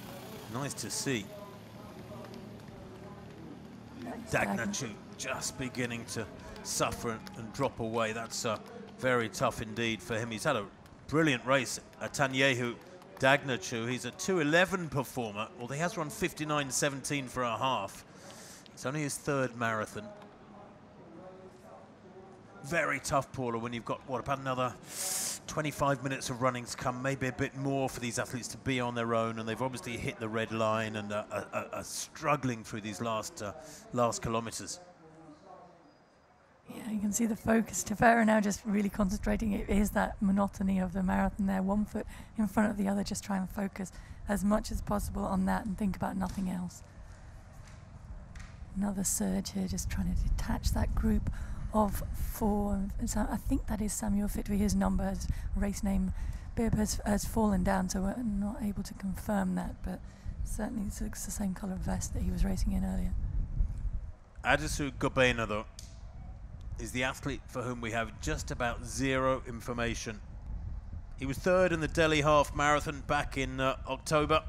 Nice to see. Dagnachu just beginning to suffer and drop away. That's uh, very tough indeed for him. He's had a brilliant race. Atanyehu Dagnachu. He's a 2.11 performer. Well, he has run 59.17 for a half. It's only his third marathon. Very tough, Paula, when you've got, what, about another 25 minutes of running to come, maybe a bit more for these athletes to be on their own, and they've obviously hit the red line and are, are, are struggling through these last, uh, last kilometres. Yeah, you can see the focus. Tefera now just really concentrating. It is that monotony of the marathon there, one foot in front of the other, just try and focus as much as possible on that and think about nothing else. Another surge here, just trying to detach that group of four. So I think that is Samuel Fitwi. His number, his race name, bib has, has fallen down, so we're not able to confirm that, but certainly looks the same colour vest that he was racing in earlier. Adisu Gobena, though, is the athlete for whom we have just about zero information. He was third in the Delhi Half Marathon back in uh, October,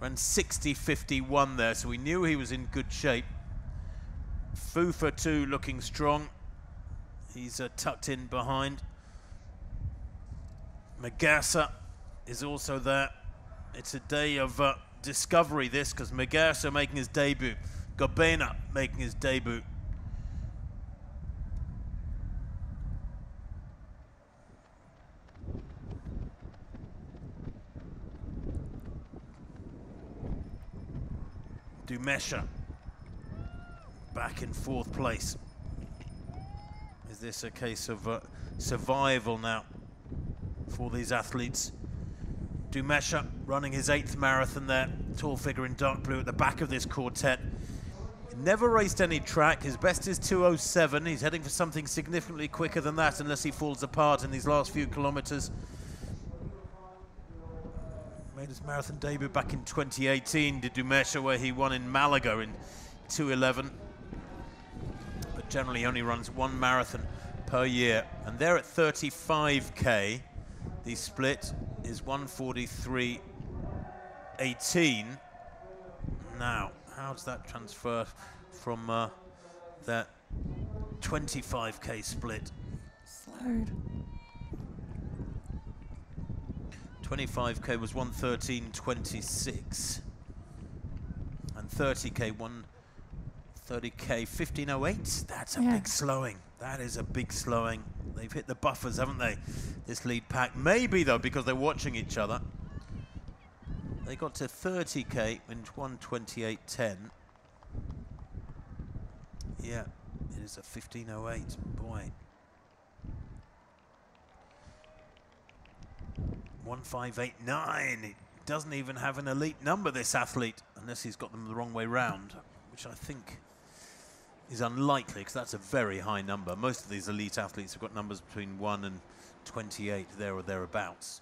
ran 60.51 there, so we knew he was in good shape. Fufa too looking strong. He's uh, tucked in behind. Magassa is also there. It's a day of uh, discovery this because Magassa making his debut. Gobena making his debut. Dumesha back in fourth place. Is this a case of uh, survival now for these athletes? Dumesha running his eighth marathon there, tall figure in dark blue at the back of this quartet. Never raced any track. His best is 207. He's heading for something significantly quicker than that unless he falls apart in these last few kilometers made his marathon debut back in 2018, did Dumesha, where he won in Malaga in 2.11. But generally only runs one marathon per year. And they're at 35k. The split is 143.18. Now, how does that transfer from uh, that 25k split? Slowed. 25k was 113.26. And 30k, 130k, 1508. That's a Yeah. big slowing. That is a big slowing. They've hit the buffers, haven't they? This lead pack. Maybe, though, because they're watching each other. They got to 30k in 128.10. Yeah, it is a 1508. Boy. 1589. It doesn't even have an elite number, this athlete, unless he's got them the wrong way round, which I think is unlikely because that's a very high number. Most of these elite athletes have got numbers between 1 and 28, there or thereabouts.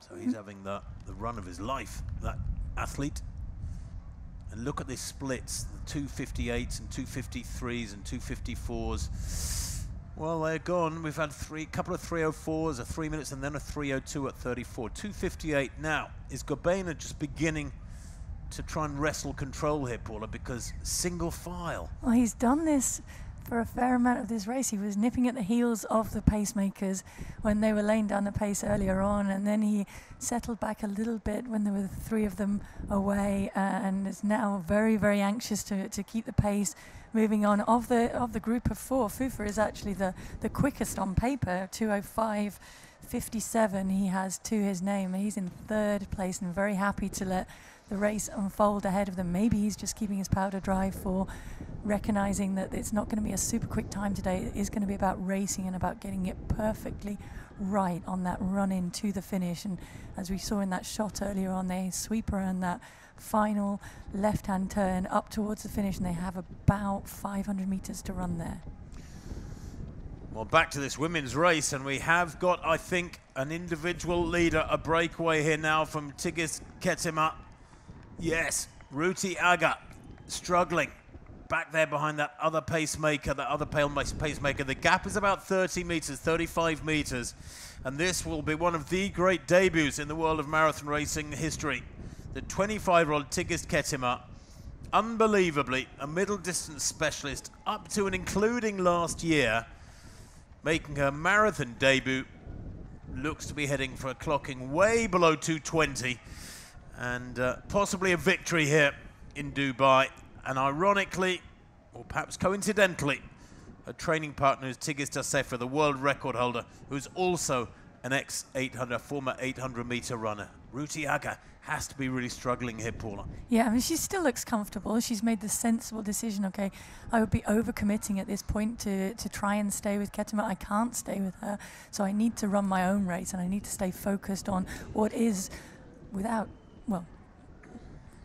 So he's having the, the run of his life, that athlete. And look at these splits, the 258s and 253s and 254s. Well, uh, they're gone. We've had three, couple of 304s, a three minutes, and then a 302 at 34. 258 now. Is Gobena just beginning to try and wrestle control here, Paula? Because single file. Well, he's done this for a fair amount of this race. He was nipping at the heels of the pacemakers when they were laying down the pace earlier on, and then he settled back a little bit when there were three of them away, uh, and is now very, very anxious to, to keep the pace moving on. Of the of the group of four, Fufa is actually the the quickest on paper, 205. 57 he has to his name. He's in third place and very happy to let the race unfold ahead of them. Maybe he's just keeping his powder dry for recognizing that it's not going to be a super quick time today. It is going to be about racing and about getting it perfectly right on that run in to the finish. And as we saw in that shot earlier on, they sweep around that final left hand turn up towards the finish, and they have about 500 meters to run there. Well, back to this women's race, and we have got, I think, an individual leader, a breakaway here now from Tigist Ketema. Yes, Ruti Aga struggling back there behind that other pacemaker, that other pale pacemaker. The gap is about 30 meters, 35 meters, and this will be one of the great debuts in the world of marathon racing history. The 25-year-old Tigist Ketema, unbelievably a middle distance specialist up to and including last year, making her marathon debut. Looks to be heading for a clocking way below 220 and uh, possibly a victory here in Dubai. And ironically, or perhaps coincidentally, her training partner is Tigist Assefa, the world record holder, who's also an ex-800, former 800 meter runner. Ruti Aga has to be really struggling here, Paula. Yeah, I mean, she still looks comfortable. She's made the sensible decision. Okay, I would be overcommitting at this point to, to try and stay with Ketima. I can't stay with her, so I need to run my own race and I need to stay focused on what is, without, well,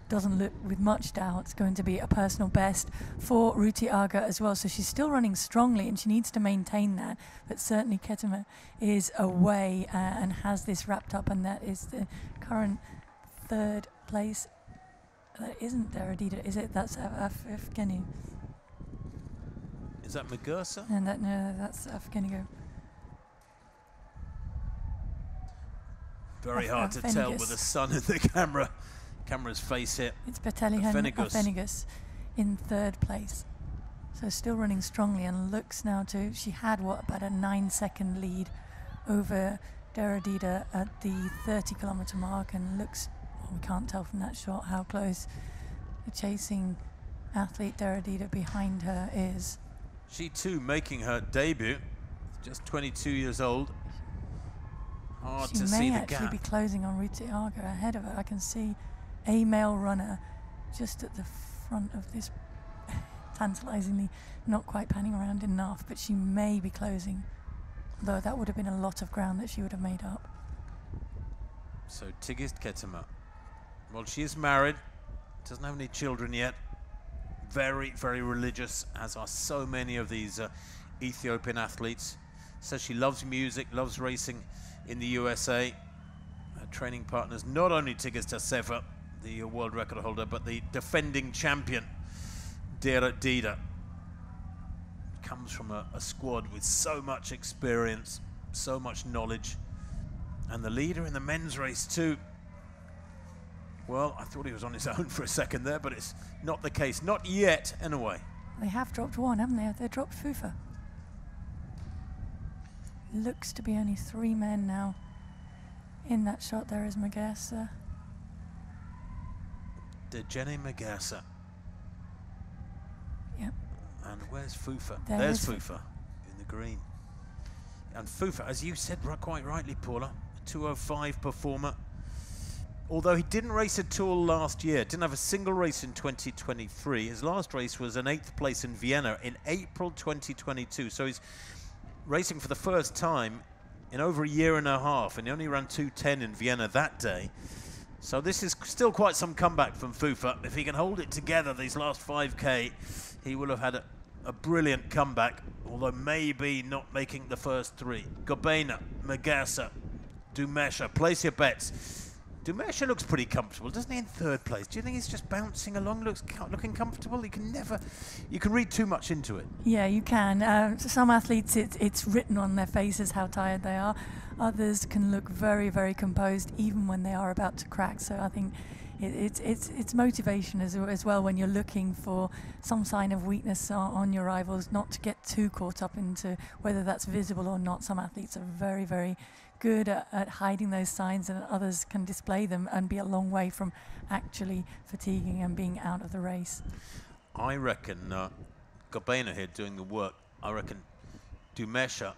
doesn't look with much doubt it's going to be a personal best for Ruti Aga as well. So she's still running strongly and she needs to maintain that. But certainly Ketima is away uh, and has this wrapped up, and that is the current third place. That isn't Dera Dida, is it? That's Af- Afghani. Is that Magursa? And that no, that's Afghanigo. Very hard to tell with the sun in the camera, camera's face here. It's Bertelihan Afenigus. In third place. So still running strongly and looks now to, she had what, about a nine second lead over Dera Dida at the 30 kilometre mark and looks, well, we can't tell from that shot how close the chasing athlete Dera Dida behind her is. She too making her debut, just 22 years old. Hard she to may see the actually be closing on Ruti Aga ahead of her. I can see a male runner just at the front of this, tantalizingly not quite panning around enough, but she may be closing. Though that would have been a lot of ground that she would have made up. So Tigist Ketema. Well, she is married, doesn't have any children yet. Very, very religious, as are so many of these uh, Ethiopian athletes. Says she loves music, loves racing in the USA. Her training partners, not only Tigist Assefa, the uh, world record holder, but the defending champion, Dera Dida. comes from a, a squad with so much experience, so much knowledge, and the leader in the men's race too. Well, I thought he was on his own for a second there, but it's not the case. Not yet, anyway. They have dropped one, haven't they? They dropped Fufa. Looks to be only three men now. In that shot, there is Megersa. The Jenny Magassa. Yep. And where's Fufa? There There's Fufa in the green. And Fufa, as you said quite rightly, Paula, a 205 performer. Although he didn't race at all last year, didn't have a single race in 2023. His last race was an eighth place in Vienna in April 2022. So he's racing for the first time in over a year and a half, and he only ran 210 in Vienna that day. So this is still quite some comeback from Fufa. If he can hold it together these last 5k, he will have had a, a brilliant comeback, although maybe not making the first three. Gobena, Megersa, Dumesha, place your bets. Dumesha looks pretty comfortable, doesn't he, in third place? Do you think he's just bouncing along, looks looking comfortable? You can never, you can read too much into it. Yeah, you can. Uh, some athletes, it, it's written on their faces how tired they are. Others can look very, very composed even when they are about to crack. So I think it, it's it's it's motivation as, as well when you're looking for some sign of weakness on, on your rivals, not to get too caught up into whether that's visible or not. Some athletes are very, very good at, at hiding those signs, and others can display them and be a long way from actually fatiguing and being out of the race. I reckon uh, here doing the work. I reckon Dumesha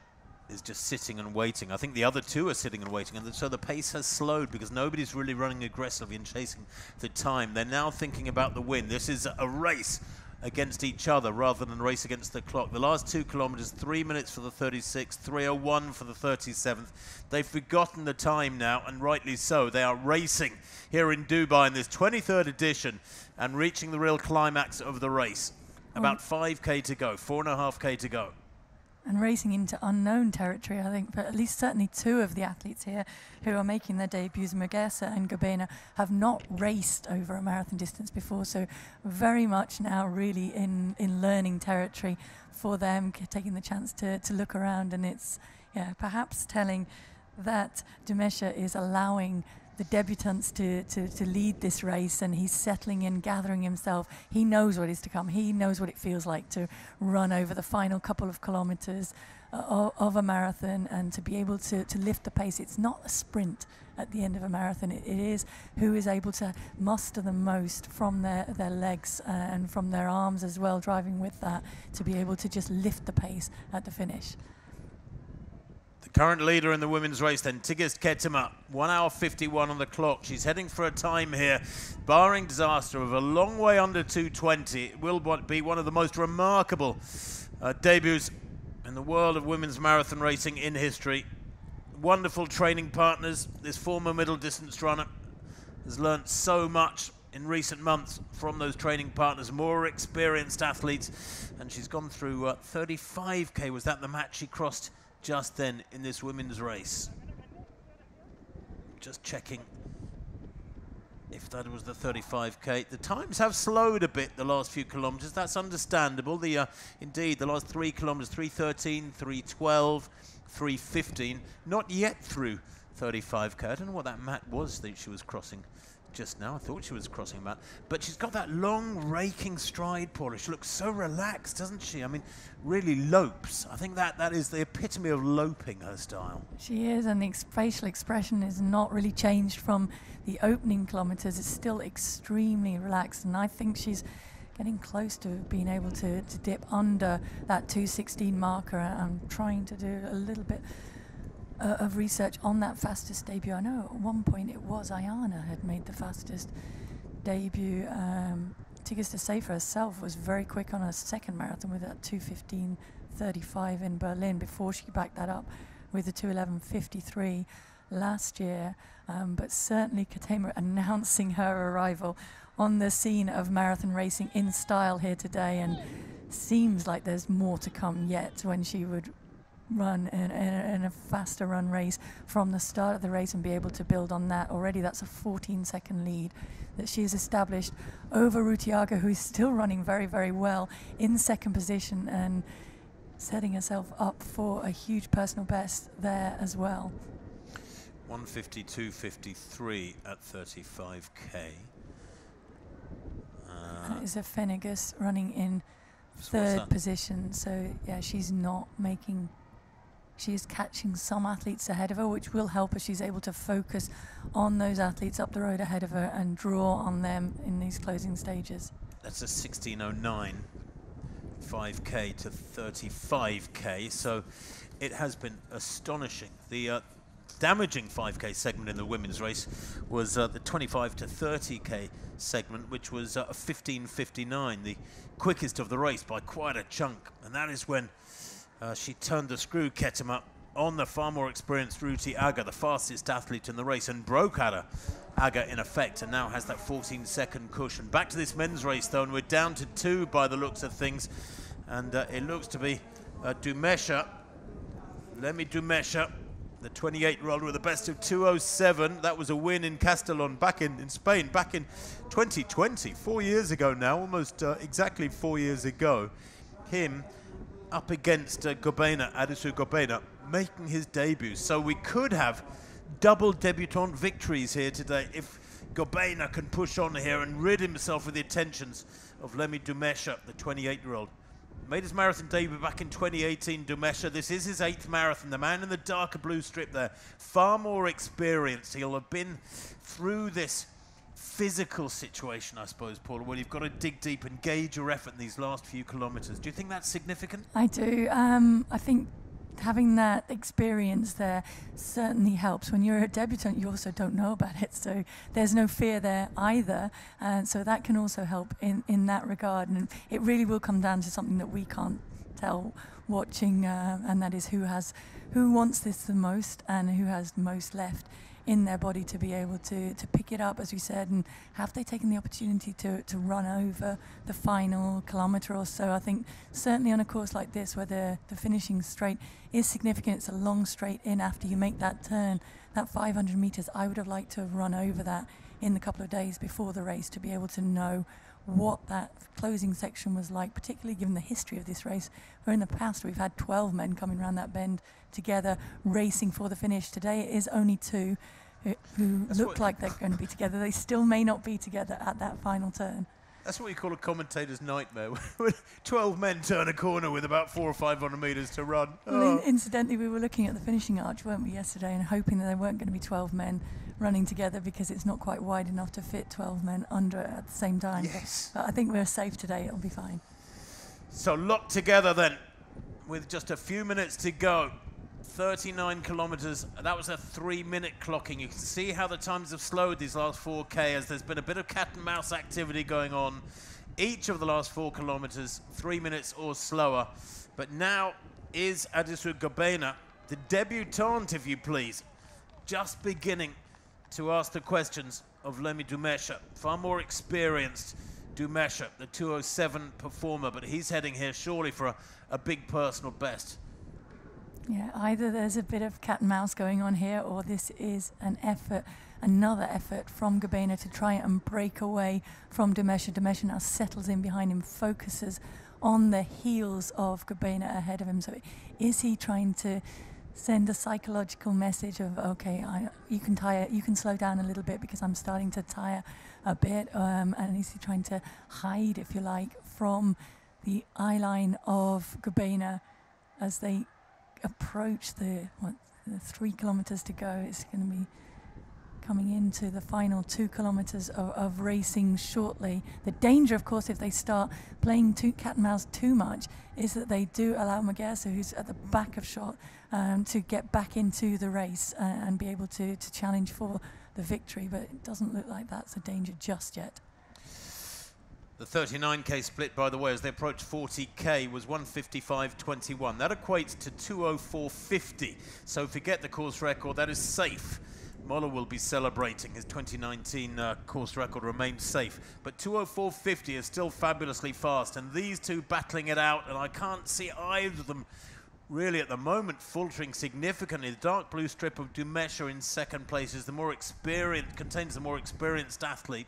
is just sitting and waiting. I think the other two are sitting and waiting, and so the pace has slowed because nobody's really running aggressively and chasing the time. They're now thinking about the win. This is a race against each other rather than race against the clock. The last two kilometres, three minutes for the 36th, 301 for the 37th. They've forgotten the time now, and rightly so. They are racing here in Dubai in this 23rd edition and reaching the real climax of the race. About mm. 5k to go, four and a half k to go. And racing into unknown territory, I think. But at least certainly two of the athletes here who are making their debuts, Megersa and Gobena, have not raced over a marathon distance before. So very much now really in, in learning territory for them, taking the chance to, to look around. And it's yeah, perhaps telling that Dumesha is allowing the debutants to, to, to lead this race and he's settling in, gathering himself. He knows what is to come. He knows what it feels like to run over the final couple of kilometers uh, of, a marathon and to be able to, to lift the pace. It's not a sprint at the end of a marathon. It, it is who is able to muster the most from their, their legs uh, and from their arms as well, driving with that to be able to just lift the pace at the finish. The current leader in the women's race then, Tigist Ketema, 1 hour 51 on the clock. She's heading for a time here, barring disaster, of a long way under 220. It will be one of the most remarkable uh, debuts in the world of women's marathon racing in history. Wonderful training partners. This former middle distance runner has learnt so much in recent months from those training partners, more experienced athletes, and she's gone through uh, 35k. Was that the match she crossed just then in this women's race? Just checking if that was the 35k. The times have slowed a bit the last few kilometres. That's understandable. The uh, indeed the last three kilometres, 313, 312, 315. Not yet through 35k. I don't know what that mat was that she was crossing just now. I thought she was crossing a mat, but she's got that long raking stride, Paula. She looks so relaxed, doesn't she? I mean, really lopes. I think that that is the epitome of loping her style. She is, and the ex- facial expression is not really changed from the opening kilometres. It's still extremely relaxed, and I think she's getting close to being able to, to dip under that 216 marker. I'm trying to do a little bit uh, of research on that fastest debut. I know at one point it was Ayana had made the fastest debut. Um, Tigist Assefa herself was very quick on her second marathon with that 215.35 in Berlin before she backed that up with the 211.53 last year. Um, but certainly Ketema announcing her arrival on the scene of marathon racing in style here today and seems like there's more to come yet when she would run and, in, a, a faster run race from the start of the race and be able to build on that. Already that's a 14 second lead that she has established over Ruti Aga, who is still running very, very well in second position. And setting herself up for a huge personal best there as well. 152.53 at 35k. Uh, that is a Pfennigus running in third position. So yeah, she's not making. She is catching some athletes ahead of her, which will help her. She's able to focus on those athletes up the road ahead of her and draw on them in these closing stages. That's a 1609, 5k to 35k. So it has been astonishing. The uh, damaging 5k segment in the women's race was uh, the 25 to 30k segment, which was uh, 15.59, the quickest of the race by quite a chunk. And that is when uh, she turned the screw Ketema on the far more experienced Ruti Aga, the fastest athlete in the race, and broke Aga, Aga in effect, and now has that 14 second cushion. Back to this men's race, though, and we're down to two by the looks of things. And uh, it looks to be uh, Dumesha, Lemi Dumesha, the 28-year-old with the best of 207. That was a win in Castellon back in, in Spain, back in 2020, four years ago now, almost uh, exactly four years ago. Him up against uh, Gobena, Adisu Gobena, making his debut. So we could have double debutant victories here today if Gobena can push on here and rid himself of the attentions of Lemi Dumesha, the 28-year-old. Made his marathon debut back in 2018, Dumesha. This is his eighth marathon. The man in the darker blue strip there, far more experienced. He'll have been through this physical situation, I suppose, Paula, where you've got to dig deep and gauge your effort in these last few kilometres. Do you think that's significant? I do. Um, I think having that experience there certainly helps. When you're a debutant, you also don't know about it, so there's no fear there either. And so that can also help in, in that regard. And it really will come down to something that we can't tell watching, uh, and that is who has, who wants this the most and who has most left in their body to be able to, to pick it up, as we said, and have they taken the opportunity to, to run over the final kilometre or so? I think certainly on a course like this, where the, the finishing straight is significant, it's a long straight in after you make that turn, that 500 metres, I would have liked to have run over that in the couple of days before the race to be able to know what that closing section was like, particularly given the history of this race, where in the past we've had 12 men coming around that bend together racing for the finish. Today it is only two who, look like they're going to be together. They still may not be together at that final turn. That's what you call a commentator's nightmare. when 12 men turn a corner with about four or 500 metres to run. Well, oh. incidentally, we were looking at the finishing arch, weren't we, yesterday, and hoping that there weren't going to be 12 men running together because it's not quite wide enough to fit 12 men under at the same time. Yes. But I think we're safe today. It'll be fine. So locked together then, with just a few minutes to go. 39 kilometers. That was a three-minute clocking. You can see how the times have slowed these last 4K as there's been a bit of cat and mouse activity going on. Each of the last four kilometers, three minutes or slower. But now is Adisu Gobena, the debutante, if you please, just beginning to ask the questions of Lemi Dumesha, far more experienced Dumesha, the 207 performer, but he's heading here surely for a, a big personal best. Yeah, either there's a bit of cat and mouse going on here, or this is an effort, another effort from Gobena to try and break away from Dumesha. Dumesha now settles in behind him, focuses on the heels of Gobena ahead of him. So is he trying to send a psychological message of okay, I, you can tire, you can slow down a little bit because I'm starting to tire a bit, um, and is he trying to hide, if you like, from the eye line of Gobena as they approach the what the three kilometers to go? It's going to be coming into the final two kilometers of, of, racing shortly. The danger, of course, if they start playing two cat and mouse too much, is that they do allow Muguerza, who's at the back of shot, um, to get back into the race uh, and be able to, to challenge for the victory. But it doesn't look like that's a danger just yet. The 39k split, by the way, as they approach 40k, was 155.21. That equates to 204.50. So forget the course record, that is safe. Molla will be celebrating his 2019 uh, course record remains safe. But 204.50 is still fabulously fast, and these two battling it out, and I can't see either of them really at the moment faltering significantly. The dark blue strip of Dumesha in second place is the more experienced, contains the more experienced athlete.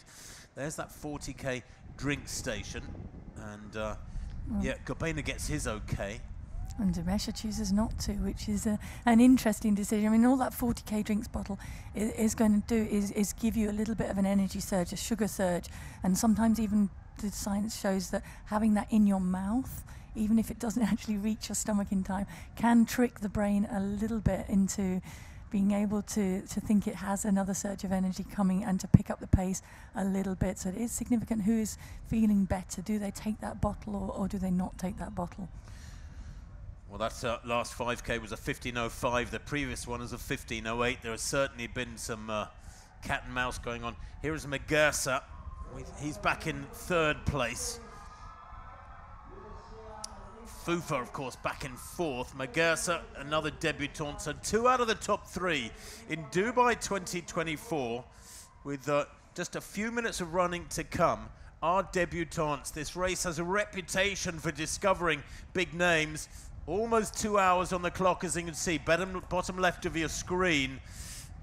There's that 40k drink station, and uh, yeah, Gobena gets his okay. And Dumesha chooses not to, which is a, an interesting decision. I mean, all that 40k drinks bottle is, is going to do is, is give you a little bit of an energy surge, a sugar surge, and sometimes even the science shows that having that in your mouth, even if it doesn't actually reach your stomach in time, can trick the brain a little bit into being able to, to think it has another surge of energy coming and to pick up the pace a little bit. So it is significant who is feeling better. Do they take that bottle or, or do they not take that bottle? Well, that uh, last 5K was a 15.05. The previous one is a 15.08. There has certainly been some uh, cat and mouse going on. Here is Megersa. He's back in third place. Fufa, of course, back in fourth. Megersa, another debutante. So two out of the top three in Dubai 2024 with uh, just a few minutes of running to come Our debutantes. This race has a reputation for discovering big names. Almost two hours on the clock, as you can see, bottom, bottom left of your screen.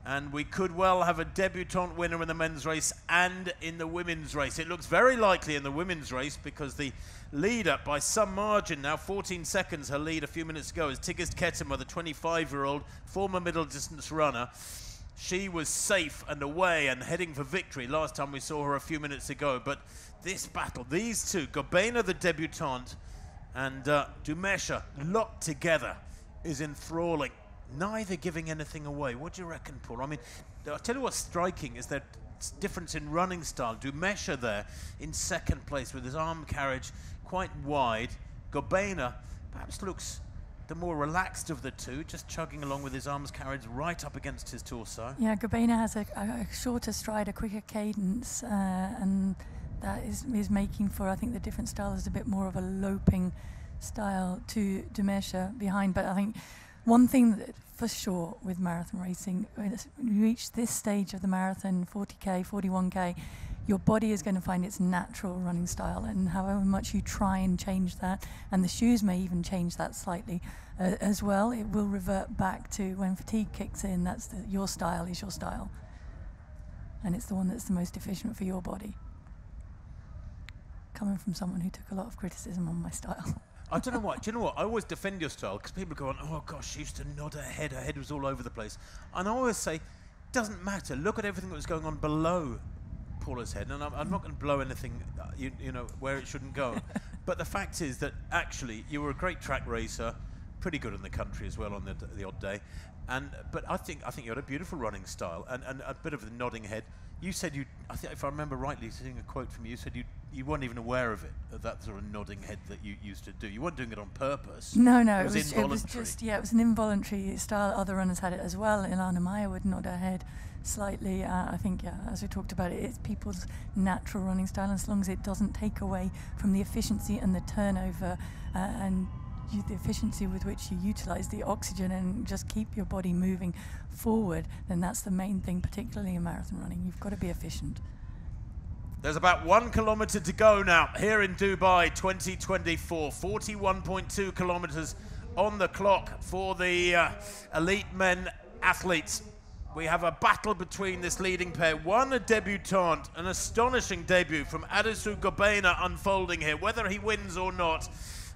And we could well have a debutante winner in the men's race and in the women's race. It looks very likely in the women's race because the leader by some margin now, 14 seconds her lead a few minutes ago, is Tigist Ketema, the 25-year-old former middle distance runner. She was safe and away and heading for victory last time we saw her a few minutes ago. But this battle, these two, Gobena the debutante and uh, Dumesha locked together is enthralling neither giving anything away. What do you reckon, Paul? I mean, I'll tell you what's striking is that difference in running style. Dumesha there in second place with his arm carriage quite wide. Gobena perhaps looks the more relaxed of the two, just chugging along with his arms carried right up against his torso. Yeah, Gobena has a, a, shorter stride, a quicker cadence, uh, and that is, is making for, I think, the different style is a bit more of a loping style to Dumesha behind. But I think one thing that for sure with marathon racing, when you reach this stage of the marathon, 40k, 41k, your body is going to find its natural running style, and however much you try and change that, and the shoes may even change that slightly uh, as well, it will revert back to when fatigue kicks in. That's the, your style is your style, and it's the one that's the most efficient for your body. Coming from someone who took a lot of criticism on my style. I don't know what. Do you know what? I always defend your style because people go on, oh gosh, she used to nod her head. Her head was all over the place. And I always say, doesn't matter. Look at everything that was going on below Paula's head. And I'm, I'm not going to blow anything, uh, you, you know, where it shouldn't go. but the fact is that actually you were a great track racer, pretty good in the country as well on the, the odd day. And but I think I think you had a beautiful running style and, and a bit of the nodding head. You said you, I think if I remember rightly, seeing a quote from you, you said you you weren't even aware of it, of that sort of nodding head that you used to do. You weren't doing it on purpose. No, no, it was, it was, it was just yeah, it was an involuntary style. Other runners had it as well. Elana Meyer would nod her head slightly. Uh, I think, yeah, as we talked about it, it's people's natural running style. As long as it doesn't take away from the efficiency and the turnover uh, and the efficiency with which you utilize the oxygen and just keep your body moving forward, then that's the main thing, particularly in marathon running. You've got to be efficient. There's about one kilometre to go now here in Dubai 2024. 41.2 kilometres on the clock for the uh, elite men athletes. We have a battle between this leading pair. One a debutante, an astonishing debut from Adisu Gobena unfolding here, whether he wins or not.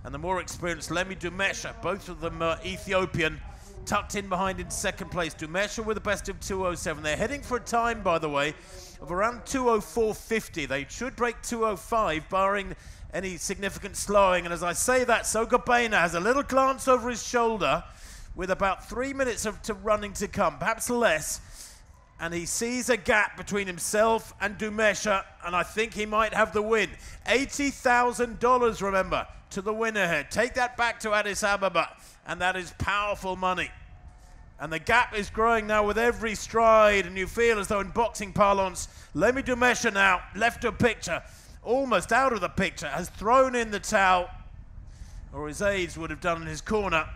And the more experienced Lemi Dumesha, both of them uh, Ethiopian, tucked in behind in second place. Dumesha with a best of 207. They're heading for a time, by the way, of around 204.50. They should break 205, barring any significant slowing. And as I say that, so Gobena has a little glance over his shoulder with about three minutes of to running to come, perhaps less. And he sees a gap between himself and Dumesha, and I think he might have the win. $80,000, remember, to the winner here. Take that back to Addis Ababa, and that is powerful money. And the gap is growing now with every stride, and you feel as though in boxing parlance, Lemi Dumesha now, left of picture, almost out of the picture, has thrown in the towel, or his aides would have done in his corner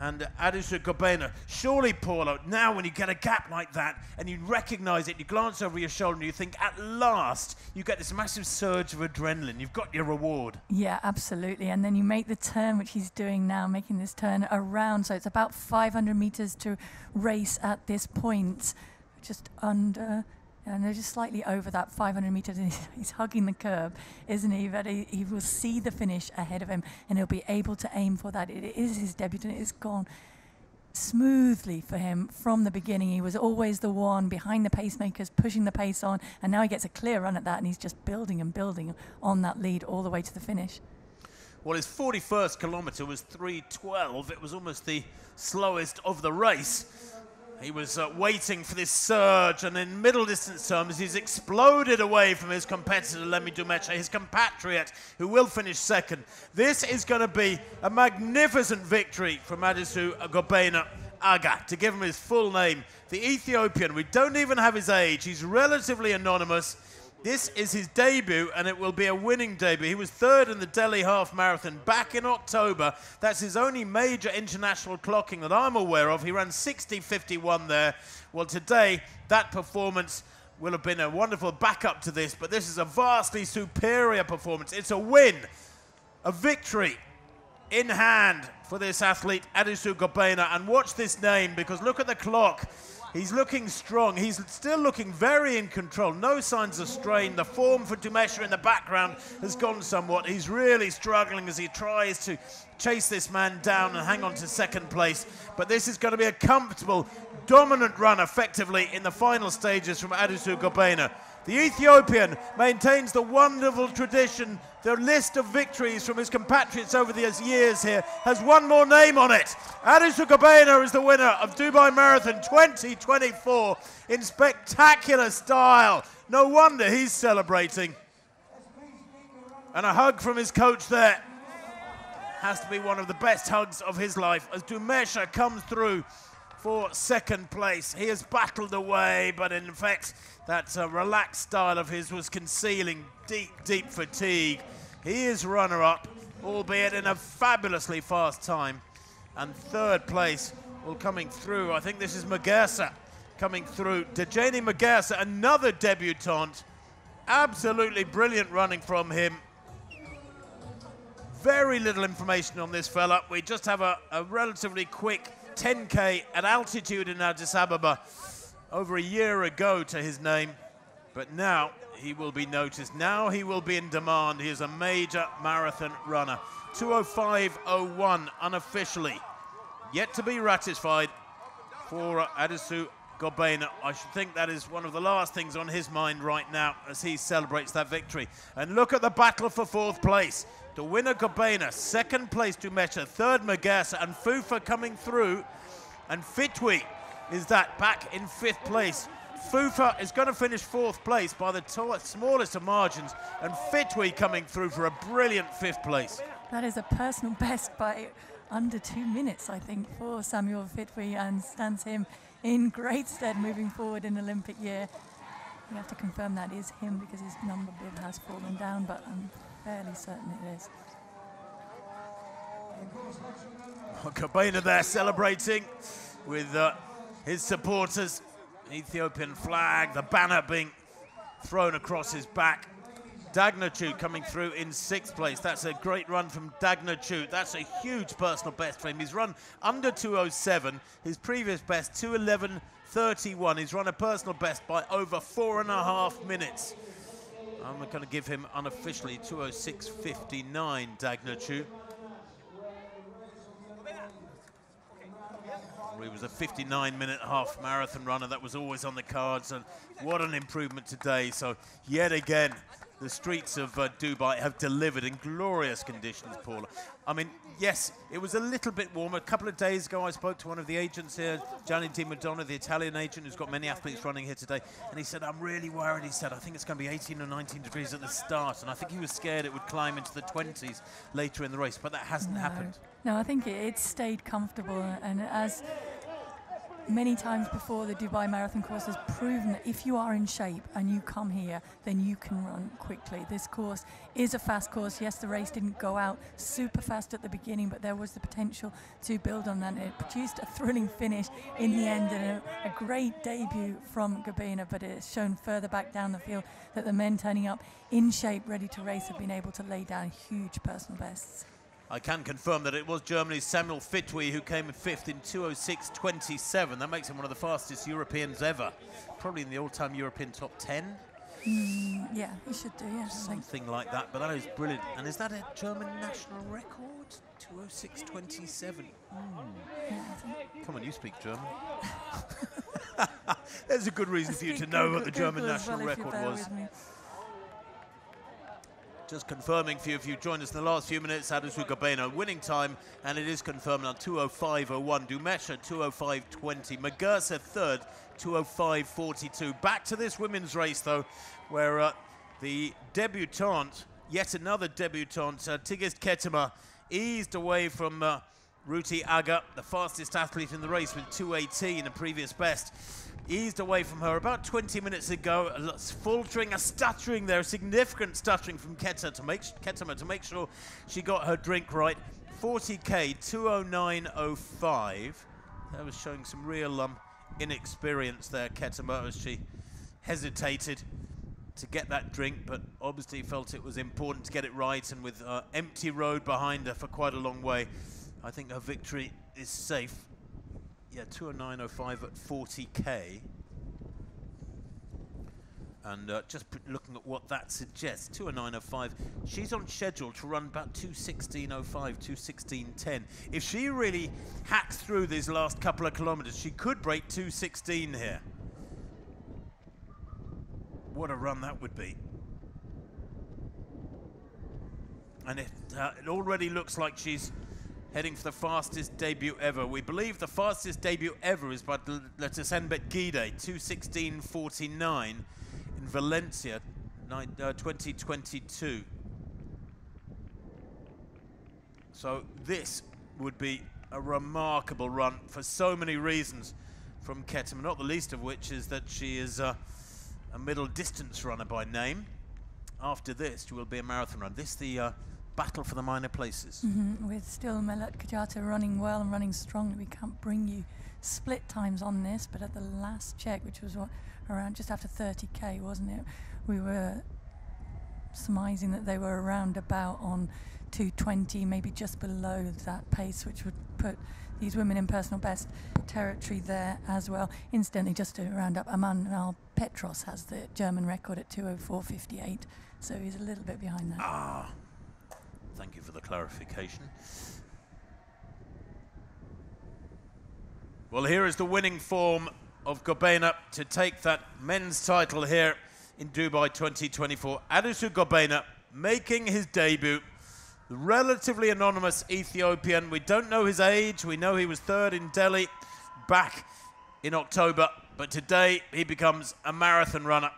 and Adisu Gobena. Surely, Paula, now when you get a gap like that and you recognize it, you glance over your shoulder and you think, at last, you get this massive surge of adrenaline. You've got your reward. Yeah, absolutely. And then you make the turn, which he's doing now, making this turn around. So it's about 500 meters to race at this point, just under and they're just slightly over that 500 meters. And he's, hugging the curb, isn't he? But he, he will see the finish ahead of him, and he'll be able to aim for that. It is his debut, and it's gone smoothly for him from the beginning. He was always the one behind the pacemakers, pushing the pace on, and now he gets a clear run at that, and he's just building and building on that lead all the way to the finish. Well, his 41st kilometre was 3.12. It was almost the slowest of the race. He was uh, waiting for this surge, and in middle distance terms, he's exploded away from his competitor, Lemi Dumecha, his compatriot, who will finish second. This is going to be a magnificent victory for Adisu Gobena Aga, to give him his full name. The Ethiopian, we don't even have his age, he's relatively anonymous. This is his debut, and it will be a winning debut. He was third in the Delhi Half Marathon back in October. That's his only major international clocking that I'm aware of. He ran 60.51 there. Well, today, that performance will have been a wonderful backup to this, but this is a vastly superior performance. It's a win, a victory in hand for this athlete, Adisu Gobena. And watch this name, because look at the clock. He's looking strong. He's still looking very in control. No signs of strain. The form for Dumecha in the background has gone somewhat. He's really struggling as he tries to chase this man down and hang on to second place. But this is going to be a comfortable, dominant run effectively in the final stages from Adisu Gobena. The Ethiopian maintains the wonderful tradition. The list of victories from his compatriots over the years here has one more name on it. Gobena is the winner of Dubai Marathon 2024 in spectacular style. No wonder he's celebrating. And a hug from his coach there has to be one of the best hugs of his life as Dumesha comes through for second place. He has battled away, but in fact, that uh, relaxed style of his was concealing deep, deep fatigue. He is runner-up, albeit in a fabulously fast time. And third place, well, coming through, I think this is Magersa coming through. Dejene Megersa, another debutante. Absolutely brilliant running from him. Very little information on this fella. We just have a, a relatively quick 10K at altitude in Addis Ababa over a year ago to his name. But now he will be noticed. Now he will be in demand. He is a major marathon runner. 205.01 unofficially. Yet to be ratified for Adisu Gobena. I should think that is one of the last things on his mind right now as he celebrates that victory. And look at the battle for fourth place. The winner Gobena, second place Dumecha, third Magersa, and Fufa coming through. And Fitwi is that back in fifth place. Fufa is going to finish fourth place by the smallest of margins, and Fitwi coming through for a brilliant fifth place. That is a personal best by under two minutes, I think, for Samuel Fitwi, and stands him in great stead moving forward in Olympic year. We have to confirm that is him because his number bib has fallen down, but I'm fairly certain it is. Gobena there celebrating with uh, his supporters. Ethiopian flag, the banner being thrown across his back. Dagnachu coming through in sixth place. That's a great run from Dagnachu. That's a huge personal best for him. He's run under 207. His previous best, 211.31. He's run a personal best by over four and a half minutes. I'm going to give him unofficially 206.59, Dagnachu. He was a 59-minute half marathon runner. That was always on the cards, and what an improvement today. So yet again, the streets of uh, Dubai have delivered in glorious conditions, Paula. I mean, yes, it was a little bit warmer. A couple of days ago, I spoke to one of the agents here, Gianni Demadonna, the Italian agent who's got many athletes running here today, and he said, I'm really worried. He said, I think it's going to be 18 or 19 degrees at the start, and I think he was scared it would climb into the 20s later in the race, but that hasn't no. happened. No, I think it, it stayed comfortable, and as many times before the Dubai Marathon course has proven that if you are in shape and you come here, then you can run quickly. This course is a fast course. Yes, the race didn't go out super fast at the beginning, but there was the potential to build on that. It produced a thrilling finish in the end and a, a great debut from Gobena, but it's shown further back down the field that the men turning up in shape, ready to race, have been able to lay down huge personal bests. I can confirm that it was Germany's Samuel Fitwi who came in fifth in 206.27. That makes him one of the fastest Europeans ever. Probably in the all-time European top 10. Mm, yeah, he should do, yeah. Something like that, but that is brilliant. And is that a German national record? 206.27. Mm. Yeah, Come on, you speak German. There's a good reason for you to know what the German national well record was. Just confirming for you, if you joined us in the last few minutes, Adisu Gobena winning time, and it is confirmed now 205.01. Dumesha 205.20. Magersa third, 205.42. Back to this women's race, though, where uh, the debutante, yet another debutante, uh, Tigist Ketema, eased away from uh, Ruti Aga, the fastest athlete in the race with 218, a previous best eased away from her about 20 minutes ago. Faltering, a stuttering there, a significant stuttering from Keta to make, Ketema to make sure she got her drink right. 40k, 209.05. That was showing some real um, inexperience there, Ketema, as she hesitated to get that drink, but obviously felt it was important to get it right. And with uh, empty road behind her for quite a long way, I think her victory is safe yeah, 209.05 at 40k. And uh, just looking at what that suggests, 209.05, she's on schedule to run about 216.05, 216.10. If she really hacks through these last couple of kilometres, she could break 216 here. What a run that would be. And it, uh, it already looks like she's heading for the fastest debut ever. We believe the fastest debut ever is by Letesenbet Gidey, 216.49 in Valencia, uh, 2022. So this would be a remarkable run for so many reasons from Ketema, not the least of which is that she is uh, a middle distance runner by name. After this, she will be a marathon run. This the uh, battle for the minor places. Mm -hmm. With still Melat Kejeta running well and running strongly, we can't bring you split times on this, but at the last check, which was what, around just after 30k, wasn't it? We were surmising that they were around about on 220, maybe just below that pace, which would put these women in personal best territory there as well. Incidentally, just to round up, Amanal Petros has the German record at 204.58, so he's a little bit behind that. Ah. Thank you for the clarification. Well, here is the winning form of Gobena to take that men's title here in Dubai 2024. Adisu Gobena making his debut. The relatively anonymous Ethiopian. We don't know his age. We know he was third in Delhi back in October. But today he becomes a marathon runner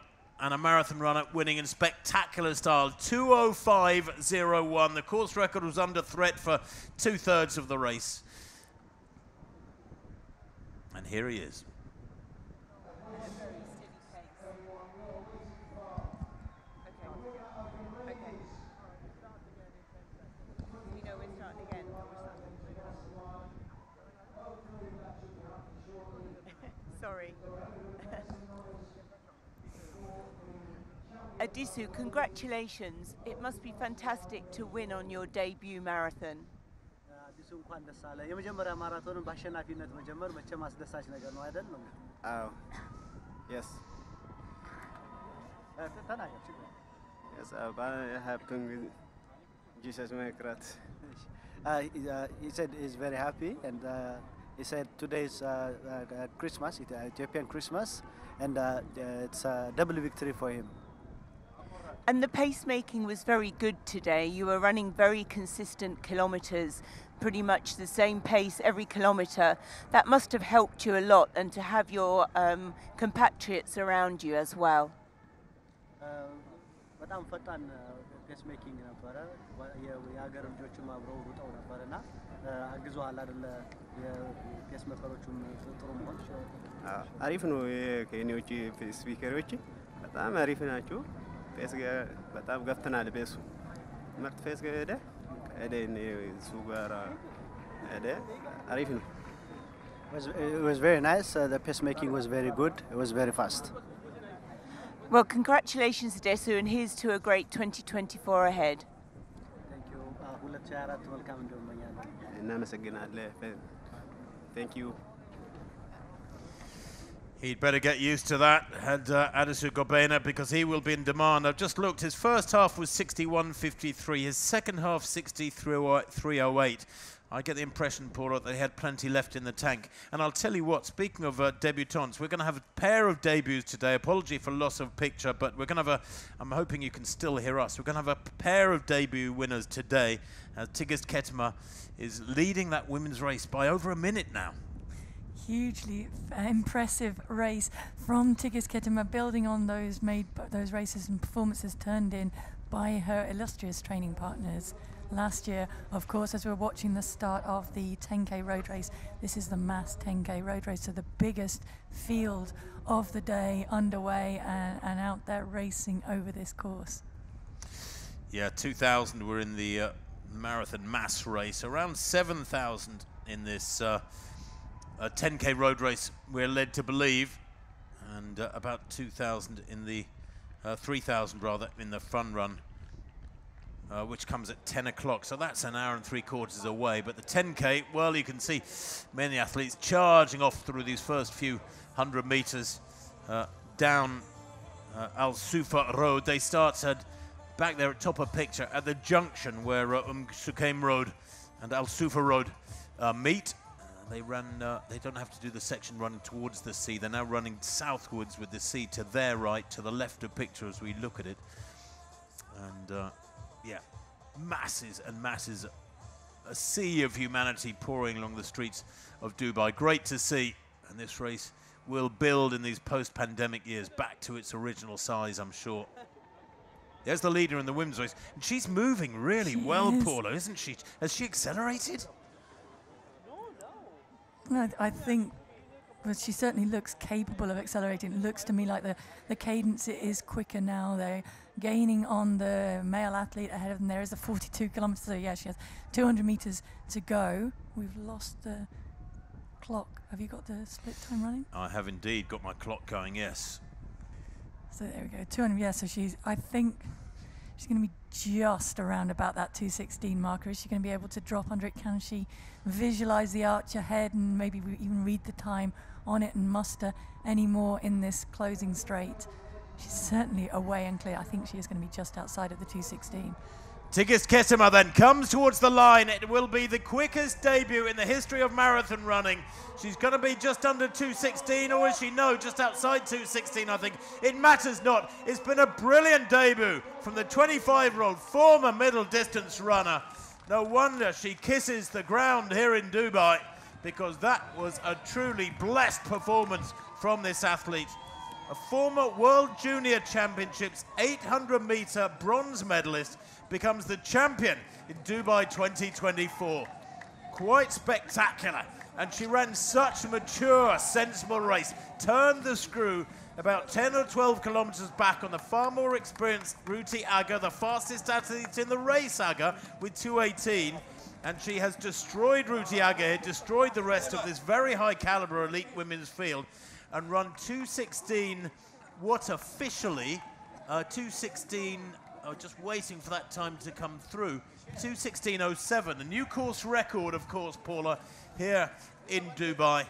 and a marathon runner winning in spectacular style. 205.01. The course record was under threat for two-thirds of the race. And here he is. Adesua, congratulations. It must be fantastic to win on your debut marathon. አዲሱ እንኳን ደስ አለ። የመጀመሪያ ማራቶንን በአሸናፊነት መጀመር መቼም አስደሳች ነገር ነው አይደል? አዎ። Yes. ተናገር። Yes, I have to Jesus Mekrat. Uh, he, uh, he said he's very happy and uh, he said today is uh, uh, Christmas, Ethiopian Christmas, and uh, it's a double victory for him. And the pacemaking was very good today. You were running very consistent kilometres, pretty much the same pace every kilometre. That must have helped you a lot and to have your um, compatriots around you as well. በጣም ፈጣን ፔስ ሜኪንግ ነበረ። የሀገር ልጆችም አብረው ሩጠው ነበርና አግዞሃል አይደለ? የፔስ መከሮቹም ጥሩ መሆን አሪፍ ነው። የኬንያዎች ስፒከሮች በጣም አሪፍ ናቸው። ፌስ በጣም ገፍተናል። ቤሱ ምርጥ ፌስ ሄደ ሄደ እሱ ጋር ሄደ አሪፍ ነው። It was very nice. Uh, the pacemaking was very good. It was very fast. Well, congratulations, Desu, and here's to a great 2024 ahead. Thank you. Uh, 2024 መልካም He'd better get used to that, and uh, Gobena, because he will be in demand. I've just looked. His first half was 61.53. His second half, 63.08. I get the impression, Paula, that they had plenty left in the tank. And I'll tell you what, speaking of uh, debutantes, we're going to have a pair of debuts today. Apology for loss of picture, but we're going to have a, I'm hoping you can still hear us. We're going to have a pair of debut winners today. Uh, Tigist Ketema is leading that women's race by over a minute now hugely impressive race from Tigist Ketema, building on those made those races and performances turned in by her illustrious training partners last year. Of course, as we're watching the start of the 10k road race, this is the mass 10k road race, so the biggest field of the day underway and, and out there racing over this course. Yeah, 2,000 were in the uh, marathon mass race, around 7,000 in this. Uh, a 10k road race, we're led to believe, and uh, about 2,000 in the, uh, 3,000 rather, in the fun run, uh, which comes at 10 o'clock. So that's an hour and three quarters away. But the 10k, well, you can see many athletes charging off through these first few hundred meters uh, down uh, Al Sufouh Road. They start at back there at top of picture at the junction where uh, Um Sukaim Road and Al Sufouh Road uh, meet they run. Uh, they don't have to do the section running towards the sea. They're now running southwards with the sea to their right, to the left of picture as we look at it. And uh, yeah, masses and masses, a sea of humanity pouring along the streets of Dubai. Great to see. And this race will build in these post-pandemic years back to its original size, I'm sure. There's the leader in the women's race. And she's moving really she well, is. Paula, isn't she? Has she accelerated? I, I think well, she certainly looks capable of accelerating. It looks to me like the, the cadence is quicker now. They're gaining on the male athlete ahead of them. There is a 42 kilometers. So, yeah, she has 200 meters to go. We've lost the clock. Have you got the split time running? I have indeed got my clock going, yes. So there we go. 200, yeah, so she's, I think she's going to be just around about that 216 marker. Is she going to be able to drop under it? Can she visualize the arch ahead and maybe even read the time on it and muster any more in this closing straight? She's certainly away and clear. I think she is going to be just outside of the 216. Tigist Ketema then comes towards the line. It will be the quickest debut in the history of marathon running. She's going to be just under 216, or is she? No, just outside 216, I think. It matters not. It's been a brilliant debut from the 25-year-old former middle distance runner. No wonder she kisses the ground here in Dubai, because that was a truly blessed performance from this athlete. A former World Junior Championships 800 meter bronze medalist becomes the champion in Dubai 2024. Quite spectacular. And she ran such a mature, sensible race, turned the screw about 10 or 12 kilometers back on the far more experienced Ruti Aga, the fastest athlete in the race, Aga, with 218. And she has destroyed Ruti Aga destroyed the rest of this very high caliber elite women's field, and run 216, what officially, uh, 216 Oh, just waiting for that time to come through. 216.07, a new course record, of course, Paula, here in Dubai.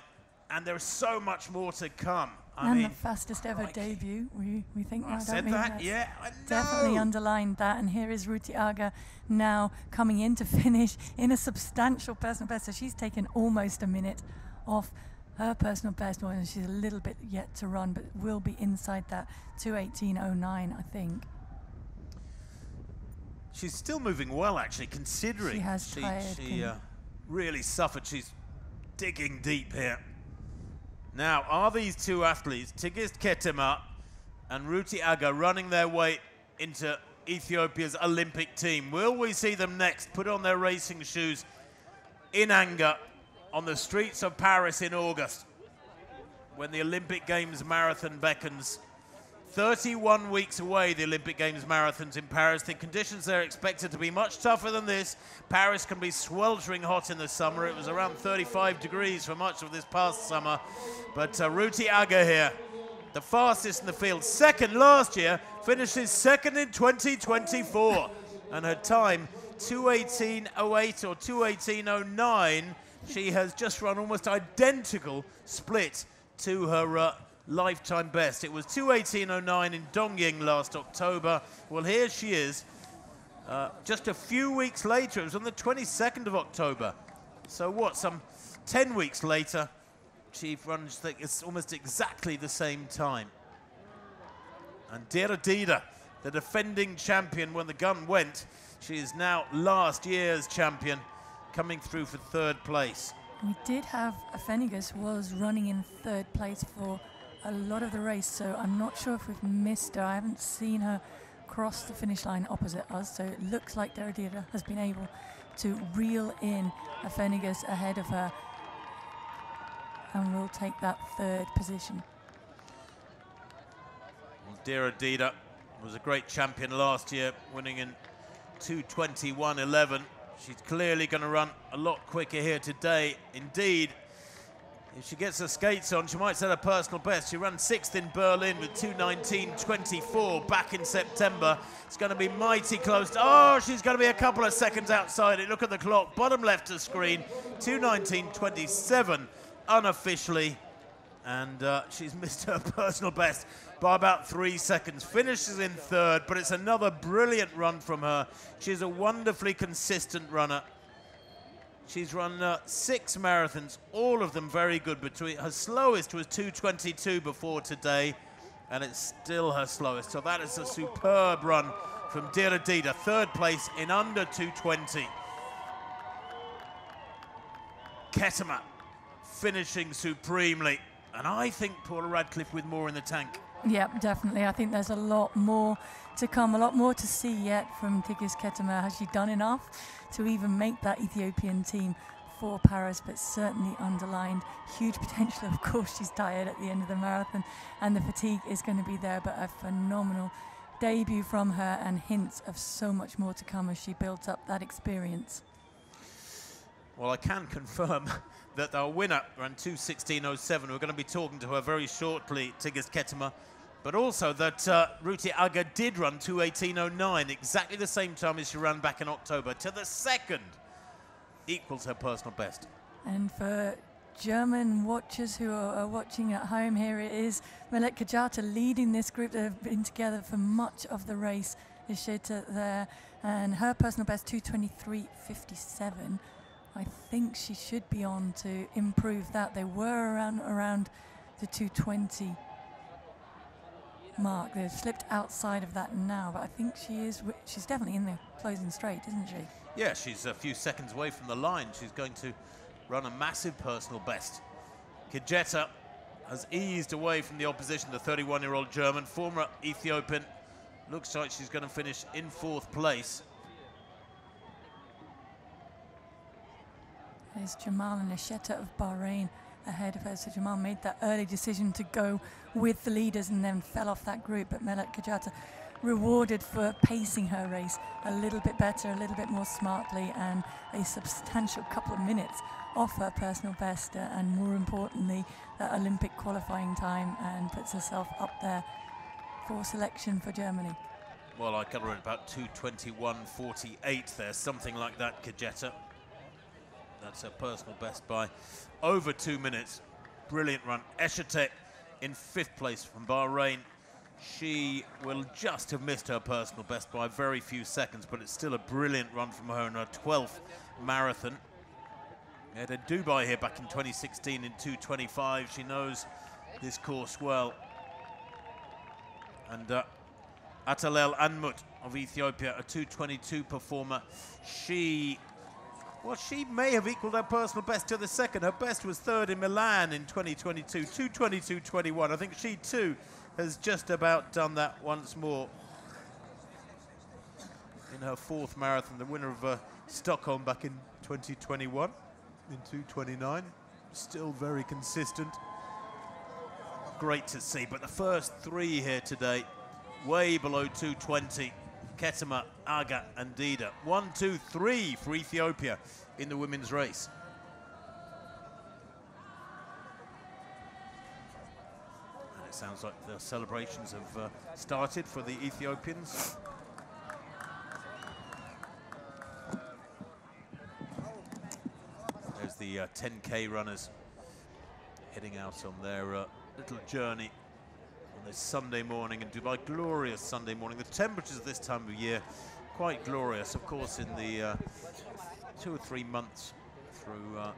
And there's so much more to come. I and mean, the fastest ever debut, we, we think. I said that, that's yeah, I Definitely underlined that. And here is Ruti Aga now coming in to finish in a substantial personal best. So she's taken almost a minute off her personal best, and she's a little bit yet to run, but will be inside that 218.09, I think. She's still moving well, actually, considering She has she, tired she uh, really suffered. She's digging deep here. Now, are these two athletes, Tigist Ketema and Ruti Aga, running their way into Ethiopia's Olympic team? Will we see them next put on their racing shoes in anger on the streets of Paris in August when the Olympic Games marathon beckons? 31 weeks away, the Olympic Games marathons in Paris. The conditions there are expected to be much tougher than this. Paris can be sweltering hot in the summer. It was around 35 degrees for much of this past summer. But uh, Ruti Aga here, the fastest in the field, second last year, finishes second in 2024. And her time 218.08 or 218.09. She has just run almost identical split to her uh, lifetime best. It was 218.09 in Dongying last October. Well, here she is. Uh, just a few weeks later, it was on the 22nd of October. So what, some 10 weeks later, she runs the, it's almost exactly the same time. And Dera Dida, the defending champion when the gun went, she is now last year's champion, coming through for third place. We did have Afenigus was running in third place for a lot of the race, so I'm not sure if we've missed her. I haven't seen her cross the finish line opposite us, so it looks like Dera Dida has been able to reel in Afenigus ahead of her and will take that third position. Well, Dera Dida was a great champion last year, winning in 221.11. She's clearly going to run a lot quicker here today. Indeed, if she gets her skates on, she might set a personal best. She ran sixth in Berlin with 219.24 back in September. It's going to be mighty close. Oh, she's going to be a couple of seconds outside it. Look at the clock, bottom left of screen, 219.27 unofficially. And uh, she's missed her personal best by about three seconds. Finishes in third, but it's another brilliant run from her. She's a wonderfully consistent runner. She's run uh, six marathons, all of them very good. Between her slowest was 2:22 before today, and it's still her slowest. So that is a superb run from Dera Dida, third place in under 220. Ketema finishing supremely, and I think Paula Radcliffe with more in the tank. Yep, definitely. I think there's a lot more to come, a lot more to see yet from Tigist Ketema. Has she done enough to even make that Ethiopian team for Paris? But certainly underlined huge potential. Of course, she's tired at the end of the marathon, and the fatigue is going to be there. But a phenomenal debut from her, and hints of so much more to come as she builds up that experience. Well, I can confirm that our winner ran 2.16.07. We're going to be talking to her very shortly, Tigist Ketema but also that uh, Ruti Aga did run 218.09, exactly the same time as she ran back in October, to the second, equals her personal best. And for German watchers who are, are watching at home, here it is Melat Kejeta leading this group that have been together for much of the race. Ishita there, and her personal best 223.57. I think she should be on to improve that. They were around around the 220 mark. They've slipped outside of that now, but I think she is. She's definitely in the closing straight, isn't she? Yeah, she's a few seconds away from the line. She's going to run a massive personal best. Kejeta has eased away from the opposition, the 31-year-old German, former Ethiopian. Looks like she's going to finish in fourth place. There's Jamal and Nasheta of Bahrain ahead of her. So Jamal made that early decision to go with the leaders and then fell off that group. But Melat Kejeta rewarded for pacing her race a little bit better, a little bit more smartly, and a substantial couple of minutes off her personal best, uh, and more importantly, Olympic qualifying time, and puts herself up there for selection for Germany. Well, I her at about 221.48 there, something like that, Kejeta. That's her personal best by over two minutes. Brilliant run. Eshetek in fifth place from Bahrain. She will just have missed her personal best by very few seconds, but it's still a brilliant run from her in her 12th marathon. Had a Dubai here back in 2016 in 225. She knows this course well. And uh, Atalel Anmut of Ethiopia, a 222 performer. She well, she may have equaled her personal best to the second. Her best was third in Milan in 2022, 222.21. I think she too has just about done that once more in her fourth marathon. The winner of uh, Stockholm back in 2021 in 229. Still very consistent. Great to see. But the first three here today, way below 220. Ketema, Aga and Dida. One, two, three for Ethiopia in the women's race. And it sounds like the celebrations have uh, started for the Ethiopians. There's the uh, 10K runners heading out on their uh, little journey on this Sunday morning in Dubai. Glorious Sunday morning. The temperatures at this time of year quite glorious. Of course, in the uh, two or three months through uh,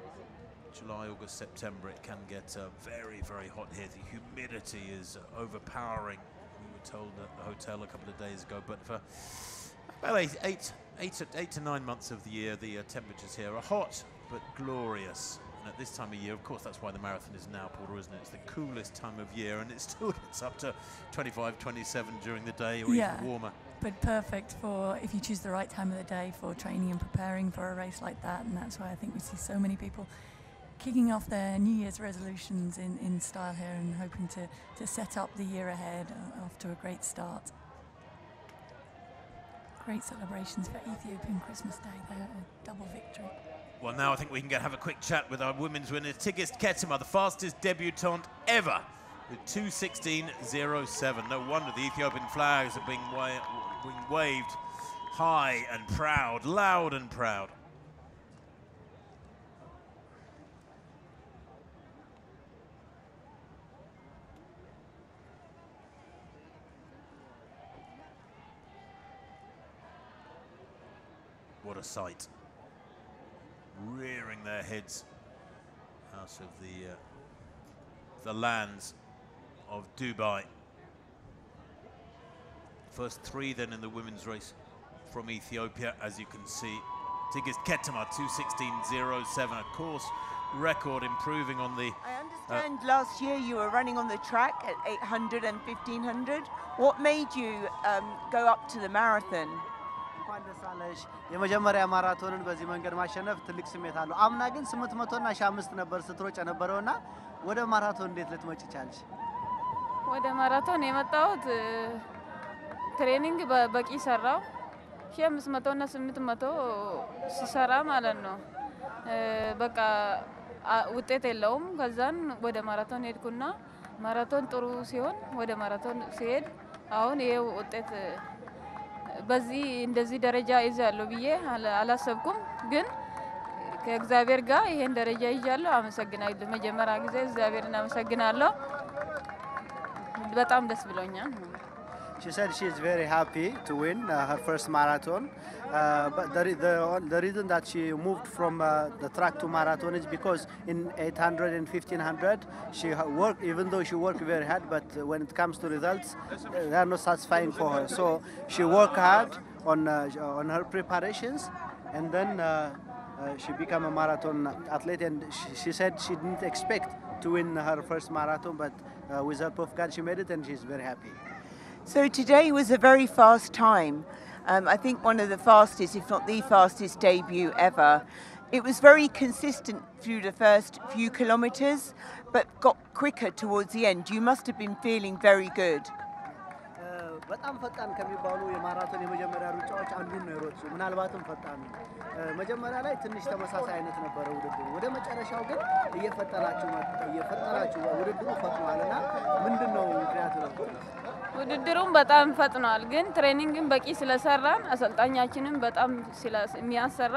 July, August, September, it can get uh, very, very hot here. The humidity is overpowering. We were told at the hotel a couple of days ago, but for about eight, eight, eight, eight to nine months of the year, the uh, temperatures here are hot but glorious. And at this time of year, of course, that's why the marathon is now, Paula, isn't it? It's the coolest time of year, and it still gets up to 25, 27 during the day, or Yeah. even warmer. But perfect for if you choose the right time of the day for training and preparing for a race like that. And that's why I think we see so many people kicking off their New Year's resolutions in, in style here and hoping to, to set up the year ahead uh, off to a great start. Great celebrations for Ethiopian Christmas Day. They're a double victory. Well, now I think we can have a quick chat with our women's winner, Tigist Ketema, the fastest debutante ever with 2.16.07. No wonder the Ethiopian flags are being, waved high and proud, loud and proud. What a sight. Rearing their heads out of the, uh, the lands of Dubai. First three then in the women's race from Ethiopia, as you can see. Tigist Ketema, 2.16.07, of course, record improving on the... I understand uh, last year you were running on the track at 800 and 1500. What made you um, go up to the marathon? የመጀመሪያ ማራቶንን በዚህ መንገድ ማሸነፍ ትልቅ ስሜት አለው። አምና ግን 800 እና 1500 ነበር ስትሮጭ ወደ ማራቶን እንዴት ቻልሽ? ወደ ማራቶን የመጣሁት ትሬኒንግ በቂ ሰራው ሺ አምስት መቶ እና ስምንት መቶ ስሰራ ማለት ነው በቃ ውጤት የለውም። ከዛን ወደ ማራቶን ሄድኩና ማራቶን ጥሩ ሲሆን ወደ ማራቶን ሲሄድ አሁን ይሄ ውጤት በዚህ እንደዚህ ደረጃ ይዛለሁ ብዬ አላ- አላሰብኩም ግን ከእግዚአብሔር ጋር ይሄን ደረጃ ይዣለሁ። አመሰግናለሁ። መጀመሪያ ጊዜ እግዚአብሔርን አመሰግናለሁ። በጣም ደስ ብሎኛል። She said she is very happy to win uh, her first marathon. Uh, but the, the, the reason that she moved from uh, the track to marathon is because in 800 and 1500 she worked, even though she worked very hard, but when it comes to results, uh, they are not satisfying for her. So she worked hard on, uh, on her preparations and then uh, she became a marathon athlete and she, she said she didn't expect to win her first marathon, but uh, with help of God she made it and she's very happy. So today was a very fast time. Um, I think one of the fastest, if not the fastest debut ever. It was very consistent through the first few kilometres, but got quicker towards the end. You must have been feeling very good. በጣም ፈጣን ከሚባሉ የማራቶን የመጀመሪያ ሩጫዎች አንዱን ነው የሮጥሽው። ምናልባትም ፈጣኑ መጀመሪያ ላይ ትንሽ ተመሳሳይ አይነት ነበረ ውድድሩ። ወደ መጨረሻው ግን እየፈጠናችሁ እየፈጠናችሁ ውድድሩ ፈጥኗል እና ምንድን ነው ምክንያቱ ነው? ውድድሩም በጣም ፈጥኗል፣ ግን ትሬኒንግን በቂ ስለሰራን አሰልጣኛችንም በጣም የሚያሰራ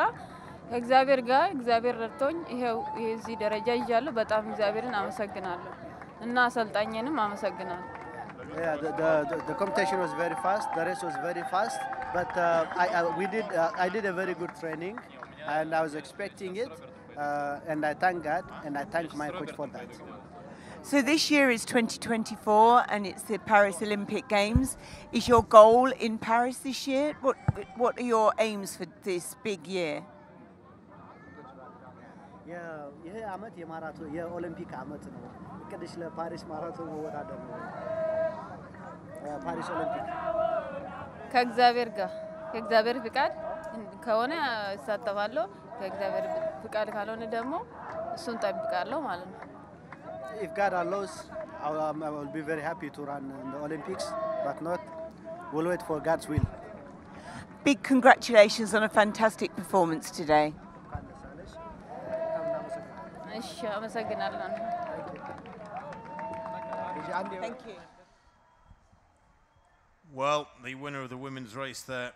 ከእግዚአብሔር ጋር እግዚአብሔር ረድቶኝ ይሄው የዚህ ደረጃ ይዣለሁ። በጣም እግዚአብሔርን አመሰግናለሁ እና አሰልጣኝንም አመሰግናለሁ። Yeah, the, the, the, the competition was very fast. The race was very fast, but uh, I, I we did uh, I did a very good training, and I was expecting it, uh, and I thank God and I thank my coach for that. So this year is 2024 and it's the Paris Olympic Games. Is your goal in Paris this year? What What are your aims for this big year? የ- ይሄ አመት የማራቶን የኦሎምፒክ አመት ነው። እቅድሽ ለፓሪስ ማራቶን መወዳደር ነው። እ፣ ፓሪስ ኦሎምፒክ ከእግዚአብሔር ጋር ከእግዚአብሔር ፍቃድ ከሆነ እሳተፋለሁ፣ ከእግዚአብሔር ፍቃድ ካልሆነ ደግሞ እሱን ጠብቃለሁ ማለት ነው። If God allows, I will, um, I will be very happy to run in the Olympics, but not. We'll wait for God's will. Big congratulations on a fantastic performance today. እሺ፣ አመሰግናለሁ። Thank you. Well, the winner of the women's race there,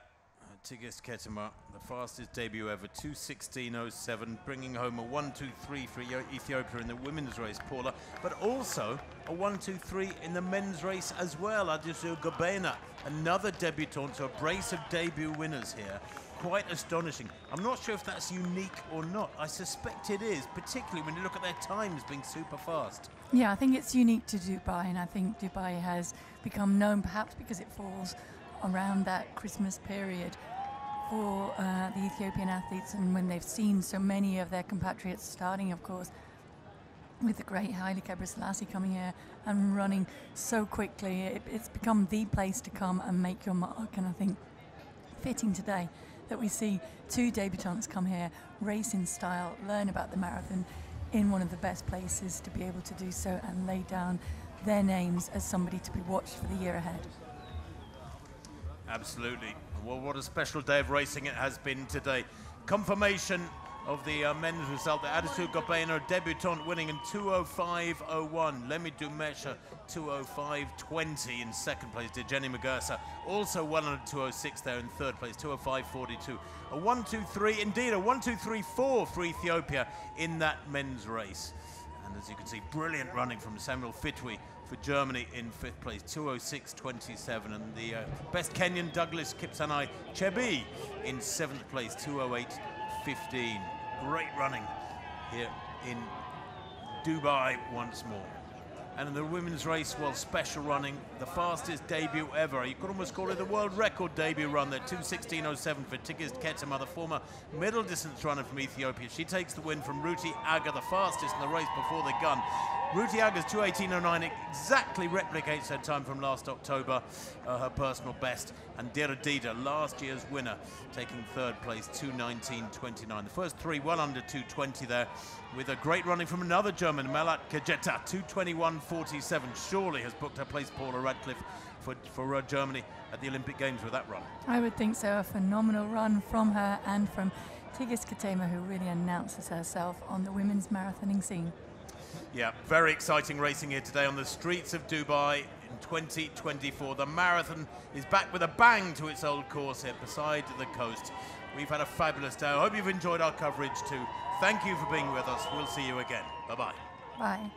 Tigist Ketema, the fastest debut ever, 2.16.07, bringing home a 1-2-3 for Ethiopia in the women's race, Paula, but also a 1-2-3 in the men's race as well. Adisu Gobena, another debutant, so a brace of debut winners here. Quite astonishing. I'm not sure if that's unique or not. I suspect it is, particularly when you look at their times being super fast. Yeah, I think it's unique to Dubai, and I think Dubai has become known perhaps because it falls around that Christmas period for uh, the Ethiopian athletes and when they've seen so many of their compatriots starting, of course, with the great Haile Gebrselassie coming here and running so quickly, it, it's become the place to come and make your mark. And I think fitting today that we see two debutants come here, race in style, learn about the marathon in one of the best places to be able to do so and lay down their names as somebody to be watched for the year ahead. Absolutely. Well, what a special day of racing it has been today. Confirmation of the uh, men's result. The Adisu Gobena debutant winning in 205.01. Lemi Dumicha 205.20 in second place. Dejene Megersa also won on 206 there in third place. 205.42. A 1-2-3, indeed a 1-2-3-4 for Ethiopia in that men's race. And as you can see, brilliant running from Samuel Fitwi for Germany in fifth place, 206.27. And the uh, best Kenyan, Douglas Kipsanai Chebi in seventh place, 208.15. Great running here in Dubai once more. And in the women's race, well, special running, the fastest debut ever. You could almost call it a world record debut run there, 2.16.07 for Tigist Ketema, the former middle distance runner from Ethiopia. She takes the win from Ruti Aga, the fastest in the race before the gun. Ruti Aga's 2.18.09 exactly replicates her time from last October, uh, her personal best. And Dera Dida, last year's winner, taking third place, 2.19.29. The first three well under 2.20 there, with a great running from another German, Melat Kejeta, 2.21.47. Surely has booked her place, Paula Radcliffe, for, for uh, Germany at the Olympic Games with that run. I would think so. A phenomenal run from her and from Tigist Ketema, who really announces herself on the women's marathoning scene. Yeah, very exciting racing here today on the streets of Dubai in 2024. The marathon is back with a bang to its old course here beside the coast. We've had a fabulous day. I hope you've enjoyed our coverage too. Thank you for being with us. We'll see you again. Bye-bye. Bye.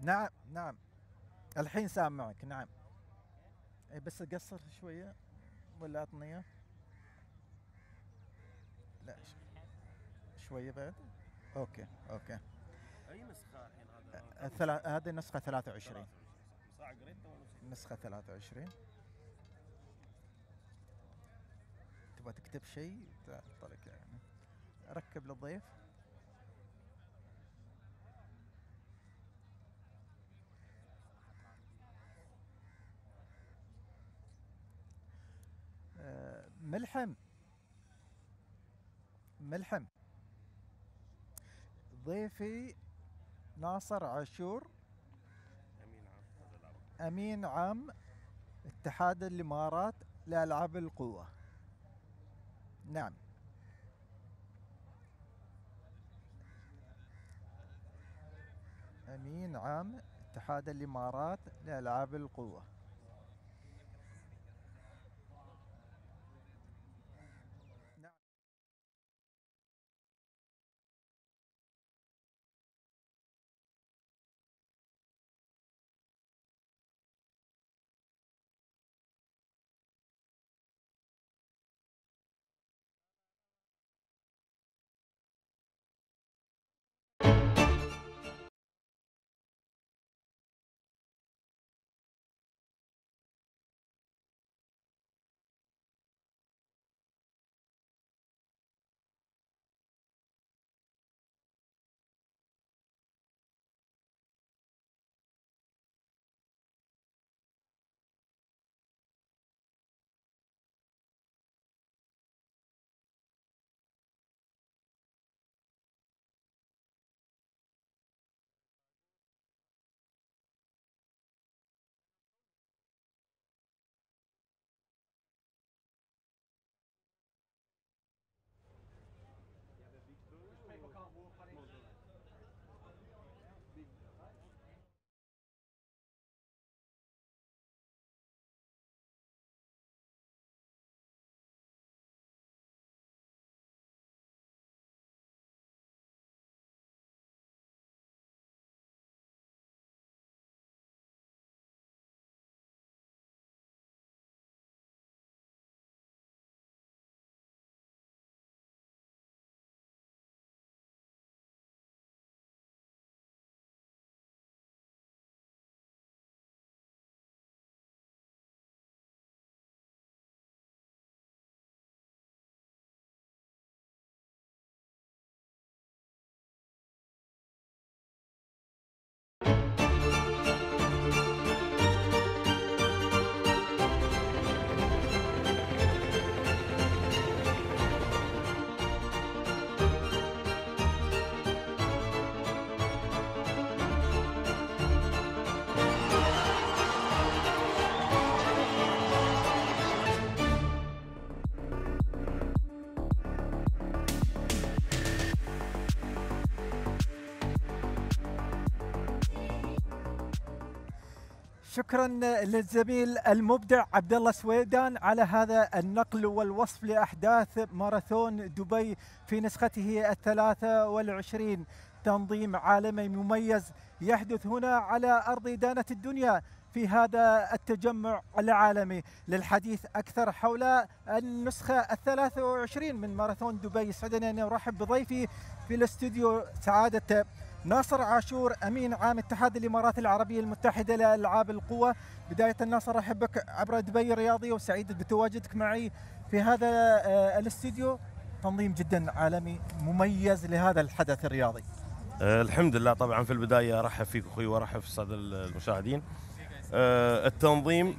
نعم نعم. الحين سامعك نعم. اي بس اقصر شوية. ولا أطنية؟ لا شوية بعد. أوكي أوكي. أي نسخة الحين هذا؟ الثلا... هذه نسخة 23 ساعه قريتها ولا نسخة؟ نسخة 23 تبغى تكتب شيء؟ تعطلك يعني. ركب للضيف. ملحم. ملحم. ضيفي ناصر عاشور. أمين عام أمين عام اتحاد الإمارات لألعاب القوة. نعم. أمين عام اتحاد الإمارات لألعاب القوة. شكرا للزميل المبدع عبد الله سويدان على هذا النقل والوصف لأحداث ماراثون دبي في نسخته الثلاثة والعشرين. تنظيم عالمي مميز يحدث هنا على أرض دانة الدنيا في هذا التجمع العالمي. للحديث أكثر حول النسخة الثلاثة وعشرين من ماراثون دبي. يسعدني أن ارحب بضيفي في الاستوديو سعادة ناصر عاشور أمين عام اتحاد الإمارات العربية المتحدة لألعاب القوى بداية ناصر ارحب بك عبر دبي الرياضيه وسعيد بتواجدك معي في هذا آه، الاستديو. تنظيم جدا عالمي مميز لهذا الحدث الرياضي. آه، الحمد لله. طبعا في البداية أرحب فيك أخوي وأرحب في الساده المشاهدين. آه، التنظيم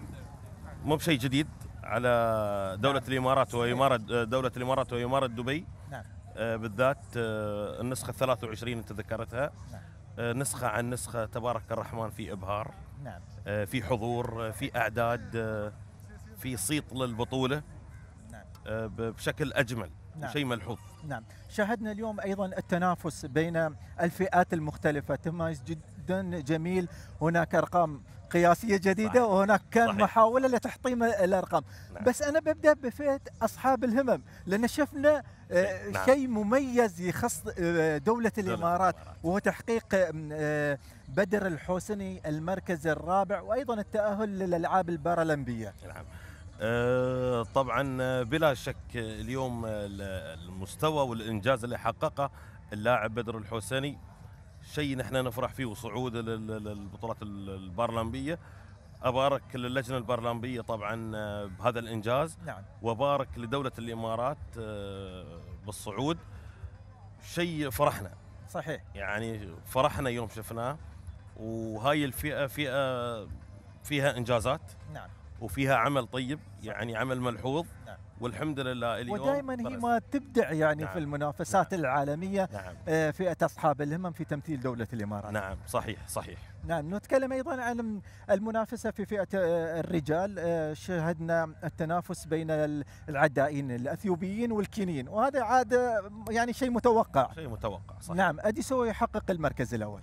مو بشيء جديد على دولة الإمارات وإمارة دولة الإمارات وإمارة دبي. نعم. بالذات آه، النسخة 23 انت ذكرتها نعم. آه، نسخة عن نسخة تبارك الرحمن في إبهار نعم آه، في حضور آه، في أعداد آه، في صيت للبطولة نعم. آه، بشكل أجمل نعم. شيء ملحوظ نعم شاهدنا اليوم أيضا التنافس بين الفئات المختلفة تمايز جدا جميل هناك أرقام قياسية جديدة صحيح. وهناك كان صحيح. محاولة لتحطيم الأرقام نعم. بس أنا ببدأ بفئة أصحاب الهمم لأن شفنا آه، نعم. شيء مميز يخص آه، دولة الإمارات وهو تحقيق آه، بدر الحوسني المركز الرابع وأيضا التأهل للألعاب البارالمبية. نعم. آه، طبعا آه، بلا شك آه، اليوم آه، المستوى والإنجاز اللي حققه اللاعب بدر الحوسني شيء نحن نفرح فيه وصعوده لل- للبطولات ال- البارالمبية. أبارك للجنة البارالمبيه طبعا آه، بهذا الإنجاز. نعم. وبارك لدولة الإمارات آه، بالصعود. شيء فرحنا. صحيح. يعني فرحنا يوم شفناه. وهاي الفئة فئة فيها إنجازات. نعم. وفيها عمل طيب يعني عمل ملحوظ. نعم. والحمد لله اليوم ودائما هي. ما تبدع يعني نعم. في المنافسات العالمية نعم. آه، فئة أصحاب الهمم في تمثيل دولة الإمارات. نعم صحيح صحيح. نعم نتكلم أيضا عن المنافسة في فئة آه، الرجال. آه، شاهدنا التنافس بين ال- العدائين الأثيوبيين والكينيين وهذا عاد آه، يعني شيء متوقع. شيء متوقع صحيح. نعم أديسو يحقق المركز الأول.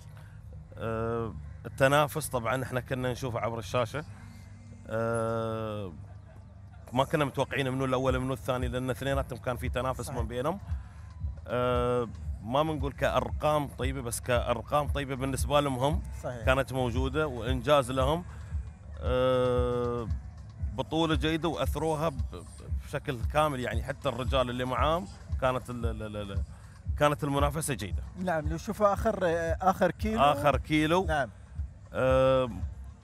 آه التنافس طبعا إحنا كنا نشوفه عبر الشاشة. آه ما كنا متوقعين منو الأول منو الثاني لأن اثنيناتهم كان في تنافس صحيح. من بينهم. آه ما بنقول كأرقام طيبة بس كأرقام طيبة بالنسبة لهم هم صحيح. كانت موجودة وإنجاز لهم. آه بطولة جيدة وأثروها بشكل كامل يعني حتى الرجال اللي معاهم كانت ال ال ال ال كانت المنافسة جيدة. نعم نشوف آخر آه، آخر كيلو. آخر كيلو. نعم. آه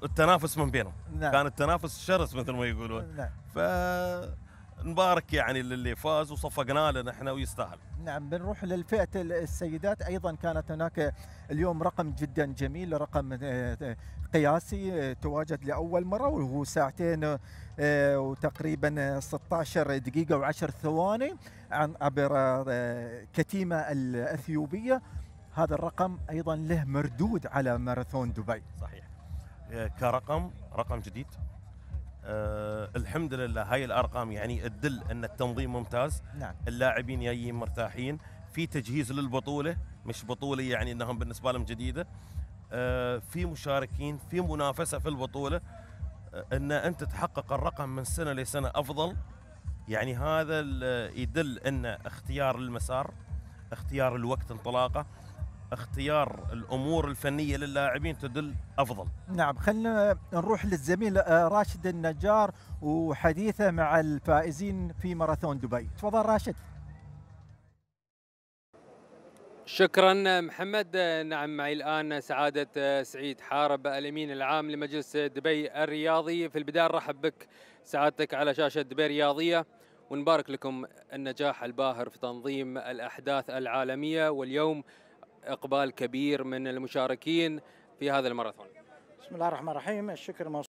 التنافس من بينهم. نعم. كان التنافس شرس مثل ما يقولون. نعم. فنبارك يعني للي فاز وصفقنا له نحن ويستاهل. نعم بنروح للفئة السيدات. أيضا كانت هناك اليوم رقم جدا جميل رقم آه، قياسي آه، تواجد لأول مرة وهو ساعتين آه، وتقريبا 16 دقيقة و10 ثواني عن عبر آه، كتيمة الأثيوبية. هذا الرقم أيضا له مردود على ماراثون دبي. صحيح. آه، كرقم رقم جديد. آه الحمد لله هاي الأرقام يعني تدل أن التنظيم ممتاز. نعم. اللاعبين جايين مرتاحين. في تجهيز للبطولة مش بطولة يعني إنهم بالنسبة لهم جديدة. آه في مشاركين في منافسة في البطولة. آه أن أنت تحقق الرقم من سنة لسنة أفضل. يعني هذا يدل أن اختيار المسار اختيار الوقت انطلاقة. اختيار الأمور الفنية للاعبين تدل أفضل. نعم خلينا نروح للزميل آه، راشد النجار وحديثه مع الفائزين في ماراثون دبي. تفضل راشد. شكرا محمد. نعم معي الآن سعادة سعيد حارب الأمين العام لمجلس دبي الرياضي. في البداية نرحب بك سعادتك على شاشة دبي الرياضية. ونبارك لكم النجاح الباهر في تنظيم الأحداث العالمية. واليوم إقبال كبير من المشاركين في هذا الماراثون. بسم الله الرحمن الرحيم. الشكر موصول